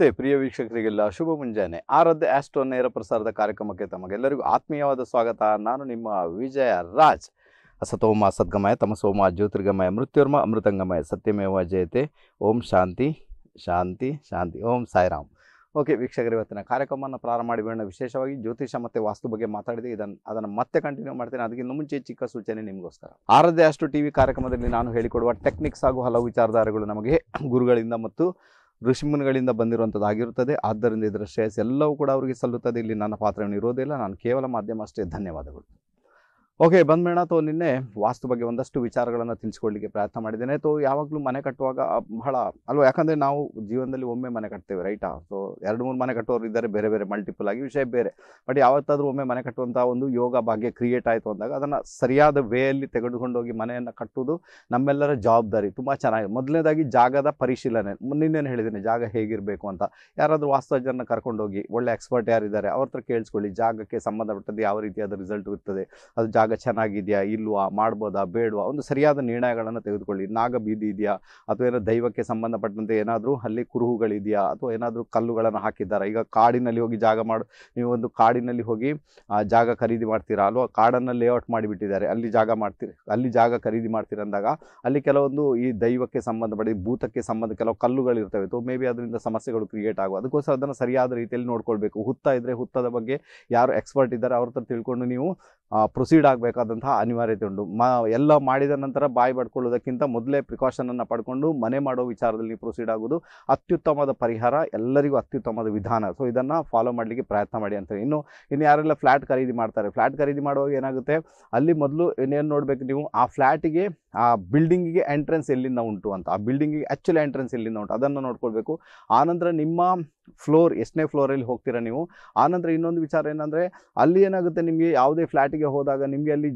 ನಮಸ್ತೆ ಪ್ರಿಯ ವೀಕ್ಷಕರಿಗೆಲ್ಲ ಶುಭ ಮುಂಜಾನೆ. ಆರಾಧ್ಯ ಆಸ್ಟ್ರೋ ನೇರ ಪ್ರಸಾರದ ಕಾರ್ಯಕ್ರಮಕ್ಕೆ ತಮಗೆಲ್ಲರಿಗೂ ಆತ್ಮೀಯವಾದ ಸ್ವಾಗತ. ನಾನು ನಿಮ್ಮ ವಿಜಯ ರಾಜ್. ಅಸತೋಮ ಸದ್ಗಮಯ, ತಮಸೋಮ ಜ್ಯೋತಿರ್ಗಮಯ, ಮೃತ್ಯುರ್ಮ ಅಮೃತಂಗಮಯ, ಸತ್ಯಮೇವ ಜಯತೆ. ಓಂ ಶಾಂತಿ ಶಾಂತಿ ಶಾಂತಿ. ಓಂ ಸಾಯಿರಾಮ್. ಓಕೆ, ವೀಕ್ಷಕರು, ಇವತ್ತಿನ ಕಾರ್ಯಕ್ರಮವನ್ನು ಪ್ರಾರಂಭ ಮಾಡಿ ವಿಶೇಷವಾಗಿ ಜ್ಯೋತಿಷ ಮತ್ತು ವಾಸ್ತು ಬಗ್ಗೆ ಮಾತಾಡಿದೆ ಇದನ್ನು ಅದನ್ನು ಮತ್ತೆ ಕಂಟಿನ್ಯೂ ಮಾಡ್ತೇನೆ. ಅದಕ್ಕಿಂತ ಮುಂಚೆ ಚಿಕ್ಕ ಸೂಚನೆ ನಿಮಗೋಸ್ಕರ. ಆರಾಧ್ಯ ಅಷ್ಟು ಟಿ ವಿ ಕಾರ್ಯಕ್ರಮದಲ್ಲಿ ನಾನು ಹೇಳಿಕೊಡುವ ಟೆಕ್ನಿಕ್ಸ್ ಹಾಗೂ ಹಲವು ವಿಚಾರಧಾರೆಗಳು ನಮಗೆ ಗುರುಗಳಿಂದ ಮತ್ತು ಋಷಿಮುನಿಗಳಿಂದ ಬಂದಿರುವಂಥದ್ದಾಗಿರುತ್ತದೆ ಆದ್ದರಿಂದ ಇದರ ಶ್ರೇಯಸ್ ಎಲ್ಲವೂ ಕೂಡ ಅವರಿಗೆ ಸಲ್ಲುತ್ತದೆ. ಇಲ್ಲಿ ನನ್ನ ಪಾತ್ರವನ್ನು ಇರೋದಿಲ್ಲ ನಾನು ಕೇವಲ ಮಾಧ್ಯಮ ಅಷ್ಟೇ. ಧನ್ಯವಾದಗಳು. ಓಕೆ ಬಂದ್ಮೇಣ ತೋ ನಿನ್ನೆ ವಾಸ್ತು ಬಗ್ಗೆ ಒಂದಷ್ಟು ವಿಚಾರಗಳನ್ನು ತಿಳಿಸ್ಕೊಳ್ಳಿಕ್ಕೆ ಪ್ರಯತ್ನ ಮಾಡಿದ್ದೇನೆ. ತೋ ಯಾವಾಗಲೂ ಮನೆ ಕಟ್ಟುವಾಗ ಬಹಳ, ಅಲ್ವಾ? ಯಾಕಂದರೆ ನಾವು ಜೀವನದಲ್ಲಿ ಒಮ್ಮೆ ಮನೆ ಕಟ್ತೇವೆ ರೈಟಾ ಸೊ ಎರಡು ಮೂರು ಮನೆ ಕಟ್ಟೋರು ಇದ್ದಾರೆ, ಬೇರೆ ಬೇರೆ ಮಲ್ಟಿಪಲ್ ಆಗಿ ವಿಷಯ ಬೇರೆ. ಬಟ್ ಯಾವತ್ತಾದರೂ ಒಮ್ಮೆ ಮನೆ ಕಟ್ಟುವಂಥ ಒಂದು ಯೋಗ ಭಾಗ್ಯ ಕ್ರಿಯೇಟ್ ಆಯಿತು ಅಂದಾಗ ಅದನ್ನು ಸರಿಯಾದ ವೇಯಲ್ಲಿ ತೆಗೆದುಕೊಂಡು ಹೋಗಿ ಮನೆಯನ್ನು ಕಟ್ಟುವುದು ನಮ್ಮೆಲ್ಲರ ಜವಾಬ್ದಾರಿ. ತುಂಬ ಚೆನ್ನಾಗಿದೆ. ಮೊದಲನೇದಾಗಿ ಜಾಗದ ಪರಿಶೀಲನೆ. ನಿನ್ನೇನು ಹೇಳಿದ್ದೀನಿ, ಜಾಗ ಹೇಗಿರಬೇಕು ಅಂತ. ಯಾರಾದರೂ ಕರ್ಕೊಂಡು ಕರ್ಕೊಂಡೋಗಿ, ಒಳ್ಳೆ ಎಕ್ಸ್ಪರ್ಟ್ ಯಾರಿದ್ದಾರೆ, ಅವ್ರ ಹತ್ರ ಕೇಳಿಸ್ಕೊಳ್ಳಿ, ಜಾಗಕ್ಕೆ ಸಂಬಂಧಪಟ್ಟದ್ದು ಯಾವ ರೀತಿಯಾದ ರಿಸಲ್ಟ್ ಇರ್ತದೆ, ಅದು ಜಾಗ ಚೆನ್ನಾಗಿದೆಯಾ, ಇಲ್ವಾ, ಮಾಡ್ಬೋದಾ, ಬೇಡವಾ, ಒಂದು ಸರಿಯಾದ ನಿರ್ಣಯಗಳನ್ನು ತೆಗೆದುಕೊಳ್ಳಿ. ನಾಗ ಬೀದಿ ಇದೆಯಾ, ಅಥವಾ ಏನೋ ದೈವಕ್ಕೆ ಸಂಬಂಧಪಟ್ಟಂತೆ ಏನಾದರೂ ಅಲ್ಲಿ ಕುರುಹುಗಳಿದೆಯಾ, ಅಥವಾ ಏನಾದರೂ ಕಲ್ಲುಗಳನ್ನು ಹಾಕಿದ್ದಾರಾ? ಈಗ ಕಾಡಿನಲ್ಲಿ ಹೋಗಿ ಜಾಗ ಮಾಡು, ನೀವು ಒಂದು ಕಾಡಿನಲ್ಲಿ ಹೋಗಿ ಜಾಗ ಖರೀದಿ ಮಾಡ್ತೀರಾ? ಅಲ್ವಾ, ಕಾಡನ್ನು ಲೇಔಟ್ ಮಾಡಿಬಿಟ್ಟಿದ್ದಾರೆ, ಅಲ್ಲಿ ಜಾಗ ಮಾಡ್ತೀರಿ, ಅಲ್ಲಿ ಜಾಗ ಖರೀದಿ ಮಾಡ್ತೀರ ಅಂದಾಗ, ಅಲ್ಲಿ ಕೆಲವೊಂದು ಈ ದೈವಕ್ಕೆ ಸಂಬಂಧಪಟ್ಟ ಭೂತಕ್ಕೆ ಸಂಬಂಧ, ಕೆಲವು ಕಲ್ಲುಗಳು ಇರ್ತವೆ. ಸೊ ಮೇ ಬಿ ಅದರಿಂದ ಸಮಸ್ಯೆಗಳು ಕ್ರಿಯೇಟ್ ಆಗುವ. ಅದಕ್ಕೋಸ್ಕರ ಅದನ್ನು ಸರಿಯಾದ ರೀತಿಯಲ್ಲಿ ನೋಡ್ಕೊಳ್ಬೇಕು. ಹುತ್ತ ಇದ್ದರೆ ಹುತ್ತದ ಬಗ್ಗೆ ಯಾರು ಎಕ್ಸ್ಪರ್ಟ್ ಇದ್ದಾರೆ, ಅವ್ರ ಹತ್ರ ತಿಳ್ಕೊಂಡು ನೀವು ಪ್ರೊಸೀಡ್ ಆಗಬೇಕಾದಂತಹ ಅನಿವಾರ್ಯತೆ ಉಂಟು. ಮ, ಎಲ್ಲ ಮಾಡಿದ ನಂತರ ಬಾಯಿ ಪಡ್ಕೊಳ್ಳೋದಕ್ಕಿಂತ ಮೊದಲೇ ಪ್ರಿಕಾಷನನ್ನು ಪಡ್ಕೊಂಡು ಮನೆ ಮಾಡೋ ವಿಚಾರದಲ್ಲಿ ಪ್ರೊಸೀಡ್ ಆಗೋದು ಅತ್ಯುತ್ತಮವಾದ ಪರಿಹಾರ, ಎಲ್ಲರಿಗೂ ಅತ್ಯುತ್ತಮವಾದ ವಿಧಾನ. ಸೊ ಇದನ್ನು ಫಾಲೋ ಮಾಡಲಿಕ್ಕೆ ಪ್ರಯತ್ನ ಮಾಡಿ ಅಂತ ಇನ್ನು ಇನ್ನು ಯಾರೆಲ್ಲ ಫ್ಲ್ಯಾಟ್ ಖರೀದಿ ಮಾಡ್ತಾರೆ? ಫ್ಲ್ಯಾಟ್ ಖರೀದಿ ಮಾಡುವಾಗ ಏನಾಗುತ್ತೆ? ಅಲ್ಲಿ ಮೊದಲು ಇನ್ನೇನು ನೋಡಬೇಕು ನೀವು? ಆ ಫ್ಲ್ಯಾಟಿಗೆ ಆ ಬಿಲ್ಡಿಂಗಿಗೆ ಎಂಟ್ರೆನ್ಸ್ ಎಲ್ಲಿಂದ ಉಂಟು ಅಂತ, ಆ ಬಿಲ್ಡಿಂಗಿಗೆ ಆ್ಯಕ್ಚುಲಿ ಎಂಟ್ರೆನ್ಸ್ ಎಲ್ಲಿಂದ ಉಂಟು ಅದನ್ನು ನೋಡ್ಕೊಳ್ಬೇಕು. ಆನಂತರ ನಿಮ್ಮ ಫ್ಲೋರ್ ಎಷ್ಟನೇ ಫ್ಲೋರಲ್ಲಿ ಹೋಗ್ತೀರಾ ನೀವು? ಆನಂತರ ಇನ್ನೊಂದು ವಿಚಾರ ಏನಂದರೆ, ಅಲ್ಲಿ ಏನಾಗುತ್ತೆ ನಿಮಗೆ ಯಾವುದೇ ಫ್ಲ್ಯಾಟಿಗೆ ಹೋದಾಗ ನಿಮಗೆ ಅಲ್ಲಿ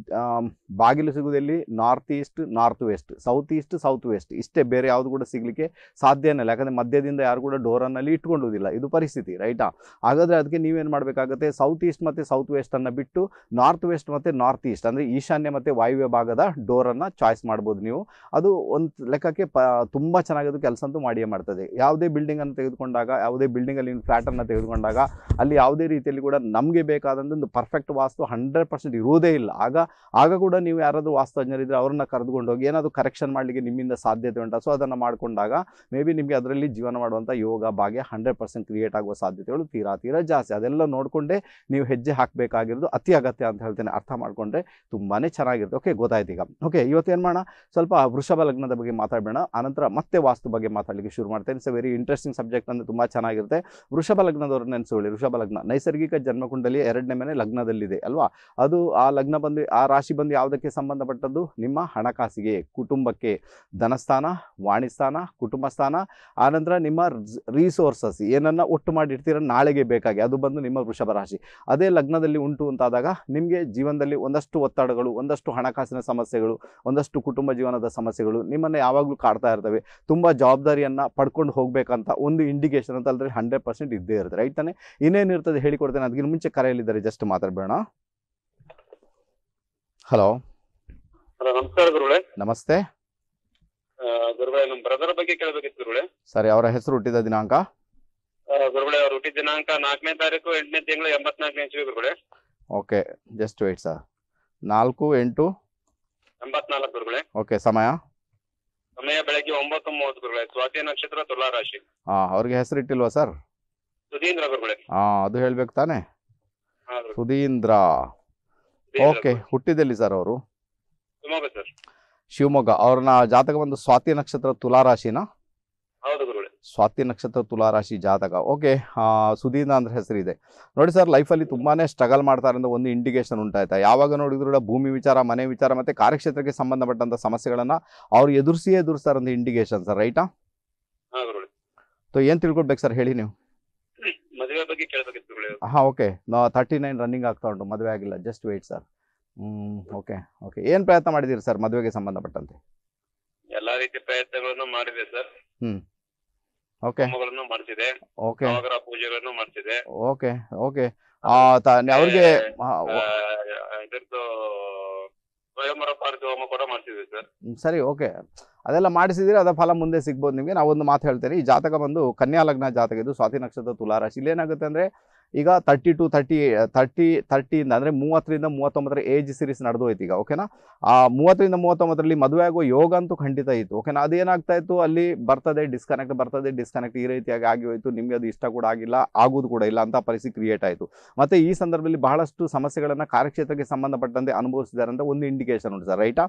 ಬಾಗಿಲು ಸಿಗೋದಲ್ಲಿ north east north west south east south west ಇಷ್ಟೇ ಬೇರೆ ಯಾವುದು ಕೂಡ ಸಿಗಲಿಕ್ಕೆ ಸಾಧ್ಯ ಇಲ್ಲ. ಯಾಕಂದರೆ ಮಧ್ಯದಿಂದ ಯಾರು ಕೂಡ ಡೋರನ್ನಲ್ಲಿ ಇಟ್ಕೊಂಡೋದಿಲ್ಲ ಇದು ಪರಿಸ್ಥಿತಿ ರೈಟಾ ಹಾಗಾದರೆ ಅದಕ್ಕೆ ನೀವೇನು ಮಾಡಬೇಕಾಗುತ್ತೆ? ಸೌತ್ ಈಸ್ಟ್ ಮತ್ತು ಸೌತ್ ವೆಸ್ಟನ್ನು ಬಿಟ್ಟು ನಾರ್ತ್ ವೆಸ್ಟ್ ಮತ್ತು ನಾರ್ತ್ ಈಸ್ಟ್ ಅಂದರೆ ಈಶಾನ್ಯ ಮತ್ತು ವಾಯುವ್ಯ ಭಾಗದ ಡೋರನ್ನು ಚಾಯ್ಸ್ ಮಾಡ್ಬೋದು ನೀವು. ಅದು ಒಂದು ಲೆಕ್ಕಕ್ಕೆ ಪ, ತುಂಬ ಚೆನ್ನಾಗಿ ಅದು ಕೆಲಸ ಅಂತೂ ಮಾಡಿಯೇ ಮಾಡ್ತದೆ. ಯಾವುದೇ ಬಿಲ್ಡಿಂಗನ್ನು ತೆಗೆದುಕೊಂಡಾಗ, ಯಾವುದೇ ಬಿಲ್ಡಿಂಗಲ್ಲಿ ಫ್ಲ್ಯಾಟನ್ನು ತೆಗೆದುಕೊಂಡಾಗ ಅಲ್ಲಿ ಯಾವುದೇ ರೀತಿಯಲ್ಲಿ ಕೂಡ ನಮಗೆ ಬೇಕಾದಂಥ ಒಂದು ಪರ್ಫೆಕ್ಟ್ ವಾಸ್ತು ಹಂಡ್ರೆಡ್ ಪರ್ಸೆಂಟ್ ಇರೋದೇ ಇಲ್ಲ. ಆಗ ಆಗ ಕೂಡ ನೀವು ಯಾರಾದರೂ ವಾಸ್ತುಜ್ಞರಿದ್ದರೆ ಅವ್ರನ್ನ ಕರೆದುಕೊಂಡು ಹೋಗಿ ಏನಾದರೂ ಕರೆಕ್ಷನ್ ಮಾಡಲಿಕ್ಕೆ ನಿಮ್ಮಿಂದ ಸಾಧ್ಯತೆ ಉಂಟಾ? ಸೊ ಅದನ್ನು ಮಾಡಿಕೊಂಡಾಗ ಮೇ ಬಿ ನಿಮಗೆ ಅದರಲ್ಲಿ ಜೀವನ ಮಾಡುವಂಥ ಯೋಗ, ಭಾಗ್ಯ ಹಂಡ್ರೆಡ್ ಪರ್ಸೆಂಟ್ ಕ್ರಿಯೇಟ್ ಆಗುವ ಸಾಧ್ಯತೆಗಳು ತೀರಾ ತೀರಾ ಜಾಸ್ತಿ. ಅದೆಲ್ಲ ನೋಡಿಕೊಂಡೇ ನೀವು ಹೆಜ್ಜೆ ಹಾಕಬೇಕಾಗಿರೋದು ಅತಿ ಅಗತ್ಯ ಅಂತ ಹೇಳ್ತೇನೆ. ಅರ್ಥ ಮಾಡಿಕೊಂಡ್ರೆ ತುಂಬಾ ಚೆನ್ನಾಗಿರುತ್ತೆ. ಓಕೆ ಗೊತ್ತಾಯ್ತು ಈಗ. ಓಕೆ ಇವತ್ತೇನು ಮಾಡೋಣ? ಸ್ವಲ್ಪ ವೃಷಭ ಲಗ್ನದ ಬಗ್ಗೆ ಮಾತಾಡಬೇಡ. ಆನಂತರ ಮತ್ತೆ ವಾಸ್ತು ಬಗ್ಗೆ ಮಾತಾಡಲಿಕ್ಕೆ ಶುರು ಮಾಡ್ತೇನೆ. ಇಟ್ಸ್ ವೆರಿ ಇಂಟ್ರೆಸ್ಟಿಂಗ್ ಸಬ್ಜೆಕ್ಟ್ ಅಂದರೆ ತುಂಬ ಚೆನ್ನಾಗಿರುತ್ತೆ. ವೃಷಭ ಲಗ್ನದವ್ರು ನೆನೆಸ್ಕೊಳ್ಳಿ ವೃಷಭ ಲಗ್ನ. ನೈಸರ್ಗಿಕ ಜನ್ಮಕುಂಡಲಿ ಎರಡನೇ ಮನೆ ಲಗ್ನದಲ್ಲಿದೆ, ಅಲ್ವಾ? ಅದು ಆ ಲಗ್ನ ಬಂದು, ಆ ರಾಶಿ ಬಂದು ಯಾವುದಕ್ಕೆ ಸಂಬಂಧಪಟ್ಟದ್ದು? ನಿಮ್ಮ ಹಣಕಾಸಿಗೆ, ಕುಟುಂಬಕ್ಕೆ ಧನಸ್ಥಾನ, ವಾಣಿಸ್ಥಾನ ಕುಟುಂಬ ಸ್ಥಾನ ಆನಂತರ ನಿಮ್ಮ ರಿಸೋರ್ಸಸ್ ಏನನ್ನ ಒಟ್ಟು ಮಾಡಿರ್ತೀರ ನಾಳೆಗೆ ಬೇಕಾಗಿ, ಅದು ಬಂದು ನಿಮ್ಮ ವೃಷಭ ರಾಶಿ. ಅದೇ ಲಗ್ನದಲ್ಲಿ ಉಂಟು ಅಂತಾದಾಗ ನಿಮಗೆ ಜೀವನದಲ್ಲಿ ಒಂದಷ್ಟು ಒತ್ತಡಗಳು, ಒಂದಷ್ಟು ಹಣಕಾಸಿನ ಸಮಸ್ಯೆಗಳು, ಒಂದಷ್ಟು ಕುಟುಂಬ ಜೀವನದ ಸಮಸ್ಯೆಗಳು ನಿಮ್ಮನ್ನು ಯಾವಾಗಲೂ ಕಾಡ್ತಾ ಇರ್ತವೆ. ತುಂಬ ಜವಾಬ್ದಾರಿಯನ್ನು ಪಡ್ಕೊಂಡು ಹೋಗಬೇಕಂತ ಒಂದು ಇಂಡಿಕೇಶನ್ ಅಂತ ಅಲ್ಲದೆ ಹಂಡ್ರೆಡ್ ಪರ್ಸೆಂಟ್ ಇದ್ದೇ ಇರುತ್ತೆ ರೈಟ್ ತಾನೆ? ಇನ್ನೇನಿರ್ತದೆ ಹೇಳಿಕೊಡ್ತೇನೆ ಅದಕ್ಕಿಂತ ಮುಂಚೆ ಕರೆಯಲ್ಲಿದ್ದಾರೆ. ಜಸ್ಟ್ ಮಾತಾಡಬೇಡ ಹಲೋ ಹಲೋ ನಮಸ್ಕಾರ ಗುರುಳೆ ನಮಸ್ತೆ. ಗುರುಗಳೇ ನಮ್ಮ ಬ್ರದರ್ ಬಗ್ಗೆ ಕೇಳಬೇಕಿತ್ತು ಗುರುಗಳೇ. ಸರಿ ಅವರ ಹೆಸರು ಹುಟ್ಟಿದ ದಿನಾಂಕ? ಗುರುಗಳೇ ಅವ್ರು ಹುಟ್ಟಿದ ದಿನಾಂಕ ನಾಲ್ಕನೇ ತಾರೀಕು ಎಂಟನೇ ತಿಂಗಳು ಎಂಬತ್ನಾಲ್ಕನೇ ಇಸ್ವಿ ಗುರುಗಳೇ. ಓಕೆ ಜಸ್ಟ್ ವೇಟ್ ಸರ್ ನಾಲ್ಕು ಎಂಟು? ಎಂಬತ್ನಾಲ್ಕು ಗುರುಗಳೇ. ಓಕೆ ಸಮಯ? ಸಮಯ ಬೆಳಗ್ಗೆ ಒಂಬತ್ತು ಮೂವತ್ತು ಗುರುಗಳೇ. ಸ್ವಾತಿ ನಕ್ಷತ್ರ ತುಲಾ ರಾಶಿ. ಹಾ ಅವ್ರಿಗೆ ಹೆಸರಿಟ್ಟಿಲ್ವಾ ಸರ್ ಸುಧೀಂದ್ರ ಗುರುಗಳೇ. ಹಾಂ ಅದು ಹೇಳ್ಬೇಕು ತಾನೆ? ಸುಧೀಂದ್ರ. ಓಕೆ. ಹುಟ್ಟಿದಲ್ಲಿ ಸರ್ ಅವರು? ಶಿವಮೊಗ್ಗ ಸರ್ ಶಿವಮೊಗ್ಗ. ಅವ್ರನ್ನ ಜಾತಕ ಬಂದು ಸ್ವಾತಿ ನಕ್ಷತ್ರ ತುಲಾರಾಶಿನ ಹೌದು ಗುರುಗಳೇ. ಸ್ವಾತಿ ನಕ್ಷತ್ರ ತುಲಾರಾಶಿ ಜಾತಕ. ಓಕೆ ಸುಧೀಂದ್ರ ಅಂದ್ರೆ ಹೆಸರಿದೆ ನೋಡಿ ಸರ್ ಲೈಫಲ್ಲಿ ತುಂಬಾನೇ ಸ್ಟ್ರಗಲ್ ಮಾಡ್ತಾರೆ ಅಂತ ಒಂದು ಇಂಡಿಕೇಶನ್ ಉಂಟಾಯ್ತಾ? ಯಾವಾಗ ನೋಡಿದ್ರು ಕೂಡ ಭೂಮಿ ವಿಚಾರ ಮನೆ ವಿಚಾರ ಮತ್ತೆ ಕಾರ್ಯಕ್ಷೇತ್ರಕ್ಕೆ ಸಂಬಂಧಪಟ್ಟಂತ ಸಮಸ್ಯೆಗಳನ್ನ ಅವ್ರು ಎದುರಿಸಿಯೇ ಎದುರಿಸ್ತಾರೆ ಅಂತ ಇಂಡಿಕೇಶನ್ ಸರ್ ರೈಟಾ ಏನ್ ಗುರುಗಳೇ. ಸೊ ಏನು ತಿಳ್ಕೊಳ್ಬೇಕು ಸರ್ ಹೇಳಿ ನೀವು ಮದುವೆ ಬಗ್ಗೆ ಕೇಳಬೇಕಿತ್ತು ಗುರುಗಳೇ ಹಾಂ ಓಕೆ ನಾ ತರ್ಟಿ ನೈನ್ ರನ್ನಿಂಗ್ ಆಗ್ತಾ ಉಂಟು ಮದುವೆ ಆಗಿಲ್ಲ ಜಸ್ಟ್ ವೇಟ್ ಸರ್ ಹ್ಞೂ ಓಕೆ ಓಕೆ ಏನು ಪ್ರಯತ್ನ ಮಾಡಿದ್ದೀರಿ ಸರ್ ಮದುವೆಗೆ ಸಂಬಂಧಪಟ್ಟಂತೆ? ಎಲ್ಲಾ ರೀತಿ ಪ್ರಯತ್ನಗಳನ್ನು ಮಾಡಿದೆ ಸರ್ ಓಕೆ ಹೋಮಗಳನ್ನು ಮಾಡ್ತಿದೆ ಓಕೆ ನವಗ್ರಹ ಪೂಜೆಗಳನ್ನು ಮಾಡ್ತಿದೆ. ಓಕೆ ಓಕೆ ಅವ್ರಿಗೆ ಆ, ಇದ್ರದ್ದು ಸ್ವಯಂವರ ಪಾರ್ಥ ಹೋಮ ಕೂಡ ಮಾಡ್ತಿದ್ವಿ ಸರ್ ಸರಿ ಓಕೆ ಅದೆಲ್ಲ ಮಾಡಿಸಿದ್ರೆ ಅದ ಫಲ ಮುಂದೆ ಸಿಗ್ಬೋದು ನಿಮಗೆ. ನಾವೊಂದು ಮಾತು ಹೇಳ್ತೇನೆ ಈ ಜಾತಕ ಬಂದು ಕನ್ಯಾ ಲಗ್ನ ಜಾತಕ ಇದು ಸ್ವಾತಿ ನಕ್ಷತ್ರ ತುಲಾರಾಶಿ. ಇಲ್ಲೇನಾಗುತ್ತೆ ಅಂದರೆ ಈಗ ತರ್ಟಿ ಟು ತರ್ಟಿ ತರ್ಟಿ ತರ್ಟಿಯಿಂದ ಅಂದರೆ ಮೂವತ್ತರಿಂದ ಮೂವತ್ತೊಂಬತ್ತರ ಏಜ್ ಸೀರೀಸ್ ನಡೆದು ಹೋಯ್ತು ಈಗ ಓಕೆನಾ ಆ ಮೂವತ್ತರಿಂದ ಮೂವತ್ತೊಂಬತ್ತರಲ್ಲಿ ಮದುವೆ ಆಗೋ ಯೋಗ ಅಂತೂ ಖಂಡಿತ ಇತ್ತು ಓಕೆನಾ ಅದೇನಾಗ್ತಾ ಇತ್ತು? ಅಲ್ಲಿ ಬರ್ತದೆ ಡಿಸ್ಕನೆಕ್ಟ್ ಬರ್ತದೆ ಡಿಸ್ಕನೆಕ್ಟ್ ಈ ರೀತಿಯಾಗಿ ಆಗಿ ಹೋಯಿತು, ನಿಮಗೆ ಅದು ಇಷ್ಟ ಕೂಡ ಆಗಿಲ್ಲ, ಆಗೋದು ಕೂಡ ಇಲ್ಲ ಅಂತ ಪರಿಸ್ಥಿತಿ ಕ್ರಿಯೇಟ್ ಆಯಿತು. ಮತ್ತು ಈ ಸಂದರ್ಭದಲ್ಲಿ ಬಹಳಷ್ಟು ಸಮಸ್ಯೆಗಳನ್ನು ಕಾರ್ಯಕ್ಷೇತ್ರಕ್ಕೆ ಸಂಬಂಧಪಟ್ಟಂತೆ ಅನುಭವಿಸಿದ್ದಾರೆ ಅಂತ ಒಂದು ಇಂಡಿಕೇಶನ್ ಉಂಟು ಸರ್ ರೈಟಾ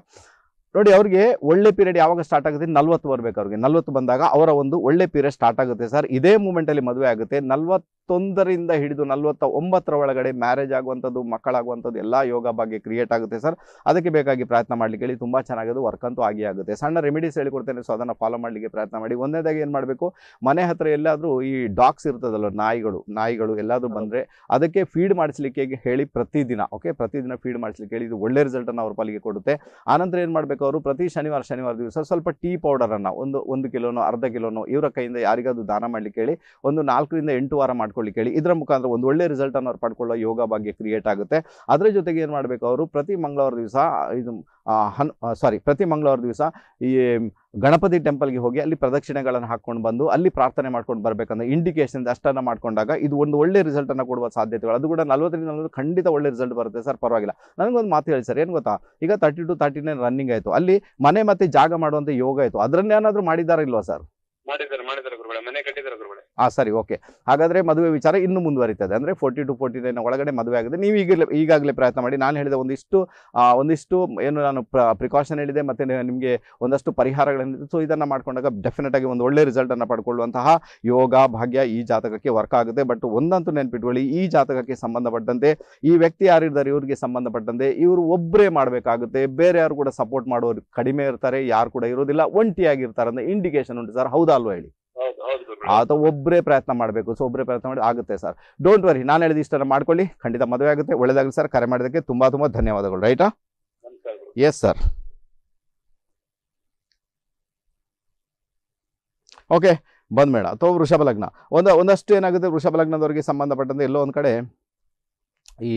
ನೋಡಿ ಅವ್ರಿಗೆ ಒಳ್ಳೆ ಪೀರಿಯಡ್ ಯಾವಾಗ ಸ್ಟಾರ್ಟ್ ಆಗುತ್ತೆ? ನಲ್ವತ್ತು ಬರಬೇಕು ಅವ್ರಿಗೆ. ನಲ್ವತ್ತು ಬಂದಾಗ ಅವರ ಒಂದು ಒಳ್ಳೆ ಪೀರಿಯಡ್ ಸ್ಟಾರ್ಟ್ ಆಗುತ್ತೆ ಸರ್. ಇದೇ ಮೂಮೆಂಟಲ್ಲಿ ಮದುವೆ ಆಗುತ್ತೆ. ನಲ್ವತ್ತೊಂದರಿಂದ ಹಿಡಿದು ನಲ್ವತ್ತ ಒಂಬತ್ತರ ಒಳಗಡೆ ಮ್ಯಾರೇಜ್ ಆಗುವಂಥದ್ದು ಮಕ್ಕಳಾಗುವಂಥದ್ದು ಎಲ್ಲ ಯೋಗ ಬಗ್ಗೆ ಕ್ರಿಯೇಟ್ ಆಗುತ್ತೆ ಸರ್. ಅದಕ್ಕೆ ಬೇಕಾಗಿ ಪ್ರಯತ್ನ ಮಾಡ್ಲಿಕ್ಕೆ ಹೇಳಿ ತುಂಬ ಚೆನ್ನಾಗಿದೆ. ವರ್ಕ್ ಅಂತೂ ಆಗಿ ಆಗುತ್ತೆ. ಸಣ್ಣ ರೆಮಿಡೀಸ್ ಹೇಳಿಕೊಡ್ತೇನೆ. ಸೊ ಅದನ್ನು ಫಾಲೋ ಮಾಡಲಿಕ್ಕೆ ಪ್ರಯತ್ನ ಮಾಡಿ. ಒಂದನೇದಾಗಿ ಏನು ಮಾಡಬೇಕು? ಮನೆ ಹತ್ರ ಎಲ್ಲಾದರೂ ಈ ಡಾಗ್ಸ್ ಇರ್ತದಲ್ಲ ನಾಯಿಗಳು ನಾಯಿಗಳು ಎಲ್ಲಾದರೂ ಬಂದರೆ ಅದಕ್ಕೆ ಫೀಡ್ ಮಾಡಿಸ್ಲಿಕ್ಕೆ ಹೇಳಿ ಪ್ರತಿದಿನ ಓಕೆ ಪ್ರತಿದಿನ ಫೀಡ್ ಮಾಡಿಸ್ಲಿಕ್ಕೆ ಹೇಳಿ ಇದು ಒಳ್ಳೆ ರಿಸಲ್ಟನ್ನು ಅವ್ರ ಪಾಲಿಗೆ ಕೊಡುತ್ತೆ. ಆನಂತರ ಏನು ಮಾಡಬೇಕು? ಅವರು ಪ್ರತಿ ಶನಿವಾರ ಶನಿವಾರ ದಿವಸ ಸ್ವಲ್ಪ ಟೀ ಪೌಡರನ್ನು ಒಂದು ಒಂದು ಕಿಲೋನೋ, ಅರ್ಧ ಕಿಲೋನೋ ಇವರ ಕೈಯಿಂದ ಯಾರಿಗಾದ್ರು ದಾನ ಮಾಡಲಿಕ್ಕೆ ಹೇಳಿ ಒಂದು ನಾಲ್ಕರಿಂದ ಎಂಟು ವಾರ ಮಾಡ್ಕೊಳ್ಳಿಕ್ಕೆ ಹೇಳಿ. ಇದರ ಮುಖಾಂತರ ಒಂದು ಒಳ್ಳೆ ರಿಸಲ್ಟನ್ನು ಅವ್ರು ಪಡ್ಕೊಳ್ಳೋ ಯೋಗ ಭಾಗ್ಯ ಕ್ರಿಯೇಟ್ ಆಗುತ್ತೆ. ಅದರ ಜೊತೆಗೆ ಏನು ಮಾಡಬೇಕು ಅವರು ಪ್ರತಿ ಮಂಗಳವಾರ ದಿವಸ ಇದು ಹನ್ ಸಾರಿ ಪ್ರತಿ ಮಂಗಳವಾರ ದಿವಸ ಈ ಗಣಪತಿ ಟೆಂಪಲ್ಗೆ ಹೋಗಿ ಅಲ್ಲಿ ಪ್ರದಕ್ಷಿಣೆಗಳನ್ನು ಹಾಕ್ಕೊಂಡು ಬಂದು ಅಲ್ಲಿ ಪ್ರಾರ್ಥನೆ ಮಾಡ್ಕೊಂಡು ಬರಬೇಕಂದ್ರೆ ಇಂಡಿಕೇಶನ್ ಅಷ್ಟನ್ನು ಮಾಡ್ಕೊಂಡಾಗ ಇದು ಒಂದು ಒಳ್ಳೆ ರಿಸಲ್ಟನ್ನು ಕೊಡುವ ಸಾಧ್ಯತೆಗಳು. ಅದು ಕೂಡ ನಲ್ವತ್ತರಿಂದ ನಲ್ವತ್ತು ಖಂಡಿತ ಒಳ್ಳೆ ರಿಸಲ್ಟ್ ಬರುತ್ತೆ ಸರ್, ಪರವಾಗಿಲ್ಲ. ನನಗೊಂದು ಮಾತು ಹೇಳಿ ಸರ್, ಏನು ಗೊತ್ತಾ? ಈಗ thirty two thirty nine running ಆಯಿತು. ಅಲ್ಲಿ ಮನೆ ಮತ್ತೆ ಜಾಗ ಮಾಡುವಂಥ ಯೋಗ ಆಯಿತು. ಅದರನ್ನೇನಾದರೂ ಮಾಡಿದ್ದಾರೆ ಇಲ್ವಾ ಸರ್? ಮನೆ ಹಾಂ ಸರಿ, ಓಕೆ. ಹಾಗಾದ್ರೆ ಮದುವೆ ವಿಚಾರ ಇನ್ನೂ ಮುಂದುವರಿತದೆ. ಅಂದ್ರೆ ಫೋರ್ಟಿ ಟು ಫೋರ್ಟಿ ನೈನ್ ಒಳಗಡೆ ಮದುವೆ ಆಗಿದೆ ನೀವು ಈಗಲೇ, ಈಗಾಗಲೇ ಪ್ರಯತ್ನ ಮಾಡಿ. ನಾನು ಹೇಳಿದ ಒಂದಿಷ್ಟು ಒಂದಿಷ್ಟು ಏನು ನಾನು ಪ್ರಿಕಾಷನ್ ಹೇಳಿದೆ, ಮತ್ತೆ ನಿಮಗೆ ಒಂದಷ್ಟು ಪರಿಹಾರಗಳೇನಿದೆ ಸೊ ಇದನ್ನು ಮಾಡ್ಕೊಂಡಾಗ ಡೆಫಿನೆಟ್ ಆಗಿ ಒಂದು ಒಳ್ಳೆ ರಿಸಲ್ಟ್ ರಿಸಲ್ಟನ್ನು ಪಡ್ಕೊಳ್ಳುವಂತಹ ಯೋಗ, ಭಾಗ್ಯ ಈ ಜಾತಕಕ್ಕೆ ವರ್ಕ್ ಆಗುತ್ತೆ. ಬಟ್ ಒಂದಂತೂ ನೆನ್ಪಿಟ್ಕೊಳ್ಳಿ, ಈ ಜಾತಕಕ್ಕೆ ಸಂಬಂಧಪಟ್ಟಂತೆ, ಈ ವ್ಯಕ್ತಿ ಯಾರಿದ್ದಾರೆ, ಇವ್ರಿಗೆ ಸಂಬಂಧಪಟ್ಟಂತೆ, ಇವರು ಒಬ್ಬರೇ ಮಾಡಬೇಕಾಗುತ್ತೆ. ಬೇರೆ ಯಾರು ಕೂಡ ಸಪೋರ್ಟ್ ಮಾಡೋರು ಕಡಿಮೆ ಇರ್ತಾರೆ, ಯಾರು ಕೂಡ ಇರೋದಿಲ್ಲ ಒಂಟಿಯಾಗಿರ್ತಾರೆ ಅಂತ ಇಂಡಿಕೇಶನ್ ಉಂಟು ಸರ್. ಹೌದಾ, ಅಲ್ವಾ ಹೇಳಿ? ಅಥವಾ ಒಬ್ಬರೇ ಪ್ರಯತ್ನ ಮಾಡಬೇಕು. ಸೊ ಒಬ್ಬರೇ ಪ್ರಯತ್ನ ಮಾಡಿ ಆಗುತ್ತೆ ಸರ್ ಡೋಂಟ್ ವರಿ ನಾನು ಹೇಳಿದ ಇಷ್ಟನ್ನು ಮಾಡ್ಕೊಳ್ಳಿ. ಖಂಡಿತ ಮದುವೆ ಆಗುತ್ತೆ. ಒಳ್ಳೇದಾಗಲಿ ಸರ್ ಕರೆ ಮಾಡೋದಕ್ಕೆ ತುಂಬ ತುಂಬ ಧನ್ಯವಾದಗಳು. ರೈಟಾ ಎಸ್ ಸರ್ ಓಕೆ ಬಂದ್ಬೇಡ ಅಥವಾ ವೃಷಭ ಲಗ್ನ. ಒಂದು ಒಂದಷ್ಟು ಏನಾಗುತ್ತೆ? ವೃಷಭ ಲಗ್ನದವರಿಗೆ ಸಂಬಂಧಪಟ್ಟಂತೆ ಎಲ್ಲೋ ಒಂದು ಕಡೆ ಈ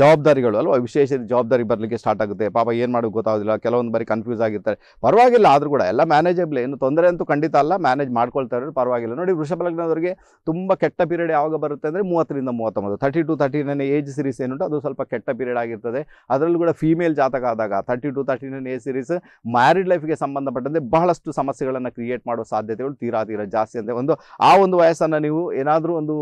ಜವಾಬ್ದಾರಿಗಳು ಅಲ್ವಾ? ವಿಶೇಷ ಜವಾಬ್ದಾರಿ ಬರಲಿಕ್ಕೆ ಸ್ಟಾರ್ಟ್ ಆಗುತ್ತೆ. ಪಾಪ ಏನು ಮಾಡೋದು ಗೊತ್ತಾಗೋದಿಲ್ಲ. ಕೆಲವೊಂದು ಬಾರಿ ಕನ್ಫ್ಯೂಸ್ ಆಗಿರ್ತಾರೆ. ಪರವಾಗಿಲ್ಲ, ಆದರೂ ಕೂಡ ಎಲ್ಲ ಮ್ಯಾನೇಜಬಲ್ ಏನು ತೊಂದರೆ ಅಂತೂ ಖಂಡಿತ ಅಲ್ಲ. ಮ್ಯಾನೇಜ್ ಮಾಡ್ಕೊಳ್ತಾರೆ ಪರವಾಗಿಲ್ಲ. ನೋಡಿ ವೃಷಭ ಲಗ್ನದವರಿಗೆ ತುಂಬ ಕೆಟ್ಟ ಪೀರಿಯಡ್ ಯಾವಾಗ ಬರುತ್ತೆ ಅಂದರೆ ಮೂವತ್ತರಿಂದ ಮೂವತ್ತೊಂಬತ್ತು. Thirty two thirty nine age series ಏನುಂಟು, ಅದು ಸ್ವಲ್ಪ ಕೆಟ್ಟ ಪೀರಿಯಡ್ ಆಗಿರ್ತದೆ. ಅದರಲ್ಲೂ ಕೂಡ ಫೀಮೇಲ್ ಜಾತಕ ಆದಾಗ thirty two thirty nine age series married ಲೈಫ್ಗೆ ಸಂಬಂಧಪಟ್ಟಂತೆ ಬಹಳಷ್ಟು ಸಮಸ್ಯೆಗಳನ್ನು ಕ್ರಿಯೇಟ್ ಮಾಡೋ ಸಾಧ್ಯತೆಗಳು ತೀರಾ ತೀರಾ ಜಾಸ್ತಿ ಅಂತ. ಒಂದು, ಆ ಒಂದು ವಯಸ್ಸನ್ನು ನೀವು ಏನಾದರೂ ಒಂದು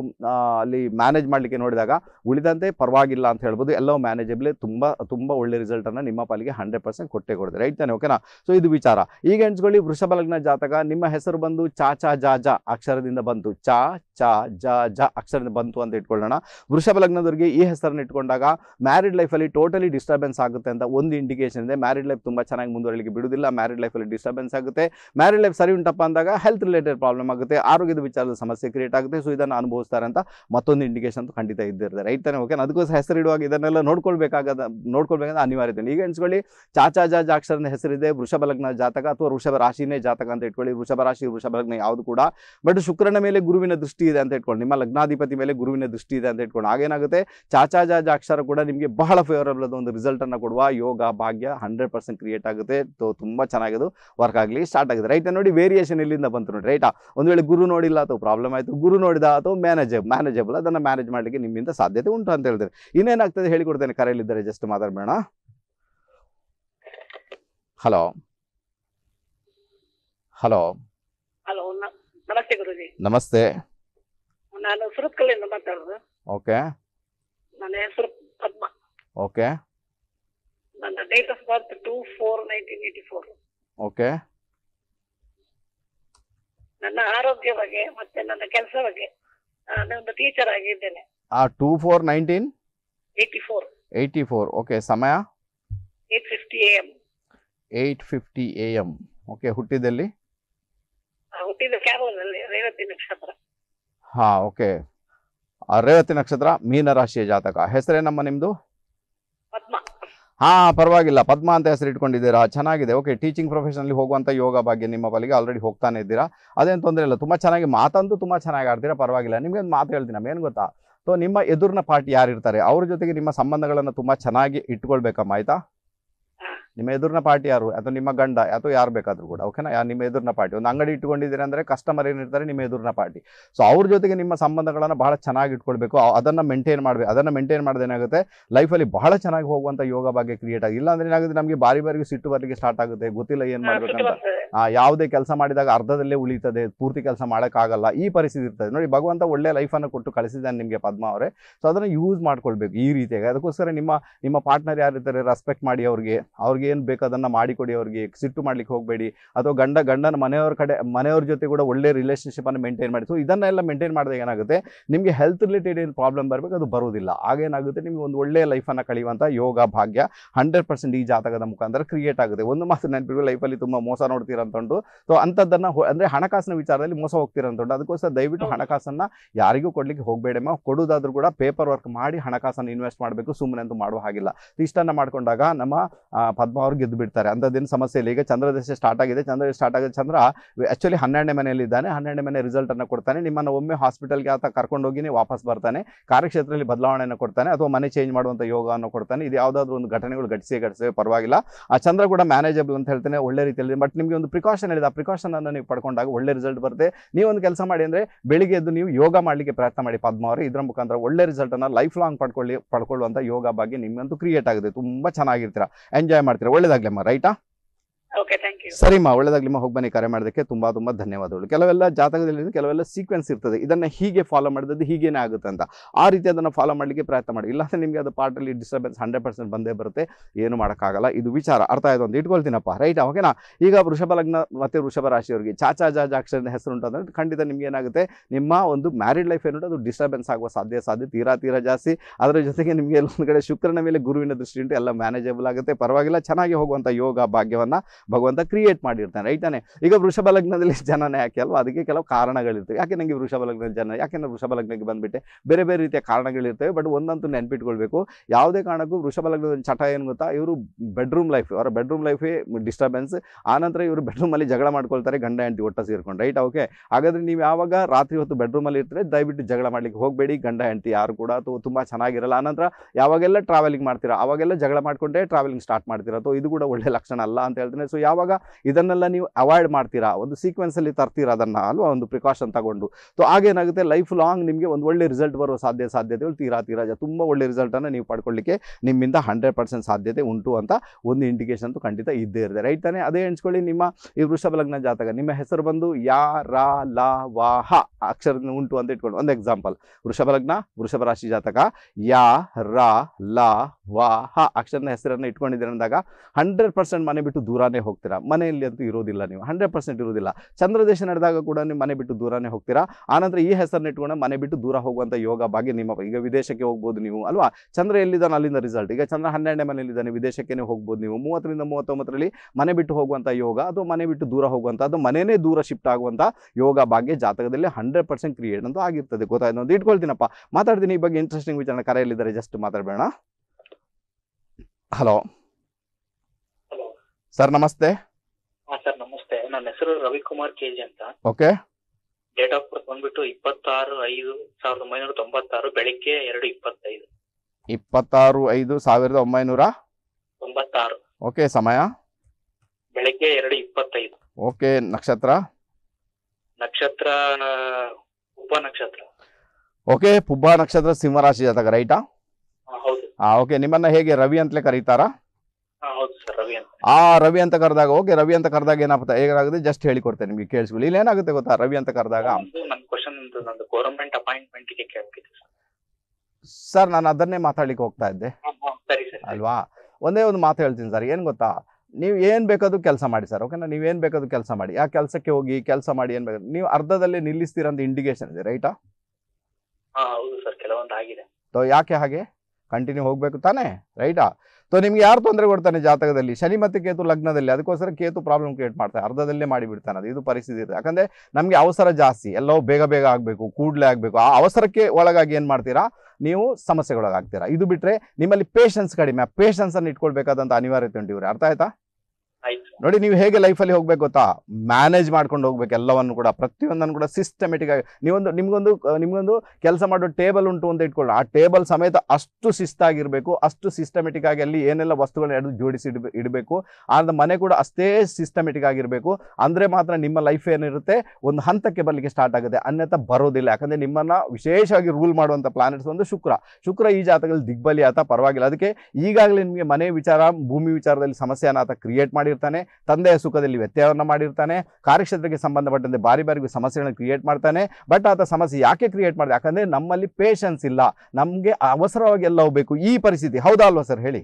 ಅಲ್ಲಿ ಮ್ಯಾನೇಜ್ ಮಾಡಲಿಕ್ಕೆ ನೋಡಿದಾಗ ಉಳಿದಂತೆ ಪರವಾಗಿಲ್ಲ. ಅಂತ ಹೇಳ್ಬೋದು. ಎಲ್ಲವೂ ಮ್ಯಾನೇಜಬಲ್ ತುಂಬ ತುಂಬ ಒಳ್ಳೆ ರಿಸಲ್ಟನ್ನು ನಿಮ್ಮ ಪಾಲಿಗೆ ಹಂಡ್ರೆಡ್ ಪರ್ಸೆಂಟ್ ಕೊಟ್ಟೆ ಕೊಡುತ್ತೆ ರೈಟ್ ತಾನೆ? ಓಕೆನಾ ಸೊ ಇದು ವಿಚಾರ. ಈಗ ಎಣ್ಸ್ಕೊಳ್ಳಿ, ವೃಷಭ ಲಗ್ನ ಜಾತಕ. ನಿಮ್ಮ ಹೆಸರು ಬಂದು ಚಾ ಚಾ, ಜಾ, ಜ ಅಕ್ಷರದಿಂದ ಬಂತು. ಚಾ ಚಾ, ಜ ಜ ಅಕ್ಷರದಿಂದ ಬಂತು ಅಂತ ಇಟ್ಕೊಳ್ಳೋಣ. ವೃಷಭ ಲಗ್ನದವರಿಗೆ ಈ ಹೆಸರನ್ನು ಇಟ್ಕೊಂಡಾಗ ಮ್ಯಾರಿಡ್ ಲೈಫಲ್ಲಿ ಟೋಟಲಿ ಡಿಸ್ಟರ್ಬೆನ್ಸ್ ಆಗುತ್ತೆ ಅಂತ ಒಂದು ಇಂಡಿಕೇಶನ್ ಇದೆ. ಮ್ಯಾರಿಡ್ ಲೈಫ್ ತುಂಬ ಚೆನ್ನಾಗಿ ಮುಂದುವರಲಿಕ್ಕೆ ಬಿಡುವುದಿಲ್ಲ. ಮ್ಯಾರಿಡ್ ಲೈಫಲ್ಲಿ ಡಿಸ್ಟರ್ಬೆನ್ಸ್ ಆಗುತ್ತೆ. ಮ್ಯಾರಿಡ್ ಲೈಫ್ ಸರಿ ಉಂಟಪ್ಪ ಅಂದಾಗ ಹೆಲ್ತ್ ರಿಲೇಟೆಡ್ ಪ್ರಾಬ್ಲಮ್ ಆಗುತ್ತೆ. ಆರೋಗ್ಯದ ವಿಚಾರದ ಸಮಸ್ಯೆ ಕ್ರಿಯೇಟ್ ಆಗುತ್ತೆ. ಸೊ ಇದನ್ನು ಅನುಭವಿಸ್ತಾರೆ ಅಂತ ಮತ್ತೊಂದು ಇಂಡಿಕೇಶನ್ ಖಂಡಿತ ಇದ್ದಿರ್ತದೆ ರೈಟ್ ತಾನೆ? ಓಕೆ ಅದಕ್ಕೋಸ್ಕರ ಹೆಸರಿಡುವಾಗ ಇದನ್ನೆಲ್ಲ ನೋಡ್ಕೊಳ್ಬೇಕಾಗದ ನೋಡ್ಕೊಳ್ಬೇಕಾದ ಅನಿವಾರ್ಯತೆ. ಈಗ ಎಣಿಸ್ಕೊಳ್ಳಿ, ಚಾಚಾ ಜಾಜ್ ಅಕ್ಷರನ ಹೆಸರಿದೆ, ವೃಷಭ ಲಗ್ನ ಜಾತಕ ಅಥವಾ ವೃಷಭ ರಾಶಿನೇ ಜಾತಕ ಅಂತ ಇಟ್ಕೊಳ್ಳಿ. ವೃಷಭ ರಾಶಿ, ವೃಷಭ ಲಗ್ನ ಯಾವುದು ಕೂಡ, ಬಟ್ ಶುಕ್ರನ ಮೇಲೆ ಗುರುವಿನ ದೃಷ್ಟಿ ಇದೆ ಅಂತ ಇಟ್ಕೊಂಡು ನಿಮ್ಮ ಲಗ್ನಾಧಿಪತಿ ಮೇಲೆ ಗುರುವಿನ ದೃಷ್ಟಿ ಇದೆ ಅಂತ ಇಟ್ಕೊಂಡು ಆಗೇನಾಗುತ್ತೆ ಚಾಚಾ ಜಾಜ್ ಅಕ್ಷರ ಕೂಡ ನಿಮಗೆ ಬಹಳ ಫೇವರಬಲ್ ಆದ ಒಂದು ರಿಸಲ್ಟ್ ಅನ್ನು ಕೊಡುವ ಯೋಗ, ಭಾಗ್ಯ ಹಂಡ್ರೆಡ್ ಪರ್ಸೆಂಟ್ ಕ್ರಿಯೇಟ್ ಆಗುತ್ತೆ. ತುಂಬಾ ಚೆನ್ನಾಗಿದೆ ವರ್ಕ್ ಆಗಲಿ ಸ್ಟಾರ್ಟ್ ಆಗಿದೆ. ರೈಟ್ ನೋಡಿ ವೇರಿಯೇಷನ್ ಇಲ್ಲಿಂದ ಬಂತು ನೋಡಿ ರೈಟಾ ಒಂದು ವೇಳೆ ಗುರು ನೋಡಿಲ್ಲ ಅಥವಾ ಪ್ರಾಬ್ಲಮ್ ಆಯಿತು, ಗುರು ನೋಡಿದ ಅಥವಾ ಮ್ಯಾನೇಜಬ್ ಮ್ಯಾನೇಜಬಲ್ ಅದನ್ನು ಮ್ಯಾನೇಜ್ ಮಾಡಲಿಕ್ಕೆ ನಿಮ್ಮಿಂದ ಸಾಧ್ಯತೆ ಉಂಟು ಅಂತ ಹೇಳ್ತಾರೆ. ಇನ್ನೇನಾಗ್ತದೆ ಹೇಳಿಕೊಡ್ತೇನೆ ಕರೆಯಲ್ಲಿದ್ದಾರೆ ಜಸ್ಟ್ ಮಾತಾಡಬೇಡ ಹಲೋ ಹಲೋ ಹಲೋ ನಮಸ್ತೆ ಗುರುಜಿ. ನಮಸ್ತೆ. ನಾನು ಸುರತ್ಕಲ್ಲಿಂದ ಮಾತಾಡೋದು. ಓಕೆ ನನ್ನ ಹೆಸರು ಪದ್ಮ. ಓಕೆ ನನ್ನ date of birth two four nineteen eighty four okay ನನ್ನ ಆರೋಗ್ಯ ಬಗ್ಗೆ ಮತ್ತೆ ನನ್ನ ಕೆಲಸ ಬಗ್ಗೆ ನಾನೊಂದು ಟೀಚರ್ ಆಗಿದ್ದೇನೆ. ಆ two four nineteen eighty four eighty four okay ಸಮಯ eight fifty A M eight fifty A M okay ಹುಟ್ಟಿದಲ್ಲಿ ಹುಟ್ಟಿದ ಕ್ಯಾರೋನಲ್ಲಿ ರೇವತಿ ನಕ್ಷತ್ರ. ಹಾಂ ಓಕೆ ರೇವತಿ ನಕ್ಷತ್ರ ಮೀನ ರಾಶಿಯ ಜಾತಕ. ಹೆಸರೇನಮ್ಮ ನಿಮ್ಮದು ಪದ್ಮ. ಹಾ ಪರವಾಗಿಲ್ಲ. ಪದ್ಮ ಅಂತ ಹೆಸರು ಇಟ್ಕೊಂಡಿದ್ದೀರಾ? ಚೆನ್ನಾಗಿದೆ. ಓಕೆ ಟೀಚಿಂಗ್ ಪ್ರೊಫೆಷನಲ್ಲಿ ಹೋಗುವಂಥ ಯೋಗ ಬಗ್ಗೆ ನಿಮ್ಮ ಬಳಿಗೆ ಆಲ್ರೆಡಿ ಹೋಗ್ತಾನೆ ಇದ್ದೀರಾ? ಅದೇನು ತೊಂದರೆ ಇಲ್ಲ. ತುಂಬ ಚೆನ್ನಾಗಿ ಮಾತಂತೂ ತುಂಬ ಚೆನ್ನಾಗಿ ಆಡ್ತೀರಾ? ಪರವಾಗಿಲ್ಲ. ನಿಮಗೆ ಒಂದು ಮಾತು ಹೇಳ್ತೀನಿ ಏನು ಗೊತ್ತಾ? ಸೊ ನಿಮ್ಮ ಎದುರಿನ ಪಾರ್ಟಿ ಯಾರಿರ್ತಾರೆ? ಅವ್ರ ಜೊತೆಗೆ ನಿಮ್ಮ ಸಂಬಂಧಗಳನ್ನು ತುಂಬ ಚೆನ್ನಾಗಿ ಇಟ್ಕೊಳ್ಬೇಕಮ್ಮ ಆಯ್ತಾ? ನಿಮ್ಮ ಎದುರಿನ ಪಾರ್ಟಿ ಯಾರು? ಅಥವಾ ನಿಮ್ಮ ಗಂಡ ಅಥವಾ ಯಾರು ಬೇಕಾದರೂ ಕೂಡ ಓಕೆನಾ ಯಾ ನಿಮ್ಮ ಎದುರಿನ ಪಾರ್ಟಿ. ಒಂದು ಅಂಗಡಿ ಇಟ್ಕೊಂಡಿದ್ದೀರಿ ಅಂದರೆ ಕಸ್ಟಮರ್ ಏನಿರ್ತಾರೆ? ನಿಮ್ಮ ಎದುರಿನ ಪಾರ್ಟಿ. ಸೊ ಅವ್ರ ಜೊತೆಗೆ ನಿಮ್ಮ ಸಂಬಂಧಗಳನ್ನು ಬಹಳ ಚೆನ್ನಾಗಿ ಇಟ್ಕೊಳ್ಬೇಕು. ಅದನ್ನು ಮೇಂಟೈನ್ ಮಾಡಬೇಕು ಅದನ್ನು ಮೇಂಟೈನ್ ಮಾಡಿದ ಏನಾಗುತ್ತೆ? ಲೈಫಲ್ಲಿ ಬಹಳ ಚೆನ್ನಾಗಿ ಹೋಗುವಂಥ ಯೋಗ ಬಗ್ಗೆ ಕ್ರಿಯೇಟ್ ಆಗಿ ಇಲ್ಲ ಅಂದ್ರೆ ಏನಾಗುತ್ತೆ? ನಮಗೆ ಬಾರಿ ಬಾರಿಗೆ ಸಿಟ್ಟು ಬರಲಿಕ್ಕೆ ಸ್ಟಾರ್ಟ್ ಆಗುತ್ತೆ. ಗೊತ್ತಿಲ್ಲ ಏನು ಮಾಡಬೇಕಂತ. ಯಾವುದೇ ಕೆಲಸ ಮಾಡಿದಾಗ ಅರ್ಧದಲ್ಲೇ ಉಳಿತದೆ, ಪೂರ್ತಿ ಕೆಲಸ ಮಾಡೋಕ್ಕಾಗಲ್ಲ, ಈ ಪರಿಸ್ಥಿತಿ ಇರ್ತದೆ. ನೋಡಿ, ಭಗವಂತ ಒಳ್ಳೆ ಲೈಫನ್ನು ಕೊಟ್ಟು ಕಳಿಸಿದ್ದಾನೆ ನಿಮಗೆ ಪದ್ಮ ಅವರೇ. ಸೊ ಅದನ್ನು ಯೂಸ್ ಮಾಡ್ಕೊಳ್ಬೇಕು ಈ ರೀತಿಯಾಗಿ. ಅದಕ್ಕೋಸ್ಕರ ನಿಮ್ಮ ನಿಮ್ಮ ಪಾರ್ಟ್ನರ್ ಯಾರಿದ್ದಾರೆ ರೆಸ್ಪೆಕ್ಟ್ ಮಾಡಿ ಅವ್ರಿಗೆ. ಅವ್ರಿಗೆ ಏನು ಬೇಕು ಅದನ್ನು ಮಾಡಿಕೊಡಿ ಅವ್ರಿಗೆ. ಸಿಟ್ಟು ಮಾಡ್ಲಿಕ್ಕೆ ಹೋಗಬೇಡಿ. ಅಥವಾ ಗಂಡ, ಗಂಡನ ಮನೆಯವ್ರ ಕಡೆ, ಮನೆಯವ್ರ ಜೊತೆ ಕೂಡ ಒಳ್ಳೆ ರಿಲೇಷನ್ಶಿಪ್ಪನ್ನು ಮೇಂಟೈನ್ ಮಾಡಿ. ಸೊ ಇದನ್ನೆಲ್ಲ ಮೇಂಟೈನ್ ಮಾಡಿದಾಗ ಏನಾಗುತ್ತೆ? ನಿಮಗೆ ಹೆಲ್ತ್ ರಿಲೇಟೆಡ್ ಏನು ಪ್ರಾಬ್ಲಮ್ ಬರಬೇಕು, ಅದು ಬರೋದಿಲ್ಲ. ಆಗೇನಾಗುತ್ತೆ ನಿಮಗೆ ಒಂದು ಒಳ್ಳೆಯ ಲೈಫನ್ನು ಕಳೆಯುವಂಥ ಯೋಗ, ಭಾಗ್ಯ ಹಂಡ್ರೆಡ್ ಪರ್ಸೆಂಟ್ ಈ ಜಾತಕದ ಮುಖಾಂತರ ಕ್ರಿಯೇಟ್ ಆಗುತ್ತೆ. ಒಂದು ಮಾತು ನೆನಪಿಗೂ ಲೈಫಲ್ಲಿ ತುಂಬ ಮೋಸ ನೋಡ್ತೀರಂತ ಉಂಟು ಸೊ ಅಂಥದ್ದನ್ನು ಅಂದರೆ ಹಣಕಾಸಿನ ವಿಚಾರದಲ್ಲಿ ಮೋಸ ಹೋಗ್ತೀರಂತ ಉಂಟು ಅದಕ್ಕೋಸ್ಕರ ದಯವಿಟ್ಟು ಹಣಕಾಸನ್ನ ಯಾರಿಗೂ ಕೊಡ್ಲಿಕ್ಕೆ ಹೋಗಬೇಡಮ್ಮ. ಕೊಡೋದಾದ್ರೂ ಕೂಡ ಪೇಪರ್ ವರ್ಕ್ ಮಾಡಿ ಹಣಕಾಸನ್ನು ಇನ್ವೆಸ್ಟ್ ಮಾಡಬೇಕು. ಸುಮ್ಮನೆ ಅಂತೂ ಮಾಡುವ ಹಾಗಿಲ್ಲ. ಇಷ್ಟನ್ನು ಮಾಡ್ಕೊಂಡಾಗ ನಮ್ಮ ಪದ್ಮ ಅವರು ಗೆದ್ದು ಬಿಡ್ತಾರೆ. ಅಂಥದ್ದೇನು ಸಮಸ್ಯೆ ಇಲ್ಲ. ಈಗ ಚಂದ್ರದಶೆ ಸ್ಟಾರ್ಟ್ ಆಗಿದೆ. ಚಂದ್ರ ಸ್ಟಾರ್ಟ್ ಆಗಿದೆ ಚಂದ್ರ ಆ್ಯಕ್ಚುಲಿ ಹನ್ನೆರಡನೇ ಮನೆಯಲ್ಲಿದ್ದಾನೆ ಹನ್ನೆರಡನೇ ಮನೆ ರಿಸಲ್ಟನ್ನು ಕೊಡ್ತಾನೆ. ನಿಮ್ಮನ್ನು ಒಮ್ಮೆ ಹಾಸ್ಪಿಟಲ್ಗೆ ಆತ ಕರ್ಕೊಂಡೋಗಿನೇ ವಾಪಸ್ ಬರ್ತಾನೆ. ಕಾರ್ಯಕ್ಷೇತ್ರದಲ್ಲಿ ಬದಲಾವಣೆಯನ್ನು ಕೊಡ್ತಾನೆ. ಅಥವಾ ಮನೆ ಚೇಂಜ್ ಮಾಡುವಂಥ ಯೋಗವನ್ನು ಕೊಡ್ತಾನೆ. ಇದು ಯಾವುದಾದ್ರೂ ಒಂದು ಘಟನೆಗಳು ಘಟಿಸಿ ಘಟಿಸೇ ಪರವಾಗಿಲ್ಲ. ಆ ಚಂದ್ರ ಕೂಡ ಮ್ಯಾನೇಜಬಲ್ ಅಂತ ಹೇಳ್ತೇನೆ. ಒಳ್ಳೆ ರೀತಿಯಲ್ಲಿ ಬಟ್ ನಿಮಗೆ ಒಂದು ಪ್ರಿಕಾಷನ್ ಹೇಳಿದೆ, ಆ ಪ್ರಿಕಾಷನ್ ಅನ್ನು ನೀವು ಪಡ್ಕೊಂಡಾಗ ಒಳ್ಳೆ ರಿಸಲ್ಟ್ ಬರುತ್ತೆ. ಒಂದು ಕೆಲಸ ಮಾಡಿ ಅಂದರೆ ಬೆಳಿಗ್ಗೆ ಎದ್ದು ನೀವು ಯೋಗ ಮಾಡಲಿಕ್ಕೆ ಪ್ರಯತ್ನ ಮಾಡಿ ಪದ್ಮ ಅವರು. ಇದರ ಮುಖಾಂತರ ಒಳ್ಳೆ ರಿಸಲ್ಟನ್ನು ಲೈಫ್ ಲಾಂಗ್ ಪಡ್ಕೊಳ್ಳಿ ಪಡ್ಕೊಳ್ಳುವಂಥ ಯೋಗ ಬಗ್ಗೆ ನಿಮ್ಮಂತೂ ಕ್ರಿಯೇಟ್ ಆಗುತ್ತೆ. ತುಂಬ ಚೆನ್ನಾಗಿರ್ತೀರ. ಎಂಜಾಯ್ ಮಾಡ್ತೀರಾ. ಒಳ್ಳೇದಾಗ್ಲಮ್ಮ ರೈಟಾ ಸರಿಮ್ಮ ಒಳ್ಳೇದಾಗ್ಲಿಮ್ಮ ಹೋಗಿ ಬನ್ನಿ ಕರೆ ಮಾಡೋದಕ್ಕೆ. ತುಂಬಾ ತುಂಬಾ ಧನ್ಯವಾದಗಳು. ಕೆಲವೆಲ್ಲ ಜಾತಕದಲ್ಲಿ ಕೆಲವೆಲ್ಲ ಸೀಕ್ವೆನ್ಸ್ ಇರ್ತದೆ. ಇದನ್ನ ಹೀಗೆ ಫಾಲೋ ಮಾಡಿದ್ದು ಹೀಗೇನೆ ಆಗುತ್ತೆ ಅಂತ. ಆ ರೀತಿ ಅದನ್ನು ಫಾಲೋ ಮಾಡಲಿಕ್ಕೆ ಪ್ರಯತ್ನ ಮಾಡಿ. ಇಲ್ಲಾಂದ್ರೆ ನಿಮಗೆ ಅದು ಪಾರ್ಟಲ್ಲಿ ಡಿಸ್ಟರ್ಬೆನ್ಸ್ ಹಂಡ್ರೆಡ್ ಪರ್ಸೆಂಟ್ ಬಂದೇ ಬರುತ್ತೆ. ಏನು ಮಾಡೋಕ್ಕಾಗಲ್ಲ. ಇದು ವಿಚಾರ. ಅರ್ಥ ಆಯ್ತು ಒಂದು ಇಟ್ಕೊಳ್ತೀನಪ್ಪ. ರೈಟ್ ಓಕೆನಾ ಈಗ ವೃಷಭ ಲಗ್ನ ಮತ್ತು ವೃಷಭ ರಾಶಿಯವರಿಗೆ ಚಾಚಾ ಜಾಜ ಅಕ್ಷರದ ಹೆಸರು ಉಂಟು ಅಂದರೆ ಖಂಡಿತ ನಿಮ್ಗೆ ಏನಾಗುತ್ತೆ? ನಿಮ್ಮ ಒಂದು ಮ್ಯಾರಿಡ್ ಲೈಫ್ ಏನುಂಟು ಅದು ಡಿಸ್ಟರ್ಬೆನ್ಸ್ ಆಗುವ ಸಾಧ್ಯ ಸಾಧ್ಯ. ತೀರಾ ತೀರಾ ಜಾಸ್ತಿ. ಅದರ ಜೊತೆಗೆ ನಿಮಗೆ ಎಲ್ಲೊಂದು ಕಡೆ ಶುಕ್ರನ ಮೇಲೆ ಗುರುವಿನ ದೃಷ್ಟಿ ಉಂಟು. ಎಲ್ಲ ಮ್ಯಾನೇಜಬಲ್ ಆಗುತ್ತೆ. ಪರವಾಗಿಲ್ಲ. ಚೆನ್ನಾಗಿ ಹೋಗುವಂಥ ಯೋಗ ಭಾಗ್ಯವನ್ನು ಭಗವಂತ ಕ್ರಿಯೇಟ್ ಮಾಡಿರ್ತಾನೆ ರೈಟ್ ತಾನೆ? ಈಗ ವೃಷಭ ಲಗ್ನದಲ್ಲಿ ಜನನೇ ಯಾಕೆ ಅಲ್ವಾ? ಅದಕ್ಕೆ ಕೆಲವು ಕಾರಣಗಳಿರ್ತವೆ. ಯಾಕೆ ನನಗೆ ವೃಷಭ ಲಗ್ನದಲ್ಲಿ ಜನ ಯಾಕೆಂದ್ರೆ ವೃಷಭ ಲಗ್ನಕ್ಕೆ ಬಂದುಬಿಟ್ಟೆ? ಬೇರೆ ಬೇರೆ ರೀತಿಯ ಕಾರಣಗಳಿರ್ತವೆ ಬಟ್ ಒಂದಂತೂ ನೆನ್ಪಿಟ್ಕೊಳ್ಬೇಕು. ಯಾವುದೇ ಕಾರಣಕ್ಕೂ ವೃಷಭ ಲಗ್ನದ ಚಟ ಏನು ಗೊತ್ತಾ? ಇವರು ಬೆಡ್ರೂಮ್ ಲೈಫ್ ಅವರ ಬೆಡ್ರೂಮ್ ಲೈಫೇ ಡಿಸ್ಟರ್ಬೆನ್ಸ್ ಆನಂತರ ಇವರು ಬೆಡ್ರೂಮಲ್ಲಿ ಜಗಳ ಮಾಡ್ಕೊಳ್ತಾರೆ, ಗಂಡ ಹೆಂಡತಿ ಒಟ್ಟ ಸೇರ್ಕೊಂಡು ರೈಟ್ ಓಕೆ ಹಾಗಾದ್ರೆ ನೀವು ಯಾವಾಗ ರಾತ್ರಿ ಹೊತ್ತು ಬೆಡ್ರೂಮಲ್ಲಿ ಇರ್ತಾರೆ, ದಯವಿಟ್ಟು ಜಗಳ ಮಾಡ್ಲಿಕ್ಕೆ ಹೋಗಬೇಡಿ. ಗಂಡ ಹೆಂಡತಿ ಯಾರು ಕೂಡ ಅಥವಾ ತುಂಬ ಚೆನ್ನಾಗಿರಲ್ಲ. ಆನಂತರ ಯಾವಾಗೆಲ್ಲ ಟ್ರಾವೆಲಿಂಗ್ ಮಾಡ್ತೀರಾ? ಅವಾಗೆಲ್ಲ ಜಗಳ ಮಾಡ್ಕೊಂಡೇ ಟ್ರಾವೆಲಿಂಗ್ ಸ್ಟಾರ್ಟ್ ಮಾಡ್ತೀರಾ? ಅಥವಾ ಇದು ಕೂಡ ಒಳ್ಳೆ ಲಕ್ಷಣ ಅಲ್ಲ ಅಂತ ಹೇಳ್ತೀನಿ. ಸೊ ಯಾವಾಗ ಇದನ್ನೆಲ್ಲ ನೀವು ಅವಾಯ್ಡ್ ಮಾಡ್ತೀರಾ? ಒಂದು ಸೀಕ್ವೆನ್ಸಲ್ಲಿ ತರ್ತೀರಾ ಅದನ್ನು ಅಲ್ವಾ? ಒಂದು ಪ್ರಿಕಾಷನ್ ತಗೊಂಡು. ಸೊ ಆಗೇನಾಗುತ್ತೆ ಲೈಫ್ ಲಾಂಗ್ ನಿಮಗೆ ಒಂದು ಒಳ್ಳೆ ರಿಸಲ್ಟ್ ಬರುವ ಸಾಧ್ಯ, ಸಾಧ್ಯತೆಗಳು ತೀರಾ ತೀರಾ ತುಂಬ ಒಳ್ಳೆ ರಿಸಲ್ಟನ್ನು ನೀವು ಪಡ್ಕೊಳ್ಳಿಕ್ಕೆ ನಿಮ್ಮಿಂದ ಹಂಡ್ರೆಡ್ ಪರ್ಸೆಂಟ್ ಸಾಧ್ಯತೆ ಉಂಟು ಅಂತ ಒಂದು ಇಂಡಿಕೇಶನ್ ಅಂತೂ ಖಂಡಿತ ಇದ್ದೇ ಇರುತ್ತೆ. ರೈಟ್ ತಾನೇ? ಅದೇ ಎಣಿಸ್ಕೊಳ್ಳಿ, ನಿಮ್ಮ ಈ ವೃಷಭ ಲಗ್ನ ಜಾತಕ, ನಿಮ್ಮ ಹೆಸರು ಬಂದು ಯಾ ರಾ ಲ ವಾ ಹ ಅಕ್ಷರ ಉಂಟು ಅಂತ ಇಟ್ಕೊಂಡು, ಒಂದು ಎಕ್ಸಾಂಪಲ್ ವೃಷಭ ಲಗ್ನ, ವೃಷಭ ರಾಶಿ ಜಾತಕ ಯಾ ರಾ ಲ ವಾ ಹ ಅಕ್ಷರದ ಹೆಸರನ್ನು ಇಟ್ಕೊಂಡಿದ್ದೀರ ಅಂದಾಗ ಹಂಡ್ರೆಡ್ ಪರ್ಸೆಂಟ್ ಮನೆ ಬಿಟ್ಟು ದೂರನೇ ಹೋಗ್ತೀರಾ? ಮನೆಯಲ್ಲಿ ಅಂತೂ ಇರೋದಿಲ್ಲ ನೀವು. ಹಂಡ್ರೆಡ್ ಪರ್ಸೆಂಟ್ ಇರೋದಿಲ್ಲ. ಚಂದ್ರದೇಶ ನಡೆದಾಗ ಕೂಡ ನೀವು ಮನೆ ಬಿಟ್ಟು ದೂರನೇ ಹೋಗ್ತೀರಾ? ಆನಂತರ ಈ ಹೆಸರನ್ನ ಇಟ್ಕೊಂಡು ಮನೆ ಬಿಟ್ಟು ದೂರ ಹೋಗುವಂಥ ಯೋಗ ಭಾಗ್ಯ ನಿಮ್ಮ ಈಗ ವಿದೇಶಕ್ಕೆ ಹೋಗ್ಬೋದು ನೀವು, ಅಲ್ವಾ? ಚಂದ್ರ ಎಲ್ಲಿದ್ದಾನೆ ಅಲ್ಲಿಂದ ರಿಸಲ್ಟ್ ಈಗ ಚಂದ್ರ ಹನ್ನೆರಡನೇ ಮನೆಯಲ್ಲಿದ್ದಾನೆ ವಿದೇಶಕ್ಕೇನೆ ಹೋಗ್ಬೋದು ನೀವು. ಮೂವತ್ತರಿಂದ ಮೂವತ್ತೊಂಬತ್ತರಲ್ಲಿ ಮನೆ ಬಿಟ್ಟು ಹೋಗುವಂಥ ಯೋಗ ಅಥವಾ ಮನೆ ಬಿಟ್ಟು ದೂರ ಹೋಗುವಂಥ ಅದು ಮನೆಯೇ ದೂರ ಶಿಫ್ಟ್ ಆಗುವಂಥ ಯೋಗ ಭಾಗ್ಯ ಜಾತಕದಲ್ಲಿ ಹಂಡ್ರೆಡ್ ಪರ್ಸೆಂಟ್ ಕ್ರಿಯೇಟ್ ಅಂತ ಆಗಿರ್ತದೆ. ಗೊತ್ತಾಯ್ತು ಅಂತ ಇಟ್ಕೊಳ್ತೀನಪ್ಪ. ಮಾತಾಡ್ತೀನಿ ಈ ಬಗ್ಗೆ ಇಂಟ್ರೆಸ್ಟಿಂಗ್ ವಿಚಾರ ಕರೆಯಲ್ಲಿದ್ದಾರೆ. ಜಸ್ಟ್ ಮಾತಾಡಬೇಡ ಹಲೋ ಸರ್ ನಮಸ್ತೆ. ಹಾ ಸರ್ ನಮಸ್ತೆ. ನನ್ನ ಹೆಸರು ರವಿಕುಮಾರ್ ಕೆ ಜಿ ಅಂತ. ಓಕೆ. ಡೇಟ್ ಆಫ್ ಬರ್ತ್ ಬಂದ್ಬಿಟ್ಟು ಇಪ್ಪತ್ತಾರು ಐದು ಸಾವಿರದ ಒಂಬೈನೂರ ತೊಂಬತ್ತಾರು ಬೆಳಿಗ್ಗೆ ಎರಡು ಇಪ್ಪತ್ತೈದು. ಇಪ್ಪತ್ತಾರು ಐದು ಸಾವಿರದ ಒಂಬೈನೂರ? ತೊಂಬತ್ತಾರು. ಓಕೆ ಸಮಯ? ಬೆಳಿಗ್ಗೆ ಎರಡು ಇಪ್ಪತ್ತೈದು. ಓಕೆ ನಕ್ಷತ್ರ? ನಕ್ಷತ್ರ ಉಪ ನಕ್ಷತ್ರ. ಓಕೆ ಪುಬ್ಬ ನಕ್ಷತ್ರ ಸಿಂಹರಾಶಿ ಜಾತಕ ರೈಟಾ? ಹಾ, ಹೌದು. ಹಾಂ ಓಕೆ ನಿಮ್ಮನ್ನ ಹೇಗೆ ರವಿ ಅಂತಲೇ ಕರೀತಾರಾ? ಆ ರವಿ ಅಂತ ಕರೆದಾಗ ಓಕೆ ರವಿ ಅಂತ ಕರೆದಾಗ ಏನಾಗುತ್ತೆ? ಹೇಗಾಗುತ್ತೆ? ಜಸ್ಟ್ ಹೇಳಿಕೊಡ್ತೇನೆ ನಿಮಗೆ ಕೇಳಿಸ್ಕೊಳ್ಳಿ. ಇಲ್ಲಿ ಏನಾಗುತ್ತೆ ಗೊತ್ತಾ? ರವಿ ಅಂತ ಕರೆದಾಗ? Government appointment sir. ನಾನು ಅದನ್ನೇ ಮಾತಾಡ್ಲಿಕ್ಕೆ ಹೋಗ್ತಾ ಇದ್ದೆ. ಅಲ್ವಾ? ಒಂದೇ ಒಂದು ಮಾತು ಹೇಳ್ತೀನಿ ಸರ್. ಏನು ಗೊತ್ತಾ? ನೀವು ಏನು ಬೇಕಾದ್ರು ಕೆಲಸ ಮಾಡಿ ಸರ್ ಓಕೆನಾ ನೀವು ಏನು ಬೇಕಾದ್ರೂ ಕೆಲಸ ಮಾಡಿ. ಆ ಕೆಲಸಕ್ಕೆ ಹೋಗಿ ಕೆಲಸ ಮಾಡಿ ಏನು ಬೇಕು ನೀವು ಅರ್ಧದಲ್ಲೇ ನಿಲ್ಲಿಸ್ತೀರಂತ ಇಂಡಿಕೇಶನ್ ಇದೆ ರೈಟಾ ಹಾ ಹೌದು ಸರ್ ಕೆಲವೊಂದು ಆಗಿದೆ. ಸೊ ಯಾಕೆ ಹಾಗೆ? ಕಂಟಿನ್ಯೂ ಹೋಗಬೇಕು ತಾನೇ ರೈಟಾ ಸೊ ನಿಮ್ಗೆ ಯಾರು ತೊಂದರೆ ಕೊಡ್ತಾನೆ ಜಾತಕದಲ್ಲಿ? ಶನಿ ಮತ್ತು ಕೇತು ಲಗ್ನದಲ್ಲಿ. ಅದಕ್ಕೋಸ್ಕರ ಕೇತು ಪ್ರಾಬ್ಲಮ್ ಕ್ರಿಯೇಟ್ ಮಾಡ್ತಾರೆ. ಅರ್ಧದಲ್ಲೇ ಮಾಡಿಬಿಡ್ತಾನೆ ಅದು. ಇದು ಪರಿಸ್ಥಿತಿ ಇರುತ್ತೆ ಯಾಕಂದರೆ ನಮಗೆ ಅವಸರ ಜಾಸ್ತಿ. ಎಲ್ಲವೂ ಬೇಗ ಬೇಗ ಆಗಬೇಕು, ಕೂಡಲೇ ಆಗಬೇಕು. ಆ ಅವಸರಕ್ಕೆ ಒಳಗಾಗಿ ಏನು ಮಾಡ್ತೀರಾ? ನೀವು ಸಮಸ್ಯೆಗೊಳಗಾಗ್ತೀರಾ. ಇದು ಬಿಟ್ಟರೆ ನಿಮ್ಮಲ್ಲಿ ಪೇಷನ್ಸ್ ಕಡಿಮೆ. ಆ ಪೇಷನ್ಸನ್ನು ಇಟ್ಕೊಳ್ಬೇಕಾದಂಥ ಅನಿವಾರ್ಯತೆ ಉಂಟು ಇವ್ರೆ. ಅರ್ಥ ಆಯ್ತು? ನೋಡಿ, ನೀವು ಹೇಗೆ ಲೈಫಲ್ಲಿ ಹೋಗ್ಬೇಕು ಗೊತ್ತಾ? ಮ್ಯಾನೇಜ್ ಮಾಡ್ಕೊಂಡು ಹೋಗ್ಬೇಕು ಎಲ್ಲವನ್ನು ಕೂಡ. ಪ್ರತಿಯೊಂದನ್ನು ಕೂಡ ಸಿಸ್ಟಮೆಟಿಕ್ ಆಗಿ. ನೀವೊಂದು, ನಿಮ್ಗೊಂದು ನಿಮ್ಗೊಂದು ಕೆಲಸ ಮಾಡೋ ಟೇಬಲ್ ಉಂಟು ಅಂತ ಇಟ್ಕೊಳ್ಳಿ. ಆ ಟೇಬಲ್ ಸಮೇತ ಅಷ್ಟು ಶಿಸ್ತಾಗಿರ್ಬೇಕು. ಅಷ್ಟು ಸಿಸ್ಟಮೆಟಿಕ್ ಆಗಿ ಅಲ್ಲಿ ಏನೆಲ್ಲ ವಸ್ತುಗಳನ್ನ ಹಿಡಿದು ಜೋಡಿಸಿ ಇಡ್ಬೆ, ಇಡಬೇಕು. ಆದ ಮನೆ ಕೂಡ ಅಷ್ಟೇ ಸಿಸ್ಟಮೆಟಿಕ್ ಆಗಿರಬೇಕು. ಅಂದ್ರೆ ಮಾತ್ರ ನಿಮ್ಮ ಲೈಫ್ ಏನಿರುತ್ತೆ? ಒಂದು ಹಂತಕ್ಕೆ ಬರಲಿಕ್ಕೆ ಸ್ಟಾರ್ಟ್ ಆಗುತ್ತೆ. ಅನ್ಯಥ ಬರೋದಿಲ್ಲ. ಯಾಕಂದ್ರೆ ನಿಮ್ಮನ್ನ ವಿಶೇಷವಾಗಿ ರೂಲ್ ಮಾಡುವಂಥ ಪ್ಲಾನೆಟ್ಸ್ ಒಂದು ಶುಕ್ರ. ಶುಕ್ರ ಈ ಜಾತಕದಲ್ಲಿ ದಿಗ್ಬಲಿ ಆತ ಪರವಾಗಿಲ್ಲ. ಅದಕ್ಕೆ ಈಗಾಗಲೇ ನಿಮಗೆ ಮನೆ ವಿಚಾರ, ಭೂಮಿ ವಿಚಾರದಲ್ಲಿ ಸಮಸ್ಯೆನ ಆತ ಕ್ರಿಯೇಟ್ ಮಾಡಿರ್ತಾನೆ, ತಂದೆಯ ಸುಖದಲ್ಲಿ ವ್ಯತ್ಯಯವನ್ನು ಮಾಡಿರ್ತಾನೆ, ಕಾರ್ಯಕ್ಷೇತ್ರಕ್ಕೆ ಸಂಬಂಧಪಟ್ಟಂತೆ ಬಾರಿ ಬಾರಿಗೂ ಸಮಸ್ಯೆಗಳನ್ನು ಕ್ರಿಯೇಟ್ ಮಾಡ್ತಾನೆ ಬಟ್ ಆತ ಸಮಸ್ಯೆ ಯಾಕೆ ಕ್ರಿಯೇಟ್ ಮಾಡಿದೆ? ಯಾಕಂದರೆ ನಮ್ಮಲ್ಲಿ ಪೇಷನ್ಸ್ ಇಲ್ಲ. ನಮಗೆ ಅವಸರವಾಗಿ ಎಲ್ಲ ಹೋಗ್ಬೇಕು ಈ ಪರಿಸ್ಥಿತಿ. ಹೌದಾ ಅಲ್ವಾ ಸರ್ ಹೇಳಿ.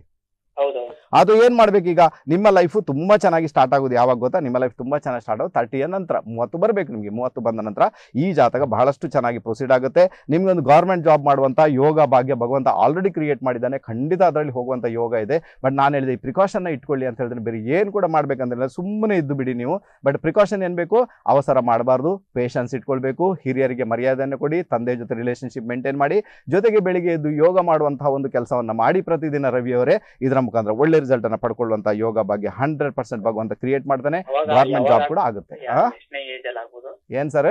ಅದು ಏನು ಈಗ? ನಿಮ್ಮ ಲೈಫು ತುಂಬ ಚೆನ್ನಾಗಿ ಸ್ಟಾರ್ಟ್ ಆಗೋದು ಯಾವಾಗ ಗೊತ್ತಾ? ನಿಮ್ಮ ಲೈಫ್ ತುಂಬ ಚೆನ್ನಾಗಿ ಸ್ಟಾರ್ಟ್ ಆಗೋದು ತರ್ಟಿಯ ನಂತರ. ಮೂವತ್ತು ಬರಬೇಕು ನಿಮಗೆ, ಮೂವತ್ತು ಬಂದ ನಂತರ. ಈ ಜಾತಕ ಬಹಳಷ್ಟು ಚೆನ್ನಾಗಿ ಪ್ರೊಸೀಡ್ ಆಗುತ್ತೆ. ನಿಮ್ಗೊಂದು ಗೌರ್ಮೆಂಟ್ ಜಾಬ್ ಮಾಡುವಂಥ ಯೋಗ ಭಾಗ್ಯ ಭಗವಂತ ಆಲ್ರೆಡಿ ಕ್ರಿಯೇಟ್ ಮಾಡಿದ್ದಾನೆ. ಖಂಡಿತ ಅದರಲ್ಲಿ ಹೋಗುವಂಥ ಯೋಗ ಇದೆ. ಬಟ್ ನಾನು ಹೇಳಿದೆ ಈ ಪ್ರಿಕಾಷನ್ನ ಇಟ್ಕೊಳ್ಳಿ ಅಂತ ಹೇಳಿದ್ರೆ ಬೇರೆ ಏನು ಕೂಡ ಮಾಡ್ಬೇಕಂದ್ರೆ ಸುಮ್ಮನೆ ಇದ್ದು ಬಿಡಿ ನೀವು. ಬಟ್ ಪ್ರಿಕಾಷನ್ ಏನು ಬೇಕು? ಅವಸರ ಮಾಡಬಾರ್ದು. ಪೇಷನ್ಸ್ ಇಟ್ಕೊಳ್ಬೇಕು. ಹಿರಿಯರಿಗೆ ಮರ್ಯಾದೆಯನ್ನು ಕೊಡಿ. ತಂದೆ ಜೊತೆ ರಿಲೇಷನ್ಶಿಪ್ ಮೇಂಟೈನ್ ಮಾಡಿ. ಜೊತೆಗೆ ಬೆಳಿಗ್ಗೆ ಎದ್ದು ಯೋಗ ಮಾಡುವಂತಹ ಒಂದು ಕೆಲಸವನ್ನು ಮಾಡಿ ಪ್ರತಿದಿನ ರವಿಯವರೇ. ಇದರ ಮುಖಾಂತರ ಒಳ್ಳೆ ರಿಸಲ್ಟ್ ಅನ್ನ ಪಡ್ಕೊಳ್ಳುವಂತ ಯೋಗ ಬಗ್ಗೆ ಹಂಡ್ರೆಡ್ ಪರ್ಸೆಂಟ್ ಭಗವಂತ ಕ್ರಿಯೇಟ್ ಮಾಡ್ತಾನೆ ಗವರ್ಮೆಂಟ್ ಜಾಬ್ ಕೂಡ ಆಗುತ್ತೆ. ಏನ್ ಸರ್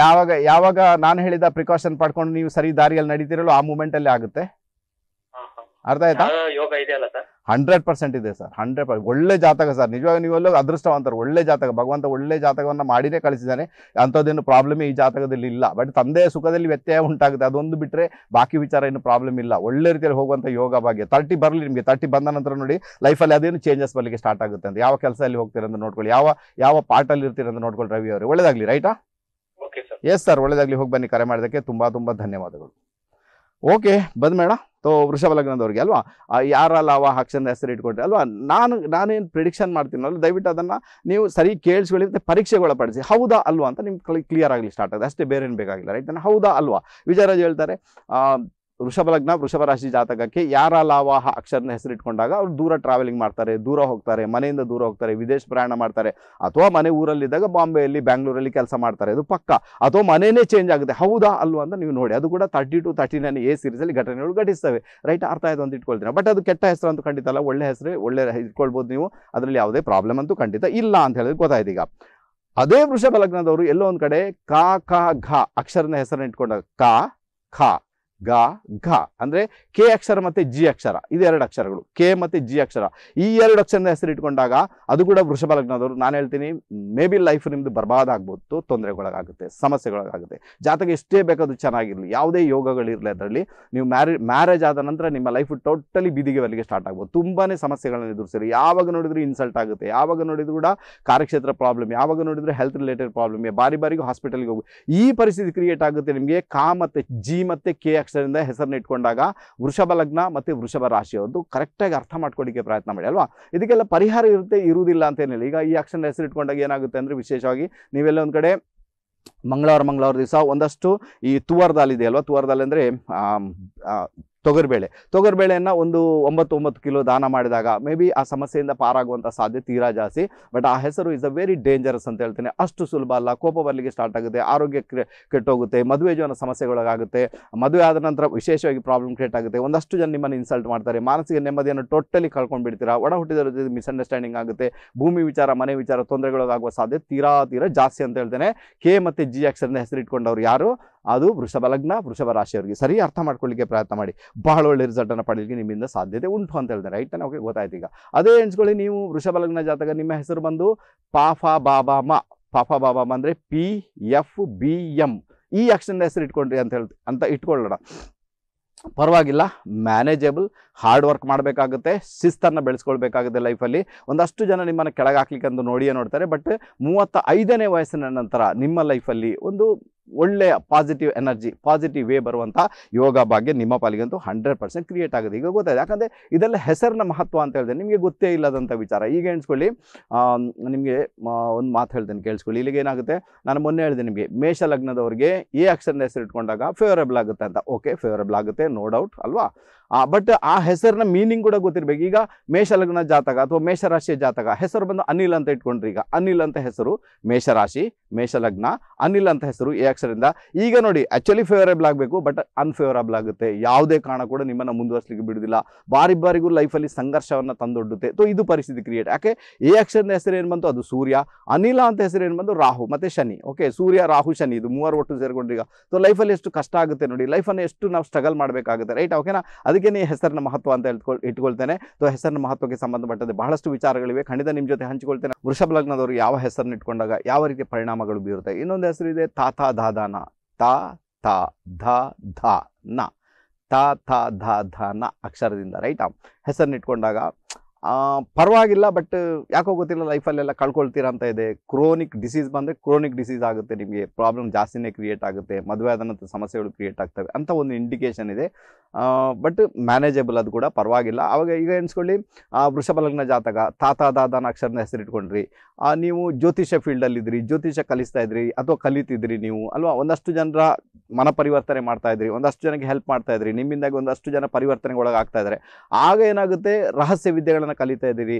ಯಾವಾಗ ಯಾವಾಗ ನಾನು ಹೇಳಿದ ಪ್ರಿಕಾಷನ್ ಪಡ್ಕೊಂಡು ನೀವು ಸರಿ ದಾರಿಯಲ್ಲಿ ನಡೀತಿರಲ್ಲ ಆ ಮೂಮೆಂಟ್ ಅಲ್ಲಿ ಆಗುತ್ತೆ. ಅರ್ಥ ಆಯ್ತಾ? ಯೋಗ ಇದೆಯಲ್ಲ ಸರ್. ಹಂಡ್ರೆಡ್ ಪರ್ಸೆಂಟ್ ಇದೆ ಸರ್ ಹಂಡ್ರೆಡ್ ಪರ್ಸೆಂಟ್. ಒಳ್ಳೆ ಜಾತಕ ಸರ್ ನಿಜವಾಗ ನೀವೆಲ್ಲ ಅದೃಷ್ಟವಂತರು ಒಳ್ಳೆ ಜಾತಕ. ಭಗವಂತ ಒಳ್ಳೆ ಜಾತಕವನ್ನು ಮಾಡಿನೇ ಕಳಿಸಿದ್ದಾನೆ. ಅಂಥದ್ದೇನು ಪ್ರಾಬ್ಲಮ್ ಈ ಜಾತಕದಲ್ಲಿ ಇಲ್ಲ. ಬಟ್ ತಂದೆಯ ಸುಖದಲ್ಲಿ ವ್ಯತ್ಯಯ ಉಂಟಾಗುತ್ತೆ. ಅದೊಂದು ಬಿಟ್ಟರೆ ಬಾಕಿ ವಿಚಾರ ಏನು ಪ್ರಾಬ್ಲಮ್ ಇಲ್ಲ. ಒಳ್ಳೆ ರೀತಿಯಲ್ಲಿ ಹೋಗುವಂಥ ಯೋಗ ಭಾಗ್ಯ. ತರ್ಟಿ ಬರಲಿ ನಿಮಗೆ ತರ್ಟಿ ಬಂದ ನಂತರ ನೋಡಿ ಲೈಫಲ್ಲಿ ಅದೇನು ಚೇಂಜಸ್ ಬರಲಿಕ್ಕೆ ಸ್ಟಾರ್ಟ್ ಆಗುತ್ತೆ ಅಂತ. ಯಾವ ಕೆಲಸದಲ್ಲಿ ಹೋಗ್ತೀರಂತ ನೋಡ್ಕೊಳ್ಳಿ. ಯಾವ ಯಾವ ಪಾರ್ಟಲ್ಲಿ ಇರ್ತೀರಂತ ನೋಡ್ಕೊಳ್ಳಿ ರವಿ ಅವರು. ಒಳ್ಳೇದಾಗಲಿ ರೈಟಾ ಓಕೆ ಸರ್ ಎಸ್ ಸರ್ ಒಳ್ಳೇದಾಗಲಿ. ಹೋಗಿ ಬನ್ನಿ. ಕರೆ ಮಾಡೋದಕ್ಕೆ ತುಂಬ ತುಂಬ ಧನ್ಯವಾದಗಳು. ಓಕೆ ಬಂದ್ ಮೇಡ ತೋ ವೃಷಭ ಲಗ್ನದವ್ರಿಗೆ, ಅಲ್ವಾ? ಯಾರ ಲಾವ ಅಕ್ಷರದ ಹೆಸರು ಇಟ್ಕೊಟ್ರೆ, ಅಲ್ವಾ? ನಾನು, ನಾನೇನು ಪ್ರಿಡಿಕ್ಷನ್ ಮಾಡ್ತೀನಲ್ಲ ದಯವಿಟ್ಟು ಅದನ್ನು ನೀವು ಸರಿ ಕೇಳಿಸ್ಕೊಳ್ಳಿ ಮತ್ತು ಪರೀಕ್ಷೆಗೊಳಪಡಿಸಿ ಹೌದಾ, ಅಲ್ವಾ? ಅಂತ ನಿಮ್ಗೆ ಕ್ಲಿಯರ್ ಆಗಲಿ ಸ್ಟಾರ್ಟ್ ಆಗುತ್ತೆ ಅಷ್ಟೇ ಬೇರೆ ಏನು ಬೇಕಾಗಿಲ್ಲ ರೈಟ್ ಹೌದಾ, ಅಲ್ವಾ? ವಿಜಯರಾಜ್ ಹೇಳ್ತಾರೆ ವೃಷಭ ಲಗ್ನ ವೃಷಭ ರಾಶಿ ಜಾತಕಕ್ಕೆ ಯಾರ ಲಾವಾಹ ಅಕ್ಷರನ ಹೆಸರಿಟ್ಕೊಂಡಾಗ ಅವ್ರು ದೂರ ಟ್ರಾವೆಲಿಂಗ್ ಮಾಡ್ತಾರೆ, ದೂರ ಹೋಗ್ತಾರೆ, ಮನೆಯಿಂದ ದೂರ ಹೋಗ್ತಾರೆ, ವಿದೇಶ ಪ್ರಯಾಣ ಮಾಡ್ತಾರೆ, ಅಥವಾ ಮನೆ ಊರಲ್ಲಿದ್ದಾಗ ಬಾಂಬೆಯಲ್ಲಿ, ಬ್ಯಾಂಗ್ಳೂರಲ್ಲಿ ಕೆಲಸ ಮಾಡ್ತಾರೆ, ಅದು ಪಕ್ಕ. ಅಥವಾ ಮನೆಯೇ ಚೇಂಜ್ ಆಗುತ್ತೆ, ಹೌದಾ, ಅಲ್ವಾ ಅಂತ ನೀವು ನೋಡಿ. ಅದು ಕೂಡ thirty two thirty nine A ಸೀರೀಸಲ್ಲಿ ಘಟನೆಗಳು ಘಟಿಸ್ತವೆ. ರೈಟ್ ಅರ್ಥ ಆಯ್ತು ಅಂತ ಇಟ್ಕೊಳ್ತೀನಿ. ಬಟ್ ಅದು ಕೆಟ್ಟ ಹೆಸರು ಅಂತೂ ಖಂಡಿತ ಅಲ್ಲ. ಒಳ್ಳೆ ಹೆಸರು, ಒಳ್ಳೆ ಇಟ್ಕೊಳ್ಬೋದು ನೀವು. ಅದರಲ್ಲಿ ಯಾವುದೇ ಪ್ರಾಬ್ಲಮ್ ಅಂತೂ ಖಂಡಿತ ಇಲ್ಲ ಅಂತ ಹೇಳಿದ್ರೆ ಗೊತ್ತಾಯ್ತು ಈಗ. ಅದೇ ವೃಷಭ ಲಗ್ನದವರು ಎಲ್ಲೋ ಒಂದು ಕಡೆ ಕ ಕ, ಘ ಅಕ್ಷರನ ಹೆಸರನ್ನ ಇಟ್ಕೊಂಡಾಗ ಕ, ಖ. ಗ, ಘ, ಅಂದ್ರೆ ಕೆ ಅಕ್ಷರ ಮತ್ತೆ ಜಿ ಅಕ್ಷರ, ಇದು ಎರಡು ಅಕ್ಷರಗಳು. ಕೆ ಮತ್ತೆ ಜಿ ಅಕ್ಷರ. ಈ ಎರಡು ಅಕ್ಷರದ ಹೆಸರು ಇಟ್ಕೊಂಡಾಗ ಅದು ಕೂಡ ವೃಷಭ ಲಗ್ನದವರು, ನಾನು ಹೇಳ್ತೀನಿ, ಮೇ ಬಿ ಲೈಫ್ ನಿಮ್ದು ಬರ್ಬಾದ್ ಆಗ್ಬೋದು, ತೊಂದರೆಗೊಳಗಾಗುತ್ತೆ, ಸಮಸ್ಯೆಗೊಳಗಾಗುತ್ತೆ. ಜಾತಕ ಎಷ್ಟೇ ಬೇಕಾದ್ರೂ ಚೆನ್ನಾಗಿರಲಿ, ಯಾವುದೇ ಯೋಗಗಳಿರಲಿ ಅದರಲ್ಲಿ, ನೀವು ಮ್ಯಾರೇ, ಮ್ಯಾರೇಜ್ ಆದ ನಂತರ ನಿಮ್ಮ ಲೈಫ್ ಟೋಟಲಿ ಬೀದಿಗೆ ಬಲಿಗೆ ಸ್ಟಾರ್ಟ್ ಆಗ್ಬೋದು. ತುಂಬಾನೇ ಸಮಸ್ಯೆಗಳನ್ನು ಎದುರಿಸಿರಿ. ಯಾವಾಗ ನೋಡಿದ್ರು ಇನ್ಸಲ್ಟ್ ಆಗುತ್ತೆ. ಯಾವಾಗ ನೋಡಿದ್ರು ಕೂಡ ಕಾರ್ಯಕ್ಷೇತ್ರ ಪ್ರಾಬ್ಲಮ್, ಯಾವಾಗ ನೋಡಿದ್ರು ಹೆಲ್ತ್ ರಿಲೇಟೆಡ್ ಪ್ರಾಬ್ಲಮ್, ಬಾರಿ ಬಾರಿಗೂ ಹಾಸ್ಪಿಟಲ್ಗೆ ಹೋಗಿ. ಈ ಪರಿಸ್ಥಿತಿ ಕ್ರಿಯೇಟ್ ಆಗುತ್ತೆ ನಿಮಗೆ, ಕಾ ಮತ್ತೆ ಜಿ ಮತ್ತೆ ಕೆ ಅಕ್ಷರದಿಂದ ಹೆಸರನ್ನ ಇಟ್ಕೊಂಡಾಗ ವೃಷಭ ಲಗ್ನ ಮತ್ತೆ ವೃಷಭ ರಾಶಿಯವ್ರದ್ದು ಕರೆಕ್ಟಾಗಿ ಅರ್ಥ ಮಾಡ್ಕೊಳ್ಳಿಕ್ಕೆ ಪ್ರಯತ್ನ ಮಾಡಿ, ಅಲ್ವಾ? ಇದಕ್ಕೆಲ್ಲ ಪರಿಹಾರ ಇರುತ್ತೆ, ಇರುವುದಿಲ್ಲ ಅಂತ ಏನಿಲ್ಲ. ಈಗ ಈ ಅಕ್ಷರ ಹೆಸರು ಇಟ್ಕೊಂಡಾಗ ಏನಾಗುತ್ತೆ ಅಂದರೆ ವಿಶೇಷವಾಗಿ ನೀವೆಲ್ಲ ಒಂದು ಕಡೆ ಮಂಗಳವಾರ ಮಂಗಳವಾರ ದಿವಸ ಒಂದಷ್ಟು ಈ ತುವಾರದಲ್ಲಿದೆ ಅಲ್ವಾ? ತುವಾರದಲ್ಲಿ ದಾಲ್ ಅಂದರೆ ತೊಗರಿಬೇಳೆ. ತೊಗರಿಬೇಳೆಯನ್ನು ಒಂದು ಒಂಬತ್ತು ಒಂಬತ್ತು ಕಿಲೋ ದಾನ ಮಾಡಿದಾಗ ಮೇ ಬಿ ಆ ಸಮಸ್ಯೆಯಿಂದ ಪಾರಾಗುವಂಥ ಸಾಧ್ಯತೆ ತೀರಾ ಜಾಸ್ತಿ. ಬಟ್ ಆ ಹೆಸರು ಇಸ್ ಅ ವೆರಿ ಡೇಂಜರಸ್ ಅಂತ ಹೇಳ್ತೇನೆ. ಅಷ್ಟು ಸುಲಭ ಅಲ್ಲ. ಕೋಪ ಬರಲಿಕ್ಕೆ ಸ್ಟಾರ್ಟ್ ಆಗುತ್ತೆ. ಆರೋಗ್ಯ ಕೆಟ್ಟೋಗುತ್ತೆ. ಮದುವೆ ಜೀವನ ಸಮಸ್ಯೆಗೊಳಗಾಗುತ್ತೆ. ಮದುವೆ ಆದ ನಂತರ ವಿಶೇಷವಾಗಿ ಪ್ರಾಬ್ಲಮ್ ಕ್ರಿಯೇಟ್ ಆಗುತ್ತೆ. ಒಂದಷ್ಟು ಜನ ನಿಮ್ಮನ್ನು ಇನ್ಸಲ್ಟ್ ಮಾಡ್ತಾರೆ. ಮಾನಸಿಕ ನೆಮ್ಮದಿಯನ್ನು ಟೋಟಲಿ ಕಳ್ಕೊಂಡು ಬಿಡ್ತೀರಾ? ಒಡ ಹುಟ್ಟಿದ ಜೊತೆ ಮಿಸ್ಅಂಡರ್ಸ್ಟ್ಯಾಂಡಿಂಗ್ ಆಗುತ್ತೆ. ಭೂಮಿ ವಿಚಾರ, ಮನೆ ವಿಚಾರ ತೊಂದರೆಗೊಳಗಾಗುವ ಸಾಧ್ಯತೆ ತೀರಾ ತೀರಾ ಜಾಸ್ತಿ ಅಂತ ಹೇಳ್ತೇನೆ. ಕೆ ಮತ್ತು ಜಿ ಅಕ್ಷರದ ಹೆಸರಿಟ್ಕೊಂಡವ್ರು ಯಾರು? ಅದು ವೃಷಭ ಲಗ್ನ, ವೃಷಭ ರಾಶಿಯವರಿಗೆ. ಸರಿ, ಅರ್ಥ ಮಾಡ್ಕೊಳ್ಳಿಕ್ಕೆ ಪ್ರಯತ್ನ ಮಾಡಿ. ಬಹಳ ಒಳ್ಳೆ ರಿಸಲ್ಟನ್ನು ಪಡೀಲಿಕ್ಕೆ ನಿಮ್ಮಿಂದ ಸಾಧ್ಯತೆ ಉಂಟು ಅಂತ ಹೇಳ್ತಾರೆ ರೈಟ್ ಓಕೆ ಗೊತ್ತಾಯ್ತು ಈಗ. ಅದೇ ಎಣಿಸ್ಕೊಳ್ಳಿ ನೀವು ವೃಷಭ ಲಗ್ನ ಜಾತಕ ನಿಮ್ಮ ಹೆಸರು ಬಂದು ಪಾಫ ಬಾಬಾ ಮ. ಪಾಫ ಬಾಬಾ ಅಂದರೆ ಪಿ ಎಫ್ ಬಿ ಎಂ ಈ ಆಕ್ಷನ್ ಹೆಸರು ಇಟ್ಕೊಂಡ್ರಿ ಅಂತ ಹೇಳ್ತಿ ಅಂತ ಇಟ್ಕೊಳ್ಳೋಣ. ಪರವಾಗಿಲ್ಲ ಮ್ಯಾನೇಜಬಲ್ ಹಾರ್ಡ್ ವರ್ಕ್ ಮಾಡಬೇಕಾಗುತ್ತೆ, ಶಿಸ್ತನ್ನು ಬೆಳೆಸ್ಕೊಳ್ಬೇಕಾಗುತ್ತೆ ಲೈಫಲ್ಲಿ ಒಂದಷ್ಟು ಜನ ನಿಮ್ಮನ್ನು ಕೆಳಗೆ ಹಾಕ್ಲಿಕ್ಕೆ ಅಂತ ನೋಡಿಯೇ ನೋಡ್ತಾರೆ ಬಟ್ ಮೂವತ್ತ ಐದನೇ ವಯಸ್ಸಿನ ನಂತರ ನಿಮ್ಮ ಲೈಫಲ್ಲಿ ಒಂದು ಒಳ್ಳೆಯ ಪಾಸಿಟಿವ್ ಎನರ್ಜಿ ಪಾಸಿಟಿವ್ ವೇ ಬರುವಂಥ ಯೋಗ ಭಾಗ್ಯ ನಿಮ್ಮ ಪಾಲಿಗಂತೂ ಹಂಡ್ರೆಡ್ ಪರ್ಸೆಂಟ್ ಕ್ರಿಯೇಟ್ ಆಗುತ್ತೆ. ಈಗ ಗೊತ್ತಾಯ್ತು. ಯಾಕಂದರೆ ಇದೆಲ್ಲ ಹೆಸರಿನ ಮಹತ್ವ ಅಂತ ಹೇಳಿದೆ, ನಿಮಗೆ ಗೊತ್ತೇ ಇಲ್ಲದಂಥ ವಿಚಾರ. ಈಗ ಎಣಿಸ್ಕೊಳ್ಳಿ ನಿಮಗೆ ಒಂದು ಮಾತು ಹೇಳ್ತೇನೆ, ಕೇಳಿಸ್ಕೊಳ್ಳಿ. ಇಲ್ಲಿಗೆ ಏನಾಗುತ್ತೆ? ನಾನು ಮೊನ್ನೆ ಹೇಳಿದೆ ನಿಮಗೆ, ಮೇಷ ಲಗ್ನದವರಿಗೆ ಎ ಅಕ್ಷರದ ಹೆಸರು ಇಟ್ಕೊಂಡಾಗ ಫೇವರೇಬಲ್ ಆಗುತ್ತೆ ಅಂತ. ಓಕೆ ಫೇವರೇಬಲ್ ಆಗುತ್ತೆ ನೋ ಡೌಟ್ ಅಲ್ವಾ? ಬಟ್ ಆ ಹೆಸರಿನ ಮೀನಿಂಗ್ ಕೂಡ ಗೊತ್ತಿರಬೇಕು. ಈಗ ಮೇಷಲಗ್ನ ಜಾತಕ ಅಥವಾ ಮೇಷರಾಶಿಯ ಜಾತಕ, ಹೆಸರು ಬಂದು ಅನಿಲ್ ಅಂತ ಇಟ್ಕೊಂಡ್ರಿ ಈಗ. ಅನಿಲ್ ಅಂತ ಹೆಸರು, ಮೇಷರಾಶಿ, ಮೇಷಲಗ್ನ, ಅನಿಲ್ ಅಂತ ಹೆಸರು, ಈ ಅಕ್ಷರದಿಂದ. ಈಗ ನೋಡಿ ಆಕ್ಚುಲಿ ಫೇವರೇಬಲ್ ಆಗಬೇಕು ಬಟ್ ಅನ್ಫೇವರಬಲ್ ಆಗುತ್ತೆ. ಯಾವುದೇ ಕಾರಣ ಕೂಡ ನಿಮ್ಮನ್ನು ಮುಂದುವರಿಸಲಿಕ್ಕೆ ಬಿಡುವುದಿಲ್ಲ ಬಾರಿ ಬಾರಿಗೂ ಲೈಫಲ್ಲಿ ಸಂಘರ್ಷವನ್ನು ತಂದೊಡ್ಡುತ್ತೆ. ಸೊ ಇದು ಪರಿಸ್ಥಿತಿ ಕ್ರಿಯೇಟ್ ಯಾಕೆ? ಎ ಅಕ್ಷರದ ಹೆಸರು ಏನು ಬಂತು? ಅದು ಸೂರ್ಯ. ಅನಿಲ ಅಂತ ಹೆಸರು ಏನು ಬಂದು ರಾಹು, ಮತ್ತು ಶನಿ. ಓಕೆ ಸೂರ್ಯ, ರಾಹು, ಶನಿ, ಇದು ಮೂವರು ಒಟ್ಟು ಸೇರಿಕೊಂಡ್ರೀಗ ಸೊ ಲೈಫಲ್ಲಿ ಎಷ್ಟು ಕಷ್ಟ ಆಗುತ್ತೆ ನೋಡಿ. ಲೈಫನ್ನು ಎಷ್ಟು ನಾವು ಸ್ಟ್ರಗಲ್ ಮಾಡಬೇಕಾಗುತ್ತೆ ರೈಟ್ ಓಕೆನಾ ಅದಕ್ಕೆ ಈ ಹೆಸರಿನ ಮಹತ್ವ ಅಂತ ಹೇಳ್ಕೊಳ್ ಇಟ್ಕೊಳ್ತೇನೆ. ಸೊ, ಹೆಸರಿನ ಮಹತ್ವಕ್ಕೆ ಸಂಬಂಧಪಟ್ಟಂತೆ ಬಹಳಷ್ಟು ವಿಚಾರಗಳಿವೆ. ಖಂಡಿತ ನಿಮ್ಮ ಜೊತೆ ಹಂಚಿಕೊಳ್ತೇನೆ. ವೃಷಭ ಲಗ್ನದವರು ಯಾವ ಹೆಸರನ್ನು ಇಟ್ಕೊಂಡಾಗ ಯಾವ ರೀತಿಯ ಪರಿಣಾಮಗಳು ಬೀರುತ್ತೆ? ಇನ್ನೊಂದು ಹೆಸರು ಇದೆ ತಾ ದಾದಾನ ತಾ ತಾ, ಧ ಧ, ನ. ತಾ ತಾ, ಧ ಧ, ನ ಅಕ್ಷರದಿಂದ, ರೈಟ್? ಹೆಸರನ್ನ ಇಟ್ಕೊಂಡಾಗ ಪರವಾಗಿಲ್ಲ ಬಟ್ ಯಾಕೋ ಗೊತ್ತಿಲ್ಲ ಲೈಫಲ್ಲೆಲ್ಲ ಕಳ್ಕೊಳ್ತೀರ ಅಂತ ಇದೆ. ಕ್ರೋನಿಕ್ ಡಿಸೀಸ್ ಬಂದರೆ ಕ್ರೋನಿಕ್ ಡಿಸೀಸ್ ಆಗುತ್ತೆ ನಿಮಗೆ. ಪ್ರಾಬ್ಲಮ್ ಜಾಸ್ತಿನೇ ಕ್ರಿಯೇಟ್ ಆಗುತ್ತೆ. ಮದುವೆ ಆದಂಥ ಸಮಸ್ಯೆಗಳು ಕ್ರಿಯೇಟ್ ಆಗ್ತವೆ ಅಂತ ಒಂದು ಇಂಡಿಕೇಶನ್ ಇದೆ. ಬಟ್ ಮ್ಯಾನೇಜಬಲ್ ಅದು ಕೂಡ ಪರವಾಗಿಲ್ಲ. ಆವಾಗ ಈಗ ಎಣಿಸ್ಕೊಳ್ಳಿ ಆ, ವೃಷಭ ಲಗ್ನ ಜಾತಕ ತಾತ ದಾದಾನ ಅಕ್ಷರನ ಹೆಸರಿಟ್ಕೊಂಡ್ರಿ. ನೀವು ಜ್ಯೋತಿಷ ಫೀಲ್ಡಲ್ಲಿದ್ದಿರಿ ಜ್ಯೋತಿಷ ಕಲಿಸ್ತಾ ಇದ್ರಿ ಅಥವಾ ಕಲಿತಿದ್ರಿ ನೀವು ಅಲ್ವಾ? ಒಂದಷ್ಟು ಜನರ ಮನ ಪರಿವರ್ತನೆ ಮಾಡ್ತಾ ಇದ್ರಿ ಒಂದಷ್ಟು ಜನಕ್ಕೆ ಹೆಲ್ಪ್ ಮಾಡ್ತಾ ಇದ್ರಿ ನಿಮ್ಮಿಂದಾಗಿ ಒಂದಷ್ಟು ಜನ ಪರಿವರ್ತನೆಗೆ ಒಳಗಾಗ್ತಾ ಇದ್ದಾರೆ. ಆಗ ಏನಾಗುತ್ತೆ? ರಹಸ್ಯ ವಿದ್ಯೆಗಳನ್ನು ಕಲಿತಾ ಇದ್ದೀರಿ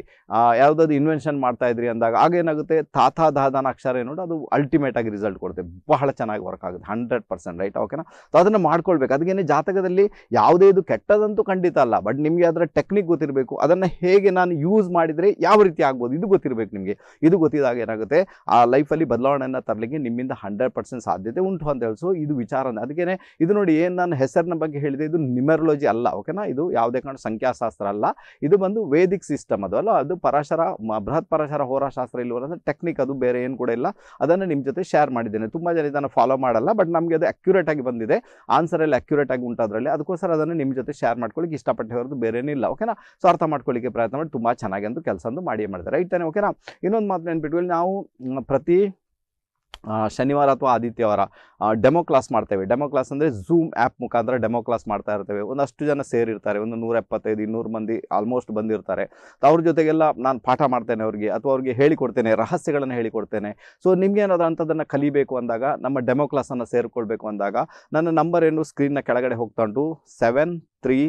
ಯಾವುದಾದ್ರು ಇನ್ವೆನ್ಷನ್ ಮಾಡ್ತಾ ಇದ್ರಿ ಅಂದಾಗ ಆಗ ಏನಾಗುತ್ತೆ? ತಾತ ದಾದಾನ ಅಕ್ಷರ ಏನು ಅದು ಅಲ್ಟಿಮೇಟ್ ಆಗಿ ರಿಸಲ್ಟ್ ಕೊಡುತ್ತೆ. ಬಹಳ ಚೆನ್ನಾಗಿ ವರ್ಕ್ ಆಗುತ್ತೆ. ಹಂಡ್ರೆಡ್ ಪರ್ಸೆಂಟ್ ರೈಟ್ ಓಕೆನಾ ಸೊ ಅದನ್ನು ಮಾಡ್ಕೊಳ್ಬೇಕು. ಅದಕ್ಕೇನೆ ಜಾತಕದಲ್ಲಿ ಯಾವುದೇ ಇದು ಕೆಟ್ಟದಂತೂ ಖಂಡಿತ ಅಲ್ಲ ಬಟ್ ನಿಮಗೆ ಅದರ ಟೆಕ್ನಿಕ್ ಗೊತ್ತಿರಬೇಕು, ಅದನ್ನು ಹೇಗೆ ನಾನು ಯೂಸ್ ಮಾಡಿದರೆ ಯಾವ ರೀತಿ ಆಗ್ಬೋದು, ಇದು ಗೊತ್ತಿರಬೇಕು ನಿಮಗೆ. ಇದು ಗೊತ್ತಿದಾಗ ಏನಾಗುತ್ತೆ? ಆ ಲೈಫಲ್ಲಿ ಬದಲಾವಣೆಯನ್ನು ತರಲಿಕ್ಕೆ ನಿಮ್ಮಿಂದ ಹಂಡ್ರೆಡ್ ಪರ್ಸೆಂಟ್ ಸಾಧ್ಯತೆ ಉಂಟು ಅಂತ ಹೇಳಿ. ಇದು ವಿಚಾರ ಅದಕ್ಕೇನೆ ಇದು ನೋಡಿ ಏನು ನಾನು ಹೆಸರಿನ ಬಗ್ಗೆ ಹೇಳಿದೆ, ಇದು ನಿಮರ್ಲೋಜಿ ಅಲ್ಲ ಓಕೆನಾ ಇದು ಯಾವುದೇ ಕಾರಣ ಸಂಖ್ಯಾಶಾಸ್ತ್ರ ಅಲ್ಲ. ಇದು ಬಂದು ವೇದಿಕ್ ಸಿಸ್ಟಮ್ ಅದು. ಅಲ್ಲ, ಅದು ಪರಾಶರ ಬೃಹತ್ ಪರಾಶರ ಹೋರಾಶಾಸ್ತ್ರ ಇಲ್ಲವಲ್ಲ ಟೆಕ್ನಿಕ್ ಅದು ಬೇರೆ ಏನು ಕೂಡ ಇಲ್ಲ. ಅದನ್ನು ನಿಮ್ಮ ಜೊತೆ ಶೇರ್ ಮಾಡಿದ್ದೇನೆ. ತುಂಬ ಜನ ಇದನ್ನು ಫಾಲೋ ಮಾಡಲ್ಲ ಬಟ್ ನಮಗೆ ಅದು ಅಕ್ಯುರೇಟ್ ಆಗಿ ಬಂದಿದೆ. ಆನ್ಸರ್ ಎಲ್ಲ ಅಕ್ಯುರೇಟ್ ಆಗಿ ಉಂಟು ಅದರಲ್ಲಿ ಅದಕ್ಕೋಸ್ಕರ ಅದನ್ನು ನಿಮ್ಮ ಜೊತೆ ಶೇರ್ ಮಾಡ್ಕೊಳ್ಳಿಕ್ಕೆ ಇಷ್ಟಪಟ್ಟೆ ಹೊರತು ಬೇರೆ ಇಲ್ಲ ಓಕೆನಾ ಸೊ ಅರ್ಥ ಮಾಡ್ಕೊಳ್ಳಿಕ್ಕೆ ಪ್ರಯತ್ನ ಮಾಡಿ. ತುಂಬ ಚೆನ್ನಾಗಿ ಅಂತ ಕೆಲಸ ಮಾಡಿ ಮಾಡಿದ್ದಾರೆ. ರೈಟ್ ತಾನೆ ಓಕೆನಾ ಇನ್ನೊಂದು ಮಾತು ನೆನ್ಪಿಟ್ಕೊಳ್ಳಿ ನಾವು ಪ್ರತಿ ಶನಿವಾರ ಅಥವಾ ಆದಿತ್ಯವಾರ ಡೆಮೋ ಕ್ಲಾಸ್ ಮಾಡ್ತೇವೆ. ಡೆಮೋ ಕ್ಲಾಸ್ ಅಂದರೆ ಝೂಮ್ ಆ್ಯಪ್ ಮುಖಾಂತರ ಡೆಮೋ ಕ್ಲಾಸ್ ಮಾಡ್ತಾ ಇರ್ತೇವೆ. ಒಂದಷ್ಟು ಜನ ಸೇರಿರ್ತಾರೆ. ಒಂದು ನೂರ ಎಪ್ಪತ್ತೈದು ಇನ್ನೂರು ಮಂದಿ ಆಲ್ಮೋಸ್ಟ್ ಬಂದಿರ್ತಾರೆ. ಅವ್ರ ಜೊತೆಗೆಲ್ಲ ನಾನು ಪಾಠ ಮಾಡ್ತೇನೆ ಅವ್ರಿಗೆ ಅಥವಾ ಅವ್ರಿಗೆ ಹೇಳಿಕೊಡ್ತೇನೆ, ರಹಸ್ಯಗಳನ್ನು ಹೇಳಿಕೊಡ್ತೇನೆ. ಸೊ ನಿಮ್ಗೆ ಏನಾದರೂ ಅಂಥದ್ದನ್ನು ಕಲಿಬೇಕು ಅಂದಾಗ, ನಮ್ಮ ಡೆಮೋ ಕ್ಲಾಸನ್ನು ಸೇರಿಕೊಳ್ಬೇಕು ಅಂದಾಗ, ನನ್ನ ನಂಬರ್ ಏನು ಸ್ಕ್ರೀನ್ನ ಕೆಳಗಡೆ ಹೋಗ್ತಾ ಉಂಟು. Seven three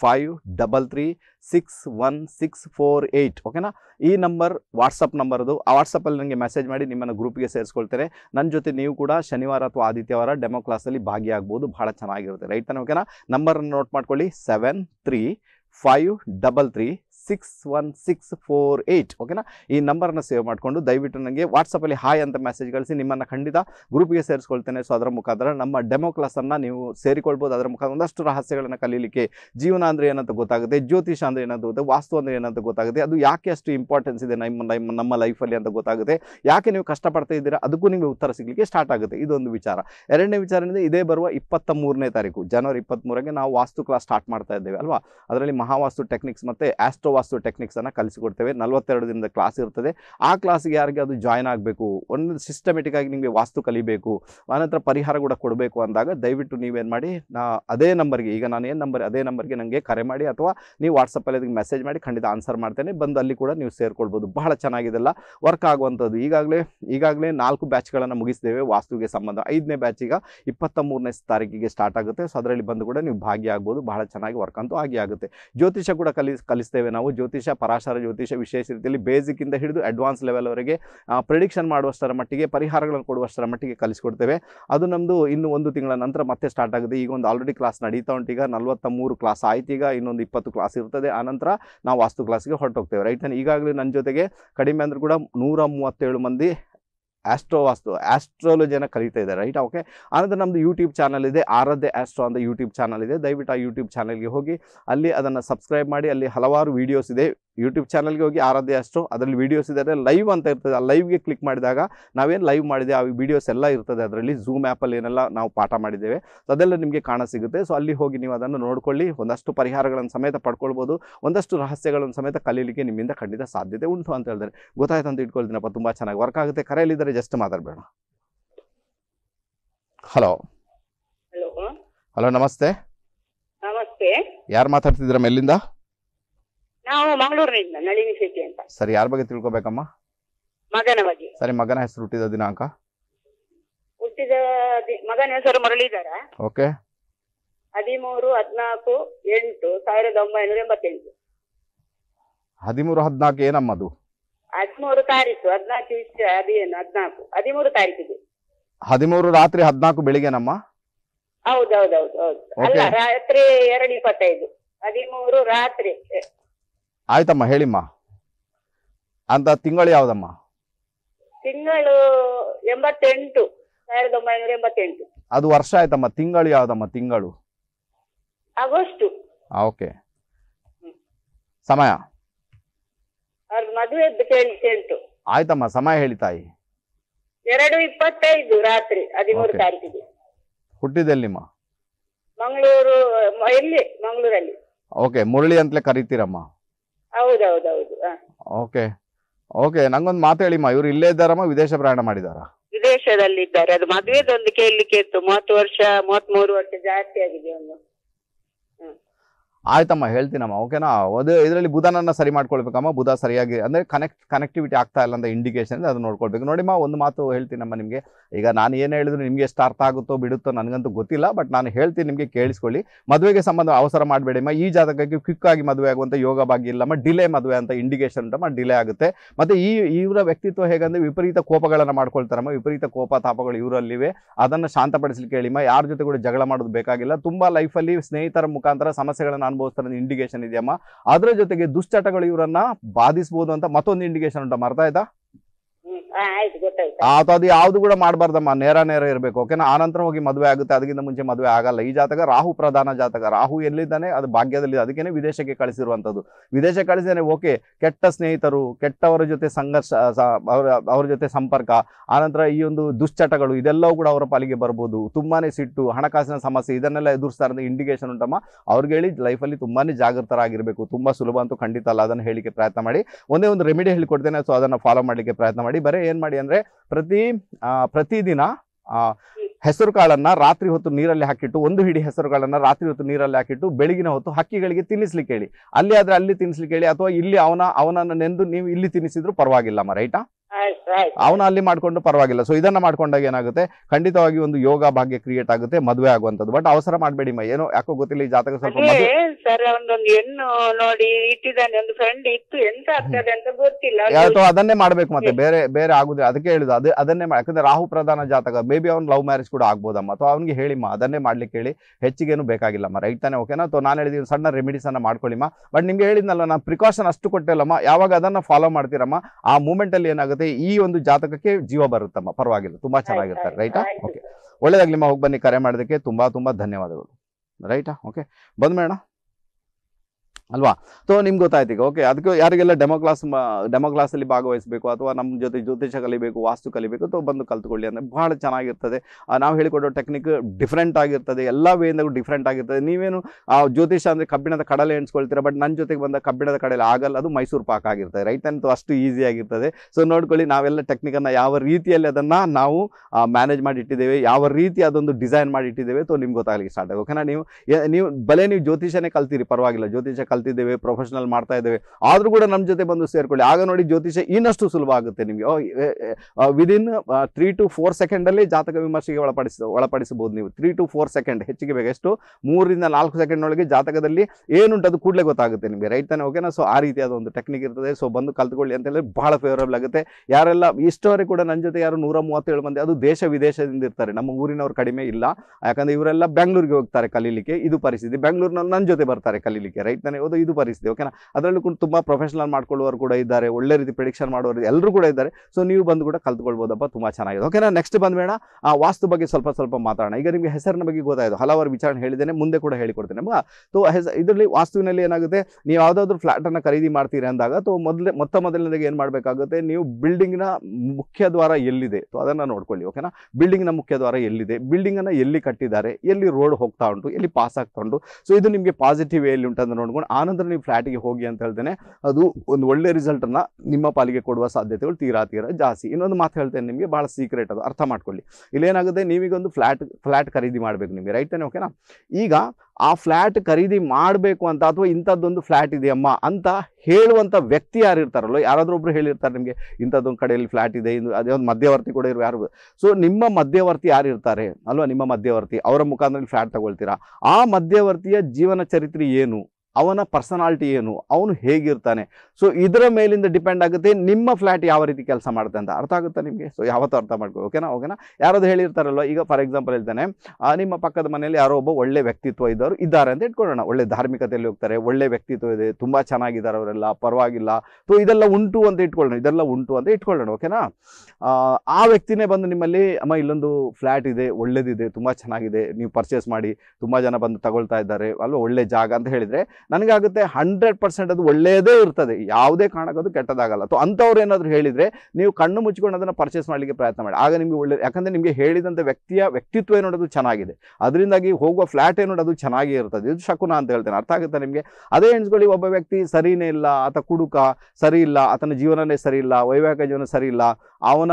five double three six one six four eight ಓಕೆನಾ ಈ ನಂಬರ್ ವಾಟ್ಸಪ್ ನಂಬರ್ದು ಆ ವಾಟ್ಸಪ್ಪಲ್ಲಿ ನನಗೆ ಮೆಸೇಜ್ ಮಾಡಿ ನಿಮ್ಮನ್ನು ಗ್ರೂಪ್ಗೆ ಸೇರಿಸ್ಕೊಳ್ತೇನೆ. ನನ್ನ ಜೊತೆ ನೀವು ಕೂಡ ಶನಿವಾರ ಅಥವಾ ಆದಿತ್ಯವಾರ ಡೆಮೋ ಕ್ಲಾಸಲ್ಲಿ ಭಾಗಿಯಾಗ್ಬೋದು. ಭಾಳ ಚೆನ್ನಾಗಿರುತ್ತೆ. ರೈಟ್ ತಾನೆ? ಓಕೆನಾ ನಂಬರನ್ನು ನೋಟ್ ಮಾಡ್ಕೊಳ್ಳಿ. Seven three five double three six one six four eight ಓಕೆನಾ ಈ ನಂಬರನ್ನು ಸೇವ್ ಮಾಡಿಕೊಂಡು ದಯವಿಟ್ಟು ನನಗೆ ವಾಟ್ಸಪ್ಪಲ್ಲಿ ಹಾಯ್ ಅಂತ ಮೆಸೇಜ್ ಕಳಿಸಿ, ನಿಮ್ಮನ್ನು ಖಂಡಿತ ಗ್ರೂಪ್ಗೆ ಸೇರಿಸ್ಕೊಳ್ತೇನೆ. ಸೊ ಅದರ ಮುಖಾಂತರ ನಮ್ಮ ಡೆಮೋ ಕ್ಲಾಸನ್ನು ನೀವು ಸೇರಿಕೊಳ್ಬೋದು. ಅದರ ಮುಖಾಂತರ ಒಂದಷ್ಟು ರಹಸ್ಯಗಳನ್ನು ಕಲೀಲಿಕ್ಕೆ ಜೀವನ ಅಂದರೆ ಏನಂತ ಗೊತ್ತಾಗುತ್ತೆ, ಜ್ಯೋತಿಷ ಅಂದರೆ ಏನಂತ ಗೊತ್ತೆ ವಾಸ್ತು ಅಂದರೆ ಏನಂತ ಗೊತ್ತಾಗುತ್ತೆ, ಅದು ಯಾಕೆ ಅಷ್ಟು ಇಂಪಾರ್ಟೆನ್ಸ್ ಇದೆ ನಮ್ಮ ನಮ್ಮ ಲೈಫಲ್ಲಿ ಅಂತ ಗೊತ್ತಾಗುತ್ತೆ. ಯಾಕೆ ನೀವು ಕಷ್ಟಪಡ್ತಾ ಇದ್ದೀರಾ? ಅದಕ್ಕೂ ನಿಮಗೆ ಉತ್ತರ ಸಿಗಲಿಕ್ಕೆ ಸ್ಟಾರ್ಟ್ ಆಗುತ್ತೆ. ಇದೊಂದು ವಿಚಾರ. ಎರಡನೇ ವಿಚಾರ ಅಂದರೆ ಇದೇ ಬರುವ ಇಪ್ಪತ್ತ ಮೂರನೇ ತಾರೀಕು, ಜನವರಿ ಇಪ್ಪತ್ತ್ಮೂರಕ್ಕೆ ನಾವು ವಾಸ್ತು ಕ್ಲಾಸ್ ಸ್ಟಾರ್ಟ್ ಮಾಡ್ತಾ ಇದ್ದೇವೆ, ಅಲ್ವಾ? ಅದರಲ್ಲಿ ಮಹಾವಾಸ್ತು ಟೆಕ್ನಿಕ್ಸ್ ಮತ್ತು ಆಸ್ಟ್ರೋ ವಾಸ್ತು ಟೆಕ್ನಿಕ್ಸನ್ನು ಕಲಿಸಿಕೊಡ್ತೇವೆ. ನಲವತ್ತೆರಡು ದಿನದ ಕ್ಲಾಸ್ ಇರ್ತದೆ. ಆ ಕ್ಲಾಸ್ಗೆ ಯಾರಿಗೆ ಅದು ಜಾಯ್ನ್ ಆಗಬೇಕು? ಒಂದು ಸಿಸ್ಟಮೆಟಿಕ್ ಆಗಿ ನಿಮಗೆ ವಾಸ್ತು ಕಲಿಬೇಕು. ಆನಂತರ ಪರಿಹಾರ ಕೂಡ ಕೊಡಬೇಕು ಅಂದಾಗ ದಯವಿಟ್ಟು ನೀವೇನು ಮಾಡಿ, ನಾ ಅದೇ ನಂಬರ್ಗೆ ಈಗ ನಾನು ಏನು ನಂಬರ್ ಅದೇ ನಂಬರ್ಗೆ ನನಗೆ ಕರೆ ಮಾಡಿ ಅಥವಾ ನೀವು ವಾಟ್ಸಪ್ಪಲ್ಲಿ ಅದಕ್ಕೆ ಮೆಸೇಜ್ ಮಾಡಿ ಖಂಡಿತ ಆನ್ಸರ್ ಮಾಡ್ತೇನೆ. ಬಂದು ಅಲ್ಲಿ ಕೂಡ ನೀವು ಸೇರ್ಕೊಳ್ಬೋದು. ಬಹಳ ಚೆನ್ನಾಗಿದೆಲ್ಲ ವರ್ಕ್ ಆಗುವಂಥದ್ದು. ಈಗಾಗಲೇ ಈಗಾಗಲೇ ನಾಲ್ಕು ಬ್ಯಾಚ್ಗಳನ್ನು ಮುಗಿಸಿದ್ದೇವೆ ವಾಸ್ತುವಿಗೆ ಸಂಬಂಧ. ಐದನೇ ಬ್ಯಾಚ್ ಈಗ ಇಪ್ಪತ್ತ ಮೂರನೇ ತಾರೀಕಿಗೆ ಸ್ಟಾರ್ಟ್ ಆಗುತ್ತೆ. ಸೊ, ಅದರಲ್ಲಿ ಬಂದು ಕೂಡ ನೀವು ಭಾಗಿಯಾಗ್ಬೋದು. ಬಹಳ ಚೆನ್ನಾಗಿ ವರ್ಕ್ ಅಂತೂ ಆಗಿ ಆಗುತ್ತೆ. ಜ್ಯೋತಿಷ ಕೂಡ ಕಲಿ, ಕಲಿಸ್ತೇವೆ ಜ್ಯೋತಿಷ, ಪರಾಶರ ಜ್ಯೋತಿಷ ವಿಶೇಷ ರೀತಿಯಲ್ಲಿ ಬೇಸಿಕ್ಕಿಂದ ಹಿಡಿದು ಅಡ್ವಾನ್ಸ್ ಲೆವೆಲ್ವರೆಗೆ ಪ್ರಿಡಿಕ್ಷನ್ ಮಾಡುವಷ್ಟರ ಮಟ್ಟಿಗೆ, ಪರಿಹಾರಗಳನ್ನು ಕೊಡುವಷ್ಟರ ಮಟ್ಟಿಗೆ ಕಲಿಸಿಕೊಡ್ತೇವೆ. ಅದು ನಮ್ಮದು ಇನ್ನು ಒಂದು ತಿಂಗಳ ನಂತರ ಮತ್ತೆ ಸ್ಟಾರ್ಟ್ ಆಗುತ್ತೆ. ಈಗ ಒಂದು ಆಲ್ರೆಡಿ ಕ್ಲಾಸ್ ನಡೀತಾ ಉಂಟು. ಈಗ ನಲ್ವತ್ತ ಮೂರು ಕ್ಲಾಸ್ ಆಯ್ತು. ಈಗ ಇನ್ನೊಂದು ಇಪ್ಪತ್ತು ಕ್ಲಾಸ್ ಇರ್ತದೆ. ಆನಂತರ ನಾವು ವಾಸ್ತು ಕ್ಲಾಸ್ಗೆ ಹೊರಟೋಗ್ತೇವೆ. ರೈಟ್ ನಾನು ಈಗಾಗಲೇ ನನ್ನ ಜೊತೆಗೆ ಕಡಿಮೆ ಅಂದರೂ ಕೂಡ ನೂರ ಮೂವತ್ತೇಳು ಮಂದಿ ಆಸ್ಟ್ರೋ ವಾಸ್ತು ಆಸ್ಟ್ರಾಲಜಿಯನ್ನು ಕಲಿತಾ ಇದ್ದಾರೆ ರೈಟ್ ಓಕೆ ಆನಂತರ ನಮ್ಮದು ಯೂಟ್ಯೂಬ್ ಚಾನಲ್ ಇದೆ, ಆರಾಧ್ಯ ಆಸ್ಟ್ರೋ ಅಂತ ಯೂಟ್ಯೂಬ್ ಚಾನಲ್ ಇದೆ. ದಯವಿಟ್ಟು ಆ ಯೂಟ್ಯೂಬ್ ಚಾನಲ್ಗೆ ಹೋಗಿ, ಅಲ್ಲಿ ಅದನ್ನು ಸಬ್ಸ್ಕ್ರೈಬ್ ಮಾಡಿ, ಅಲ್ಲಿ ಹಲವಾರು ವೀಡಿಯೋಸ್ ಇದೆ. ಯೂಟ್ಯೂಬ್ ಚಾನಲ್ಗೆ ಹೋಗಿ ಆರಾಧ್ಯ ಅಷ್ಟು ಅದರಲ್ಲಿ ವೀಡಿಯೋಸ್ ಇದೆ ಲೈವ್ ಅಂತ ಇರ್ತದೆ. ಆ ಲೈವ್ಗೆ ಕ್ಲಿಕ್ ಮಾಡಿದಾಗ ನಾವೇನು ಲೈವ್ ಮಾಡಿದೆ ಆ ವೀಡಿಯೋಸ್ ಎಲ್ಲ ಇರ್ತದೆ. ಅದರಲ್ಲಿ ಝೂಮ್ ಆ್ಯಪಲ್ಲಿ ಏನೆಲ್ಲ ನಾವು ಪಾಠ ಮಾಡಿದ್ದೇವೆ. ಸೊ ಅದೆಲ್ಲ ನಿಮಗೆ ಕಾಣ ಸಿಗುತ್ತೆ. ಸೊ ಅಲ್ಲಿ ಹೋಗಿ ನೀವು ಅದನ್ನು ನೋಡ್ಕೊಳ್ಳಿ. ಒಂದಷ್ಟು ಪರಿಹಾರಗಳನ್ನು ಸಮೇತ ಪಡ್ಕೊಳ್ಬೋದು. ಒಂದಷ್ಟು ರಹಸ್ಯಗಳನ್ನು ಸಮೇತ ಕಲೀಲಿಕ್ಕೆ ನಿಮ್ಮಿಂದ ಖಂಡಿತ ಸಾಧ್ಯತೆ ಉಂಟು ಅಂತ ಹೇಳಿದ್ರೆ ಗೊತ್ತಾಯ್ತು ಅಂತ ಇಟ್ಕೊಳ್ತೀನಪ್ಪ. ತುಂಬ ಚೆನ್ನಾಗಿ ವರ್ಕ್ ಆಗುತ್ತೆ. ಕರೆಯಲ್ಲಿದ್ದರೆ ಜಸ್ಟ್ ಮಾತಾಡಬೇಡ ಹಲೋ ಹಲೋ ಹಲೋ ನಮಸ್ತೆ. ನಮಸ್ತೆ. ಯಾರು ಮಾತಾಡ್ತಿದ್ದೀರಾ ಎಲ್ಲಿಂದ ನಾವು ಮಂಗಳೂರಿನಿಂದ ನಳಿನಿ ಶೆಟ್ಟಿ ಅಂತ. ಸರಿ ಯಾರ ಬಗ್ಗೆ ತಿಳ್ಕೊಬೇಕಮ್ಮ? ಮಗನ ಬಗ್ಗೆ. ಸರಿ ಮಗನ ಹೆಸರು ಹುಟ್ಟಿದ ದಿನಾಂಕ? ಹುಟ್ಟಿದ ದಿ- ಮಗನ ಹೆಸರು ಮುರಳೀಧರ. ಓಕೆ. ಹದಿಮೂರು ಹದಿನಾಲ್ಕು ಎಂಟು ಸಾವಿರದ ಒಂಬೈನೂರ ಎಂಬತ್ತೆಂಟು. ಹದಿಮೂರು ಹದಿನಾಲ್ಕು ಏನಮ್ಮದು ಹದಿಮೂರು ತಾರೀಕು ಹದಿನಾಲ್ಕು ವಿಷಯ ಅದೇನು ಹದಿನಾಲ್ಕು. ಹದಿಮೂರು ತಾರೀಕಿಗೆ. ಹದಿಮೂರು ರಾತ್ರಿ ಹದಿನಾಲ್ಕು ಬೆಳಿಗ್ಗೆನಮ್ಮ? ಹೌದೌದೌದು ಹೌದು. ಅಲ್ಲ. ರಾತ್ರಿ ಎರಡು ಇಪ್ಪತ್ತೈದು. ಹದಿಮೂರು ರಾತ್ರಿ ಆಯ್ತಮ್ಮ ಹೇಳಿಮ್ಮ. ಅಂತ ತಿಂಗಳು ಯಾವ್ದಮ್ಮ? ತಿಂಗಳು ಎಂಬತ್ತೆಂಟು ಸಾವಿರದ ಒಂಬೈನೂರ ಎಂಬತ್ತೆಂಟು. ಅದು ವರ್ಷ ಆಯ್ತಮ್ಮ ತಿಂಗಳು ಯಾವ್ದಮ್ಮ ತಿಂಗಳು? ಆಗಸ್ಟ್. ಓಕೆ. ಸಮಯ? ಅವ್ರ ಮದುವೆದ್ದು ಕೇಳಿಕ್ಕೆ ಉಂಟು ಆಯ್ತಮ್ಮ ಸಮಯ ಹೇಳಿ ತಾಯಿ. ಎರಡು ಇಪ್ಪತ್ತೈದು ರಾತ್ರಿ ಹದಿಮೂರು Okay. ತಾರೀಕಿಗೆ. ಹುಟ್ಟಿದೆಲ್ಲಿಮ್ಮ? ಮಂಗಳೂರು ಮ- ಎಲ್ಲಿ? ಮಂಗಳೂರಲ್ಲಿ. ಓಕೆ ಮುರಳಿ ಅಂತಲೇ ಕರಿತೀರಮ್ಮ. ಹೌದೌದೌದು ಹ. ಓಕೆ ಓಕೆ ನಂಗೊಂದು ಮಾತು ಹೇಳಿಮ್ಮ ಇವ್ರು ಇಲ್ಲೇ ಇದ್ದಾರಮ್ಮ ವಿದೇಶ ಪ್ರಯಾಣ ಮಾಡಿದಾರಾ ವಿದೇಶದಲ್ಲಿ ಇದ್ದಾರೆ ಅದು ಮದುವೆದೊಂದು ಕೇಳಲಿಕ್ಕೆ ಇತ್ತು ಮೂವತ್ತು ವರ್ಷ ಮೂವತ್ತ್ ಮೂರು ವರ್ಷ ಜಾಸ್ತಿ ಆಗಿದೆ ಒಂದು. ಆಯ್ತಮ್ಮ, ಹೇಳ್ತೀನಮ್ಮ ಓಕೆನಾ ಅದು ಇದರಲ್ಲಿ ಬುಧನನ್ನ ಸರಿ ಮಾಡ್ಕೊಳ್ಬೇಕಮ್ಮ, ಬುಧ ಸರಿಯಾಗಿ, ಅಂದರೆ ಕನೆಕ್ಟ್ ಕನೆಕ್ಟಿವಿಟಿ ಆಗ್ತಾ ಇಲ್ಲ ಅಂತ ಇಂಡಿಕೇಶನ್ ಅದು ನೋಡ್ಕೊಳ್ಬೇಕು. ನೋಡಿಮ್ಮ, ಒಂದು ಮಾತು ಹೇಳ್ತೀನಮ್ಮ ನಿಮಗೆ. ಈಗ ನಾನು ಏನು ಹೇಳಿದ್ರು ನಿಮಗೆ ಎಷ್ಟು ಅರ್ಥ ಆಗುತ್ತೋ ಬಿಡುತ್ತೋ ನನಗಂತೂ ಗೊತ್ತಿಲ್ಲ ಬಟ್ ನಾನು ಹೇಳ್ತೀನಿ ನಿಮಗೆ ಕೇಳಿಸ್ಕೊಳ್ಳಿ. ಮದುವೆಗೆ ಸಂಬಂಧ ಅವಸರ ಮಾಡಬೇಡಿಮ್ಮ. ಈ ಜಾತಕಕ್ಕೆ ಕ್ವಿಕ್ ಆಗಿ ಮದುವೆ ಆಗುವಂಥ ಯೋಗ ಭಾಗ್ಯ ಇಲ್ಲಮ್ಮ. ಡಿಲೇ ಮದುವೆ ಅಂತ ಇಂಡಿಕೇಶನ್ ಉಂಟಮ್ಮ. ಡಿಲೇ ಆಗುತ್ತೆ. ಮತ್ತೆ ಈ, ಇವರ ವ್ಯಕ್ತಿತ್ವ ಹೇಗಂದ್ರೆ ವಿಪರೀತ ಕೋಪಗಳನ್ನು ಮಾಡ್ಕೊಳ್ತಾರಮ್ಮ. ವಿಪರೀತ ಕೋಪ ತಾಪಗಳು ಇವರಲ್ಲಿವೆ. ಅದನ್ನು ಶಾಂತಪಡಿಸಲಿಕ್ಕೆ ಹೇಳಿಮ್ಮ. ಯಾರ ಜೊತೆ ಕೂಡ ಜಗಳ ಮಾಡೋದು ಬೇಕಾಗಿಲ್ಲ. ತುಂಬ ಲೈಫಲ್ಲಿ ಸ್ನೇಹಿತರ ಮುಖಾಂತರ ಸಮಸ್ಯೆಗಳನ್ನು ಅನುಭವಿಸ್ತಾರೆ ಇಂಡಿಕೇಶನ್ ಇದೆಯಮ್ಮ? ಅದರ ಜೊತೆಗೆ ದುಶ್ಚಟಗಳು ಇವರನ್ನ ಬಾಧಿಸಬಹುದು ಅಂತ ಮತ್ತೊಂದು ಇಂಡಿಕೇಶನ್ ಉಂಟಾ ಅರ್ಥ ಆಯ್ತಾ ಹ್ಮ್ ಆ, ಆಯ್ತು ಗೊತ್ತಾಯ್ತು ಅಥವಾ ಅದು ಯಾವ್ದು ಕೂಡ ಮಾಡಬಾರ್ದಮ್ಮ. ನೇರ ನೇರ ಇರಬೇಕು ಓಕೆನಾ ಆನಂತರ ಹೋಗಿ ಮದುವೆ ಆಗುತ್ತೆ, ಅದಕ್ಕಿಂತ ಮುಂಚೆ ಮದುವೆ ಆಗಲ್ಲ. ಈ ಜಾತಕ ರಾಹು ಪ್ರಧಾನ ಜಾತಕ. ರಾಹು ಎಲ್ಲಿದ್ದಾನೆ? ಅದು ಭಾಗ್ಯದಲ್ಲಿ, ಅದಕ್ಕೇನೆ ವಿದೇಶಕ್ಕೆ ಕಳಿಸಿರುವಂತದ್ದು ವಿದೇಶ ಕಳಿಸಿದಾನೆ ಓಕೆ ಕೆಟ್ಟ ಸ್ನೇಹಿತರು, ಕೆಟ್ಟವರ ಜೊತೆ ಸಂಘರ್ಷ ಅವರ ಜೊತೆ ಸಂಪರ್ಕ, ಆನಂತರ ಈ ಒಂದು ದುಶ್ಚಟಗಳು, ಇದೆಲ್ಲವೂ ಕೂಡ ಅವರ ಪಾಲಿಗೆ ಬರ್ಬೋದು. ತುಂಬಾನೇ ಸಿಟ್ಟು, ಹಣಕಾಸಿನ ಸಮಸ್ಯೆ, ಇದನ್ನೆಲ್ಲ ಎದುರಿಸ್ತಾರೆ ಇಂಡಿಕೇಶನ್ ಉಂಟಮ್ಮ. ಅವ್ರಿಗೆ ಹೇಳಿ ಲೈಫಲ್ಲಿ ತುಂಬಾನೇ ಜಾಗೃತರಾಗಿರ್ಬೇಕು. ತುಂಬಾ ಸುಲಭ ಅಂತೂ ಖಂಡಿತ ಅಲ್ಲ, ಅದನ್ನು ಹೇಳಿಕೆ ಪ್ರಯತ್ನ ಮಾಡಿ. ಒಂದೇ ಒಂದು ರೆಮಿಡಿ ಹೇಳಿಕೊಡ್ತೇನೆ ಸೊ ಅದನ್ನು ಫಾಲೋ ಮಾಡಲಿಕ್ಕೆ ಪ್ರಯತ್ನ ಮಾಡಿ. ಬರೀ ಏನು ಮಾಡಿ ಅಂದ್ರೆ ಪ್ರತಿ ಪ್ರತಿದಿನ ಹೆಸರು ಕಾಳನ್ನ ರಾತ್ರಿ ಹೊತ್ತು ನೀರಲ್ಲಿ ಹಾಕಿಟ್ಟು, ಒಂದು ಹಿಡಿ ಹೆಸರು ಕಾಳನ್ನ ರಾತ್ರಿ ಹೊತ್ತು ನೀರಲ್ಲಿ ಹಾಕಿಟ್ಟು, ಬೆಳಗಿನ ಹೊತ್ತು ಹಕ್ಕಿಗಳಿಗೆ ತಿನ್ನಿಸ್ಲಿಕ್ಕೆ ಹೇಳಿ. ಅಲ್ಲಿ ಆದ್ರೆ ಅಲ್ಲಿ ತಿನ್ನಿಸ್ಲಿಕ್ಕೆ ಹೇಳಿ, ಅಥವಾ ಇಲ್ಲಿ ಅವನ, ಅವನನ್ನು ನೆಂದು ನೀವು ಇಲ್ಲಿ ತಿನ್ನಿಸಿದ್ರು ಪರವಾಗಿಲ್ಲಮ್ಮ ರೈಟಾ ಅವನ ಅಲ್ಲಿ ಮಾಡ್ಕೊಂಡು ಪರವಾಗಿಲ್ಲ. ಸೊ ಇದನ್ನ ಮಾಡ್ಕೊಂಡಾಗ ಏನಾಗುತ್ತೆ? ಖಂಡಿತವಾಗಿ ಒಂದು ಯೋಗ ಭಾಗ್ಯ ಕ್ರಿಯೇಟ್ ಆಗುತ್ತೆ ಮದುವೆ ಆಗುವಂತದ್ದು ಬಟ್ ಅವಸರ ಮಾಡಬೇಡಿಮ್ಮ ಏನೋ ಯಾಕೋ ಗೊತ್ತಿಲ್ಲ ಈ ಜಾತಕ ಸ್ವಲ್ಪ ಸರ್ ಒಂದೊಂದು ಹೆಣ್ಣು ನೋಡಿ ಇಟ್ಟಿದ್ದಾನೆ ಒಂದು ಫ್ರೆಂಡ್ ಇತ್ತು ಎಂತ ಆಗ್ತದೆ ಅಂತ ಗೊತ್ತಿಲ್ಲ. ಯಾವತ್ತೋ ಅದನ್ನೇ ಮಾಡ್ಬೇಕು ಮತ್ತೆ. ಬೇರೆ ಬೇರೆ ಆಗುದಿಲ್ಲ. ಅದಕ್ಕೆ ಹೇಳುದು ಅದೇ ಅದನ್ನೇ ಮಾ- ಯಾಕಂದ್ರೆ ರಾಹು ಪ್ರಧಾನ ಜಾತಕ ಬೇಬಿ ಅವ್ನು ಲವ್ ಮ್ಯಾರೇಜ್ ಕೂಡ ಆಗ್ಬೋದಮ್ಮ. ಅಥವಾ ಅವ್ನಿಗೆ ಹೇಳಿಮ್ಮ ಅದನ್ನೇ ಮಾಡ್ಲಿಕ್ಕೆ ಹೇಳಿ. ಹೆಚ್ಚಿಗೇನು ಬೇಕಾಗಿಲ್ಲಮ್ಮ ರೈಟ್ ತಾನೆ? ಓಕೆನಾ ಅಥವಾ ನಾನು ಹೇಳಿದೀನಿ ಸಣ್ಣ ರೆಮಿಡೀಸ್ ಅನ್ನ ಮಾಡ್ಕೊಳ್ಳಿಮ್ಮ ಬಟ್ ನಿಮ್ಗೆ ಹೇಳಿದ್ನಲ್ಲ ನಾನು ಪ್ರಿಕಾಷನ್ ಅಷ್ಟು ಕೊಟ್ಟೆಲ್ಲಮ್ಮ. ಯಾವಾಗ ಅದನ್ನ ಫಾಲೋ ಮಾಡ್ತೀರಮ್ಮ ಆ ಮೂಮೆಂಟ್ ಅಲ್ಲಿ ಏನಾಗುತ್ತೆ? ಈ ಒಂದು ಜಾತಕಕ್ಕೆ ಜೀವ ಬರುತ್ತಮ್ಮ ಪರವಾಗಿಲ್ಲ. ತುಂಬಾ ಚೆನ್ನಾಗಿರ್ತಾರೆ ರೈಟಾ? ಓಕೆ. ಒಳ್ಳೇದಾಗ್ಲಿಮ್ಮ ಹೋಗಿ ಬನ್ನಿ ಕರೆ ಮಾಡೋದಕ್ಕೆ ತುಂಬಾ ತುಂಬಾ ಧನ್ಯವಾದಗಳು. ರೈಟಾ? ಓಕೆ. ಬಂದ್ ಮೇಡ ಅಲ್ವಾ? ಸೊ ನಿಮ್ಗೆ ಗೊತ್ತಾಯ್ತು ಈಗ. ಓಕೆ ಅದಕ್ಕೆ ಯಾರಿಗೆಲ್ಲ ಡೆಮೋ ಕ್ಲಾಸ್ ಡೆಮೋ ಕ್ಲಾಸಲ್ಲಿ ಭಾಗವಹಿಸಬೇಕು ಅಥವಾ ನಮ್ಮ ಜೊತೆ ಜ್ಯೋತಿಷ ಕಲಿಬೇಕು ವಾಸ್ತು ಕಲಿಬೇಕು ಅಥವಾ ಬಂದು ಕಲ್ತ್ಕೊಳ್ಳಿ ಅಂದರೆ ಬಹಳ ಚೆನ್ನಾಗಿರ್ತದೆ. ನಾವು ಹೇಳಿಕೊಡೋ ಟೆಕ್ನಿಕ್ ಡಿಫ್ರೆಂಟ್ ಆಗಿರ್ತದೆ. ಎಲ್ಲ ವೇಯಿಂದಾಗೂ ಡಿಫ್ರೆಂಟ್ ಆಗಿರ್ತದೆ. ನೀವೇನು ಆ, ಜ್ಯೋತಿಷ ಅಂದರೆ ಕಬ್ಬಿಣದ ಕಡಲೆ ಎಣಿಸ್ಕೊಳ್ತೀರಾ ಬಟ್ ನನ್ನ ಜೊತೆಗೆ ಬಂದ ಕಬ್ಬಿಣದ ಕಡಲೆ ಆಗಲ್ಲ ಅದು ಮೈಸೂರು ಪಾಕ್ ಆಗಿರ್ತದೆ. ರೈಟ್ ಅಂತೂ ಅಷ್ಟು ಈಸಿ ಆಗಿರ್ತದೆ. ಸೊ ನೋಡ್ಕೊಳ್ಳಿ ನಾವೆಲ್ಲ ಟೆಕ್ನಿಕನ್ನು ಯಾವ ರೀತಿಯಲ್ಲಿ ಅದನ್ನು ನಾವು ಮ್ಯಾನೇಜ್ ಮಾಡಿ ಇಟ್ಟಿದ್ದೇವೆ ಯಾವ ರೀತಿ ಅದೊಂದು ಡಿಸೈನ್ ಮಾಡಿ ಇಟ್ಟಿದ್ದೇವೆ ಸೊ ನಿಮ್ಗೆ ಗೊತ್ತಾಗಲಿಕ್ಕೆ ಸ್ಟಾರ್ಟ್ ಆಗಿ ನೀವು ನೀವು ಬಲೆ ನೀವು ಜ್ಯೋತಿಷನೇ ಕಲ್ತೀರಿ ಪರವಾಗಿಲ್ಲ. ಜ್ಯೋತಿಷ ಕಲ್ತಿದ್ದೇವೆ ಪ್ರೊಫೆಷನಲ್ ಮಾಡ್ತಾ ಇದ್ದೇವೆ, ಆದರೂ ಕೂಡ ನಮ್ಮ ಜೊತೆ ಬಂದು ಸೇರ್ಕೊಳ್ಳಿ. ಆಗ ನೋಡಿ ಜ್ಯೋತಿಷ ಇನ್ನಷ್ಟು ಸುಲಭ ಆಗುತ್ತೆ ನಿಮಗೆ. ವಿದಿನ್ ತ್ರೀ ಟು ಫೋರ್ ಸೆಕೆಂಡಲ್ಲಿ ಜಾತಕ ವಿಮರ್ಶೆಗೆ ಒಳಪಡಿಸ, ಒಳಪಡಿಸಬಹುದು ನೀವು. ತ್ರೀ ಟು ಫೋರ್ ಸೆಕೆಂಡ್ ಹೆಚ್ಚಿಗೆ ಬೇಕಷ್ಟು ಮೂರರಿಂದ ನಾಲ್ಕು ಸೆಕೆಂಡ್ನೊಳಗೆ ಜಾತಕದಲ್ಲಿ ಏನುಂಟು ಅದು ಕೂಡಲೇ ಗೊತ್ತಾಗುತ್ತೆ ನಿಮಗೆ. ರೈಟ್ ತಾನೆ? ಓಕೆನಾ ಸೊ ಆ ರೀತಿಯಾದ ಒಂದು ಟೆಕ್ನಿಕ್ ಇರ್ತದೆ. ಸೊ ಬಂದು ಕಲ್ತ್ಕೊಳ್ಳಿ ಅಂತ ಹೇಳಿದ್ರೆ ಬಹಳ ಫೇವರಬಲ್ ಆಗುತ್ತೆ. ಯಾರೆಲ್ಲ ಇಷ್ಟವರೆಗೆ ಕೂಡ ನನ್ನ ಜೊತೆ ಯಾರು ನೂರ ಮೂವತ್ತೇಳು ಮಂದಿ, ಅದು ದೇಶ ವಿದೇಶದಿಂದ ಇರ್ತಾರೆ. ನಮ್ಮ ಊರಿನವ್ರು ಕಡಿಮೆ ಇಲ್ಲ. ಯಾಕಂದ್ರೆ ಇವರೆಲ್ಲ ಬೆಂಗಳೂರಿಗೆ ಹೋಗ್ತಾರೆ ಕಲೀಲಿಕ್ಕೆ. ಇದು ಪರಿಸ್ಥಿತಿ. ಬೆಂಗಳೂರಿನಲ್ಲಿ ನನ್ನ ಜೊತೆ ಬರ್ತಾರೆ ಕಲೀಲಿಕ್ಕೆ. ರೈಟ್ ತಾನೆ? ಇದು ಪರಿಸ್ಥಿತಿ ಓಕೆನಾ ಅದರಲ್ಲೂ ಕೂಡ ತುಂಬ ಪ್ರೊಫೆಷನಲ್ ಮಾಡ್ಕೊಳ್ಳುವವರು ಕೂಡ ಇದ್ದಾರೆ, ಒಳ್ಳೆ ರೀತಿ ಪ್ರಿಡಿಕ್ಷನ್ ಮಾಡೋರು ಎಲ್ಲರೂ ಕೂಡ ಇದ್ದಾರೆ. ಸೊ ನೀವು ಬಂದು ಕೂಡ ಕಲ್ತ್ಕೊಳ್ಬೋದಪ್ಪ, ತುಂಬ ಚೆನ್ನಾಗಿದೆ ಓಕೆನಾ ನೆಕ್ಸ್ಟ್ ಬಂದ್ಬೇಡ ಆ ವಾಸ್ತು ಬಗ್ಗೆ ಸ್ವಲ್ಪ ಸ್ವಲ್ಪ ಮಾತಾಡೋಣ. ಈಗ ನಿಮಗೆ ಹೆಸರಿನ ಬಗ್ಗೆ ಗೊತ್ತಾಯಿತು, ಹಲವಾರು ವಿಚಾರಣೆ ಹೇಳಿದ್ದೇನೆ, ಮುಂದೆ ಕೂಡ ಹೇಳಿಕೊಡ್ತೇನೆ ಬಾ ಸೊ ಇದರಲ್ಲಿ ವಾಸ್ತುವಿನಲ್ಲಿ ಏನಾಗುತ್ತೆ, ನೀವು ಯಾವುದಾದ್ರೂ ಫ್ಲಾಟನ್ನು ಖರೀದಿ ಮಾಡ್ತೀರಿ ಅಂದಾಗ, ಅಥವಾ ಮೊದಲೇ, ಮೊತ್ತ ಮೊದಲನೇದಾಗಿ ಏನು ಮಾಡಬೇಕಾಗುತ್ತೆ, ನೀವು ಬಿಲ್ಡಿಂಗ್ನ ಮುಖ್ಯ ದ್ವಾರ ಎಲ್ಲಿದೆ? ಸೊ ಅದನ್ನು ನೋಡ್ಕೊಳ್ಳಿ ಓಕೆನಾ ಬಿಲ್ಡಿಂಗ್ನ ಮುಖ್ಯ ದ್ವಾರ ಎಲ್ಲಿದೆ? ಬಿಲ್ಡಿಂಗನ್ನು ಎಲ್ಲಿ ಕಟ್ಟಿದ್ದಾರೆ? ಎಲ್ಲಿ ರೋಡ್ ಹೋಗ್ತಾ ಉಂಟು? ಎಲ್ಲಿ ಪಾಸ್ ಆಗ್ತಾ ಉಂಟು? ಸೊ ಇದು ನಿಮಗೆ ಪಾಸಿಟಿವ್ ಎಲ್ಲಿ ಉಂಟು ಅಂತ ನೋಡ್ಕೊಂಡು, ಆ ಆನಂತರ ನೀವು ಫ್ಲ್ಯಾಟಿಗೆ ಹೋಗಿ ಅಂತ ಹೇಳ್ತೇನೆ, ಅದು ಒಂದು ಒಳ್ಳೆ ರಿಸಲ್ಟನ್ನು ನಿಮ್ಮ ಪಾಲಿಗೆ ಕೊಡುವ ಸಾಧ್ಯತೆಗಳು ತೀರಾ ತೀರಾ ಜಾಸ್ತಿ. ಇನ್ನೊಂದು ಮಾತು ಹೇಳ್ತೇನೆ ನಿಮಗೆ ಭಾಳ ಸೀಕ್ರೆಟ್ ಅದು, ಅರ್ಥ ಮಾಡ್ಕೊಳ್ಳಿ. ಇಲ್ಲೇನಾಗುತ್ತೆ ನೀವೀಗ ಒಂದು ಫ್ಲ್ಯಾಟ್ ಫ್ಲ್ಯಾಟ್ ಖರೀದಿ ಮಾಡಬೇಕು ನಿಮಗೆ ರೈಟ್ ತಾನೆ ಓಕೆನಾ ಈಗ ಆ ಫ್ಲ್ಯಾಟ್ ಖರೀದಿ ಮಾಡಬೇಕು ಅಂತ ಅಥವಾ ಇಂಥದ್ದೊಂದು ಫ್ಲ್ಯಾಟ್ ಇದೆಯಮ್ಮ ಅಂತ ಹೇಳುವಂಥ ವ್ಯಕ್ತಿ ಯಾರು ಇರ್ತಾರಲ್ಲ, ಯಾರಾದರೂ ಒಬ್ರು ಹೇಳಿರ್ತಾರೆ ನಿಮಗೆ, ಇಂಥದ್ದೊಂದು ಕಡೆಯಲ್ಲಿ ಫ್ಲ್ಯಾಟ್ ಇದೆ ಇದು ಅದೇ ಒಂದು ಮಧ್ಯವರ್ತಿ ಕೂಡ ಇರುವ ಯಾರು? ಸೊ ನಿಮ್ಮ ಮಧ್ಯವರ್ತಿ ಯಾರು ಇರ್ತಾರೆ? ಅಲ್ವಾ, ನಿಮ್ಮ ಮಧ್ಯವರ್ತಿ, ಅವರ ಮುಖಾಂತರ ಫ್ಲ್ಯಾಟ್ ತಗೊಳ್ತೀರಾ? ಆ ಮಧ್ಯವರ್ತಿಯ ಜೀವನ ಚರಿತ್ರೆ ಏನು? ಅವನ ಪರ್ಸನಾಲಿಟಿ ಏನು, ಅವನು ಹೇಗಿರ್ತಾನೆ. ಸೊ ಇದರ ಮೇಲಿಂದ ಡಿಪೆಂಡ್ ಆಗುತ್ತೆ ನಿಮ್ಮ ಫ್ಲ್ಯಾಟ್ ಯಾವ ರೀತಿ ಕೆಲಸ ಮಾಡುತ್ತೆ ಅಂತ. ಅರ್ಥ ಆಗುತ್ತಾ ನಿಮಗೆ? ಸೊ ಯಾವತ್ತೂ ಅರ್ಥ ಮಾಡ್ಕೋ ಓಕೆನಾ ಓಕೆನಾ ಯಾರಾದ್ರು ಹೇಳಿರ್ತಾರಲ್ವ? ಈಗ ಫಾರ್ ಎಕ್ಸಾಂಪಲ್ ಹೇಳ್ತಾನೆ ನಿಮ್ಮ ಪಕ್ಕದ ಮನೆಯಲ್ಲಿ ಯಾರೋ ಒಬ್ಬ ಒಳ್ಳೆ ವ್ಯಕ್ತಿತ್ವ ಇದ್ದವರು ಇದ್ದಾರೆ ಅಂತ ಇಟ್ಕೊಳ್ಳೋಣ. ಒಳ್ಳೆ ಧಾರ್ಮಿಕತೆಯಲ್ಲಿ ಹೋಗ್ತಾರೆ, ಒಳ್ಳೆ ವ್ಯಕ್ತಿತ್ವ ಇದೆ, ತುಂಬ ಚೆನ್ನಾಗಿದ್ದಾರೆ ಅವರೆಲ್ಲ, ಪರವಾಗಿಲ್ಲ. ಸೊ ಇದೆಲ್ಲ ಉಂಟು ಅಂತ ಇಟ್ಕೊಳ್ಳೋಣ. ಇದೆಲ್ಲ ಉಂಟು ಅಂತ ಇಟ್ಕೊಳ್ಳೋಣ ಓಕೆನಾ ಆ ವ್ಯಕ್ತಿನೇ ಬಂದು ನಿಮ್ಮಲ್ಲಿ, ಅಮ್ಮ, ಇಲ್ಲೊಂದು ಫ್ಲ್ಯಾಟ್ ಇದೆ, ಒಳ್ಳೇದಿದೆ, ತುಂಬ ಚೆನ್ನಾಗಿದೆ, ನೀವು ಪರ್ಚೇಸ್ ಮಾಡಿ, ತುಂಬ ಜನ ಬಂದು ತಗೊಳ್ತಾ ಇದ್ದಾರೆ, ಅಲ್ವಾ? ಒಳ್ಳೆ ಜಾಗ ಅಂತ ಹೇಳಿದರೆ ನನಗಾಗುತ್ತೆ ಹಂಡ್ರೆಡ್ ಪರ್ಸೆಂಟ್ ಅದು ಒಳ್ಳೆಯದೇ ಇರ್ತದೆ. ಯಾವುದೇ ಕಾರಣಕ್ಕದು ಕೆಟ್ಟದಾಗಲ್ಲ. ಸೊ ಅಂಥವ್ರು ಏನಾದರೂ ಹೇಳಿದರೆ ನೀವು ಕಣ್ಣು ಮುಚ್ಕೊಂಡು ಅದನ್ನು ಪರ್ಚೇಸ್ ಮಾಡಲಿಕ್ಕೆ ಪ್ರಯತ್ನ ಮಾಡಿ. ಆಗ ನಿಮಗೆ ಒಳ್ಳೆ, ಯಾಕಂದರೆ ನಿಮಗೆ ಹೇಳಿದಂಥ ವ್ಯಕ್ತಿಯ ವ್ಯಕ್ತಿತ್ವ ಏನು ನೋಡೋದು ಚೆನ್ನಾಗಿದೆ. ಅದರಿಂದಾಗಿ ಹೋಗುವ ಫ್ಲ್ಯಾಟ್ ಏನು ಅದು ಚೆನ್ನಾಗಿ ಇರ್ತದೆ. ಇದು ಶಕುನ ಅಂತ ಹೇಳ್ತೇನೆ. ಅರ್ಥ ಆಗುತ್ತೆ ನಿಮಗೆ? ಅದೇ ಎಣಿಸ್ಕೊಳ್ಳಿ ಒಬ್ಬ ವ್ಯಕ್ತಿ ಸರಿನೇ ಇಲ್ಲ, ಆತ ಕುಡುಕ ಸರಿ ಇಲ್ಲ, ಆತನ ಜೀವನನೇ ಸರಿ ಇಲ್ಲ, ವೈವಾಹಿಕ ಜೀವನ ಸರಿ ಇಲ್ಲ ಅವನ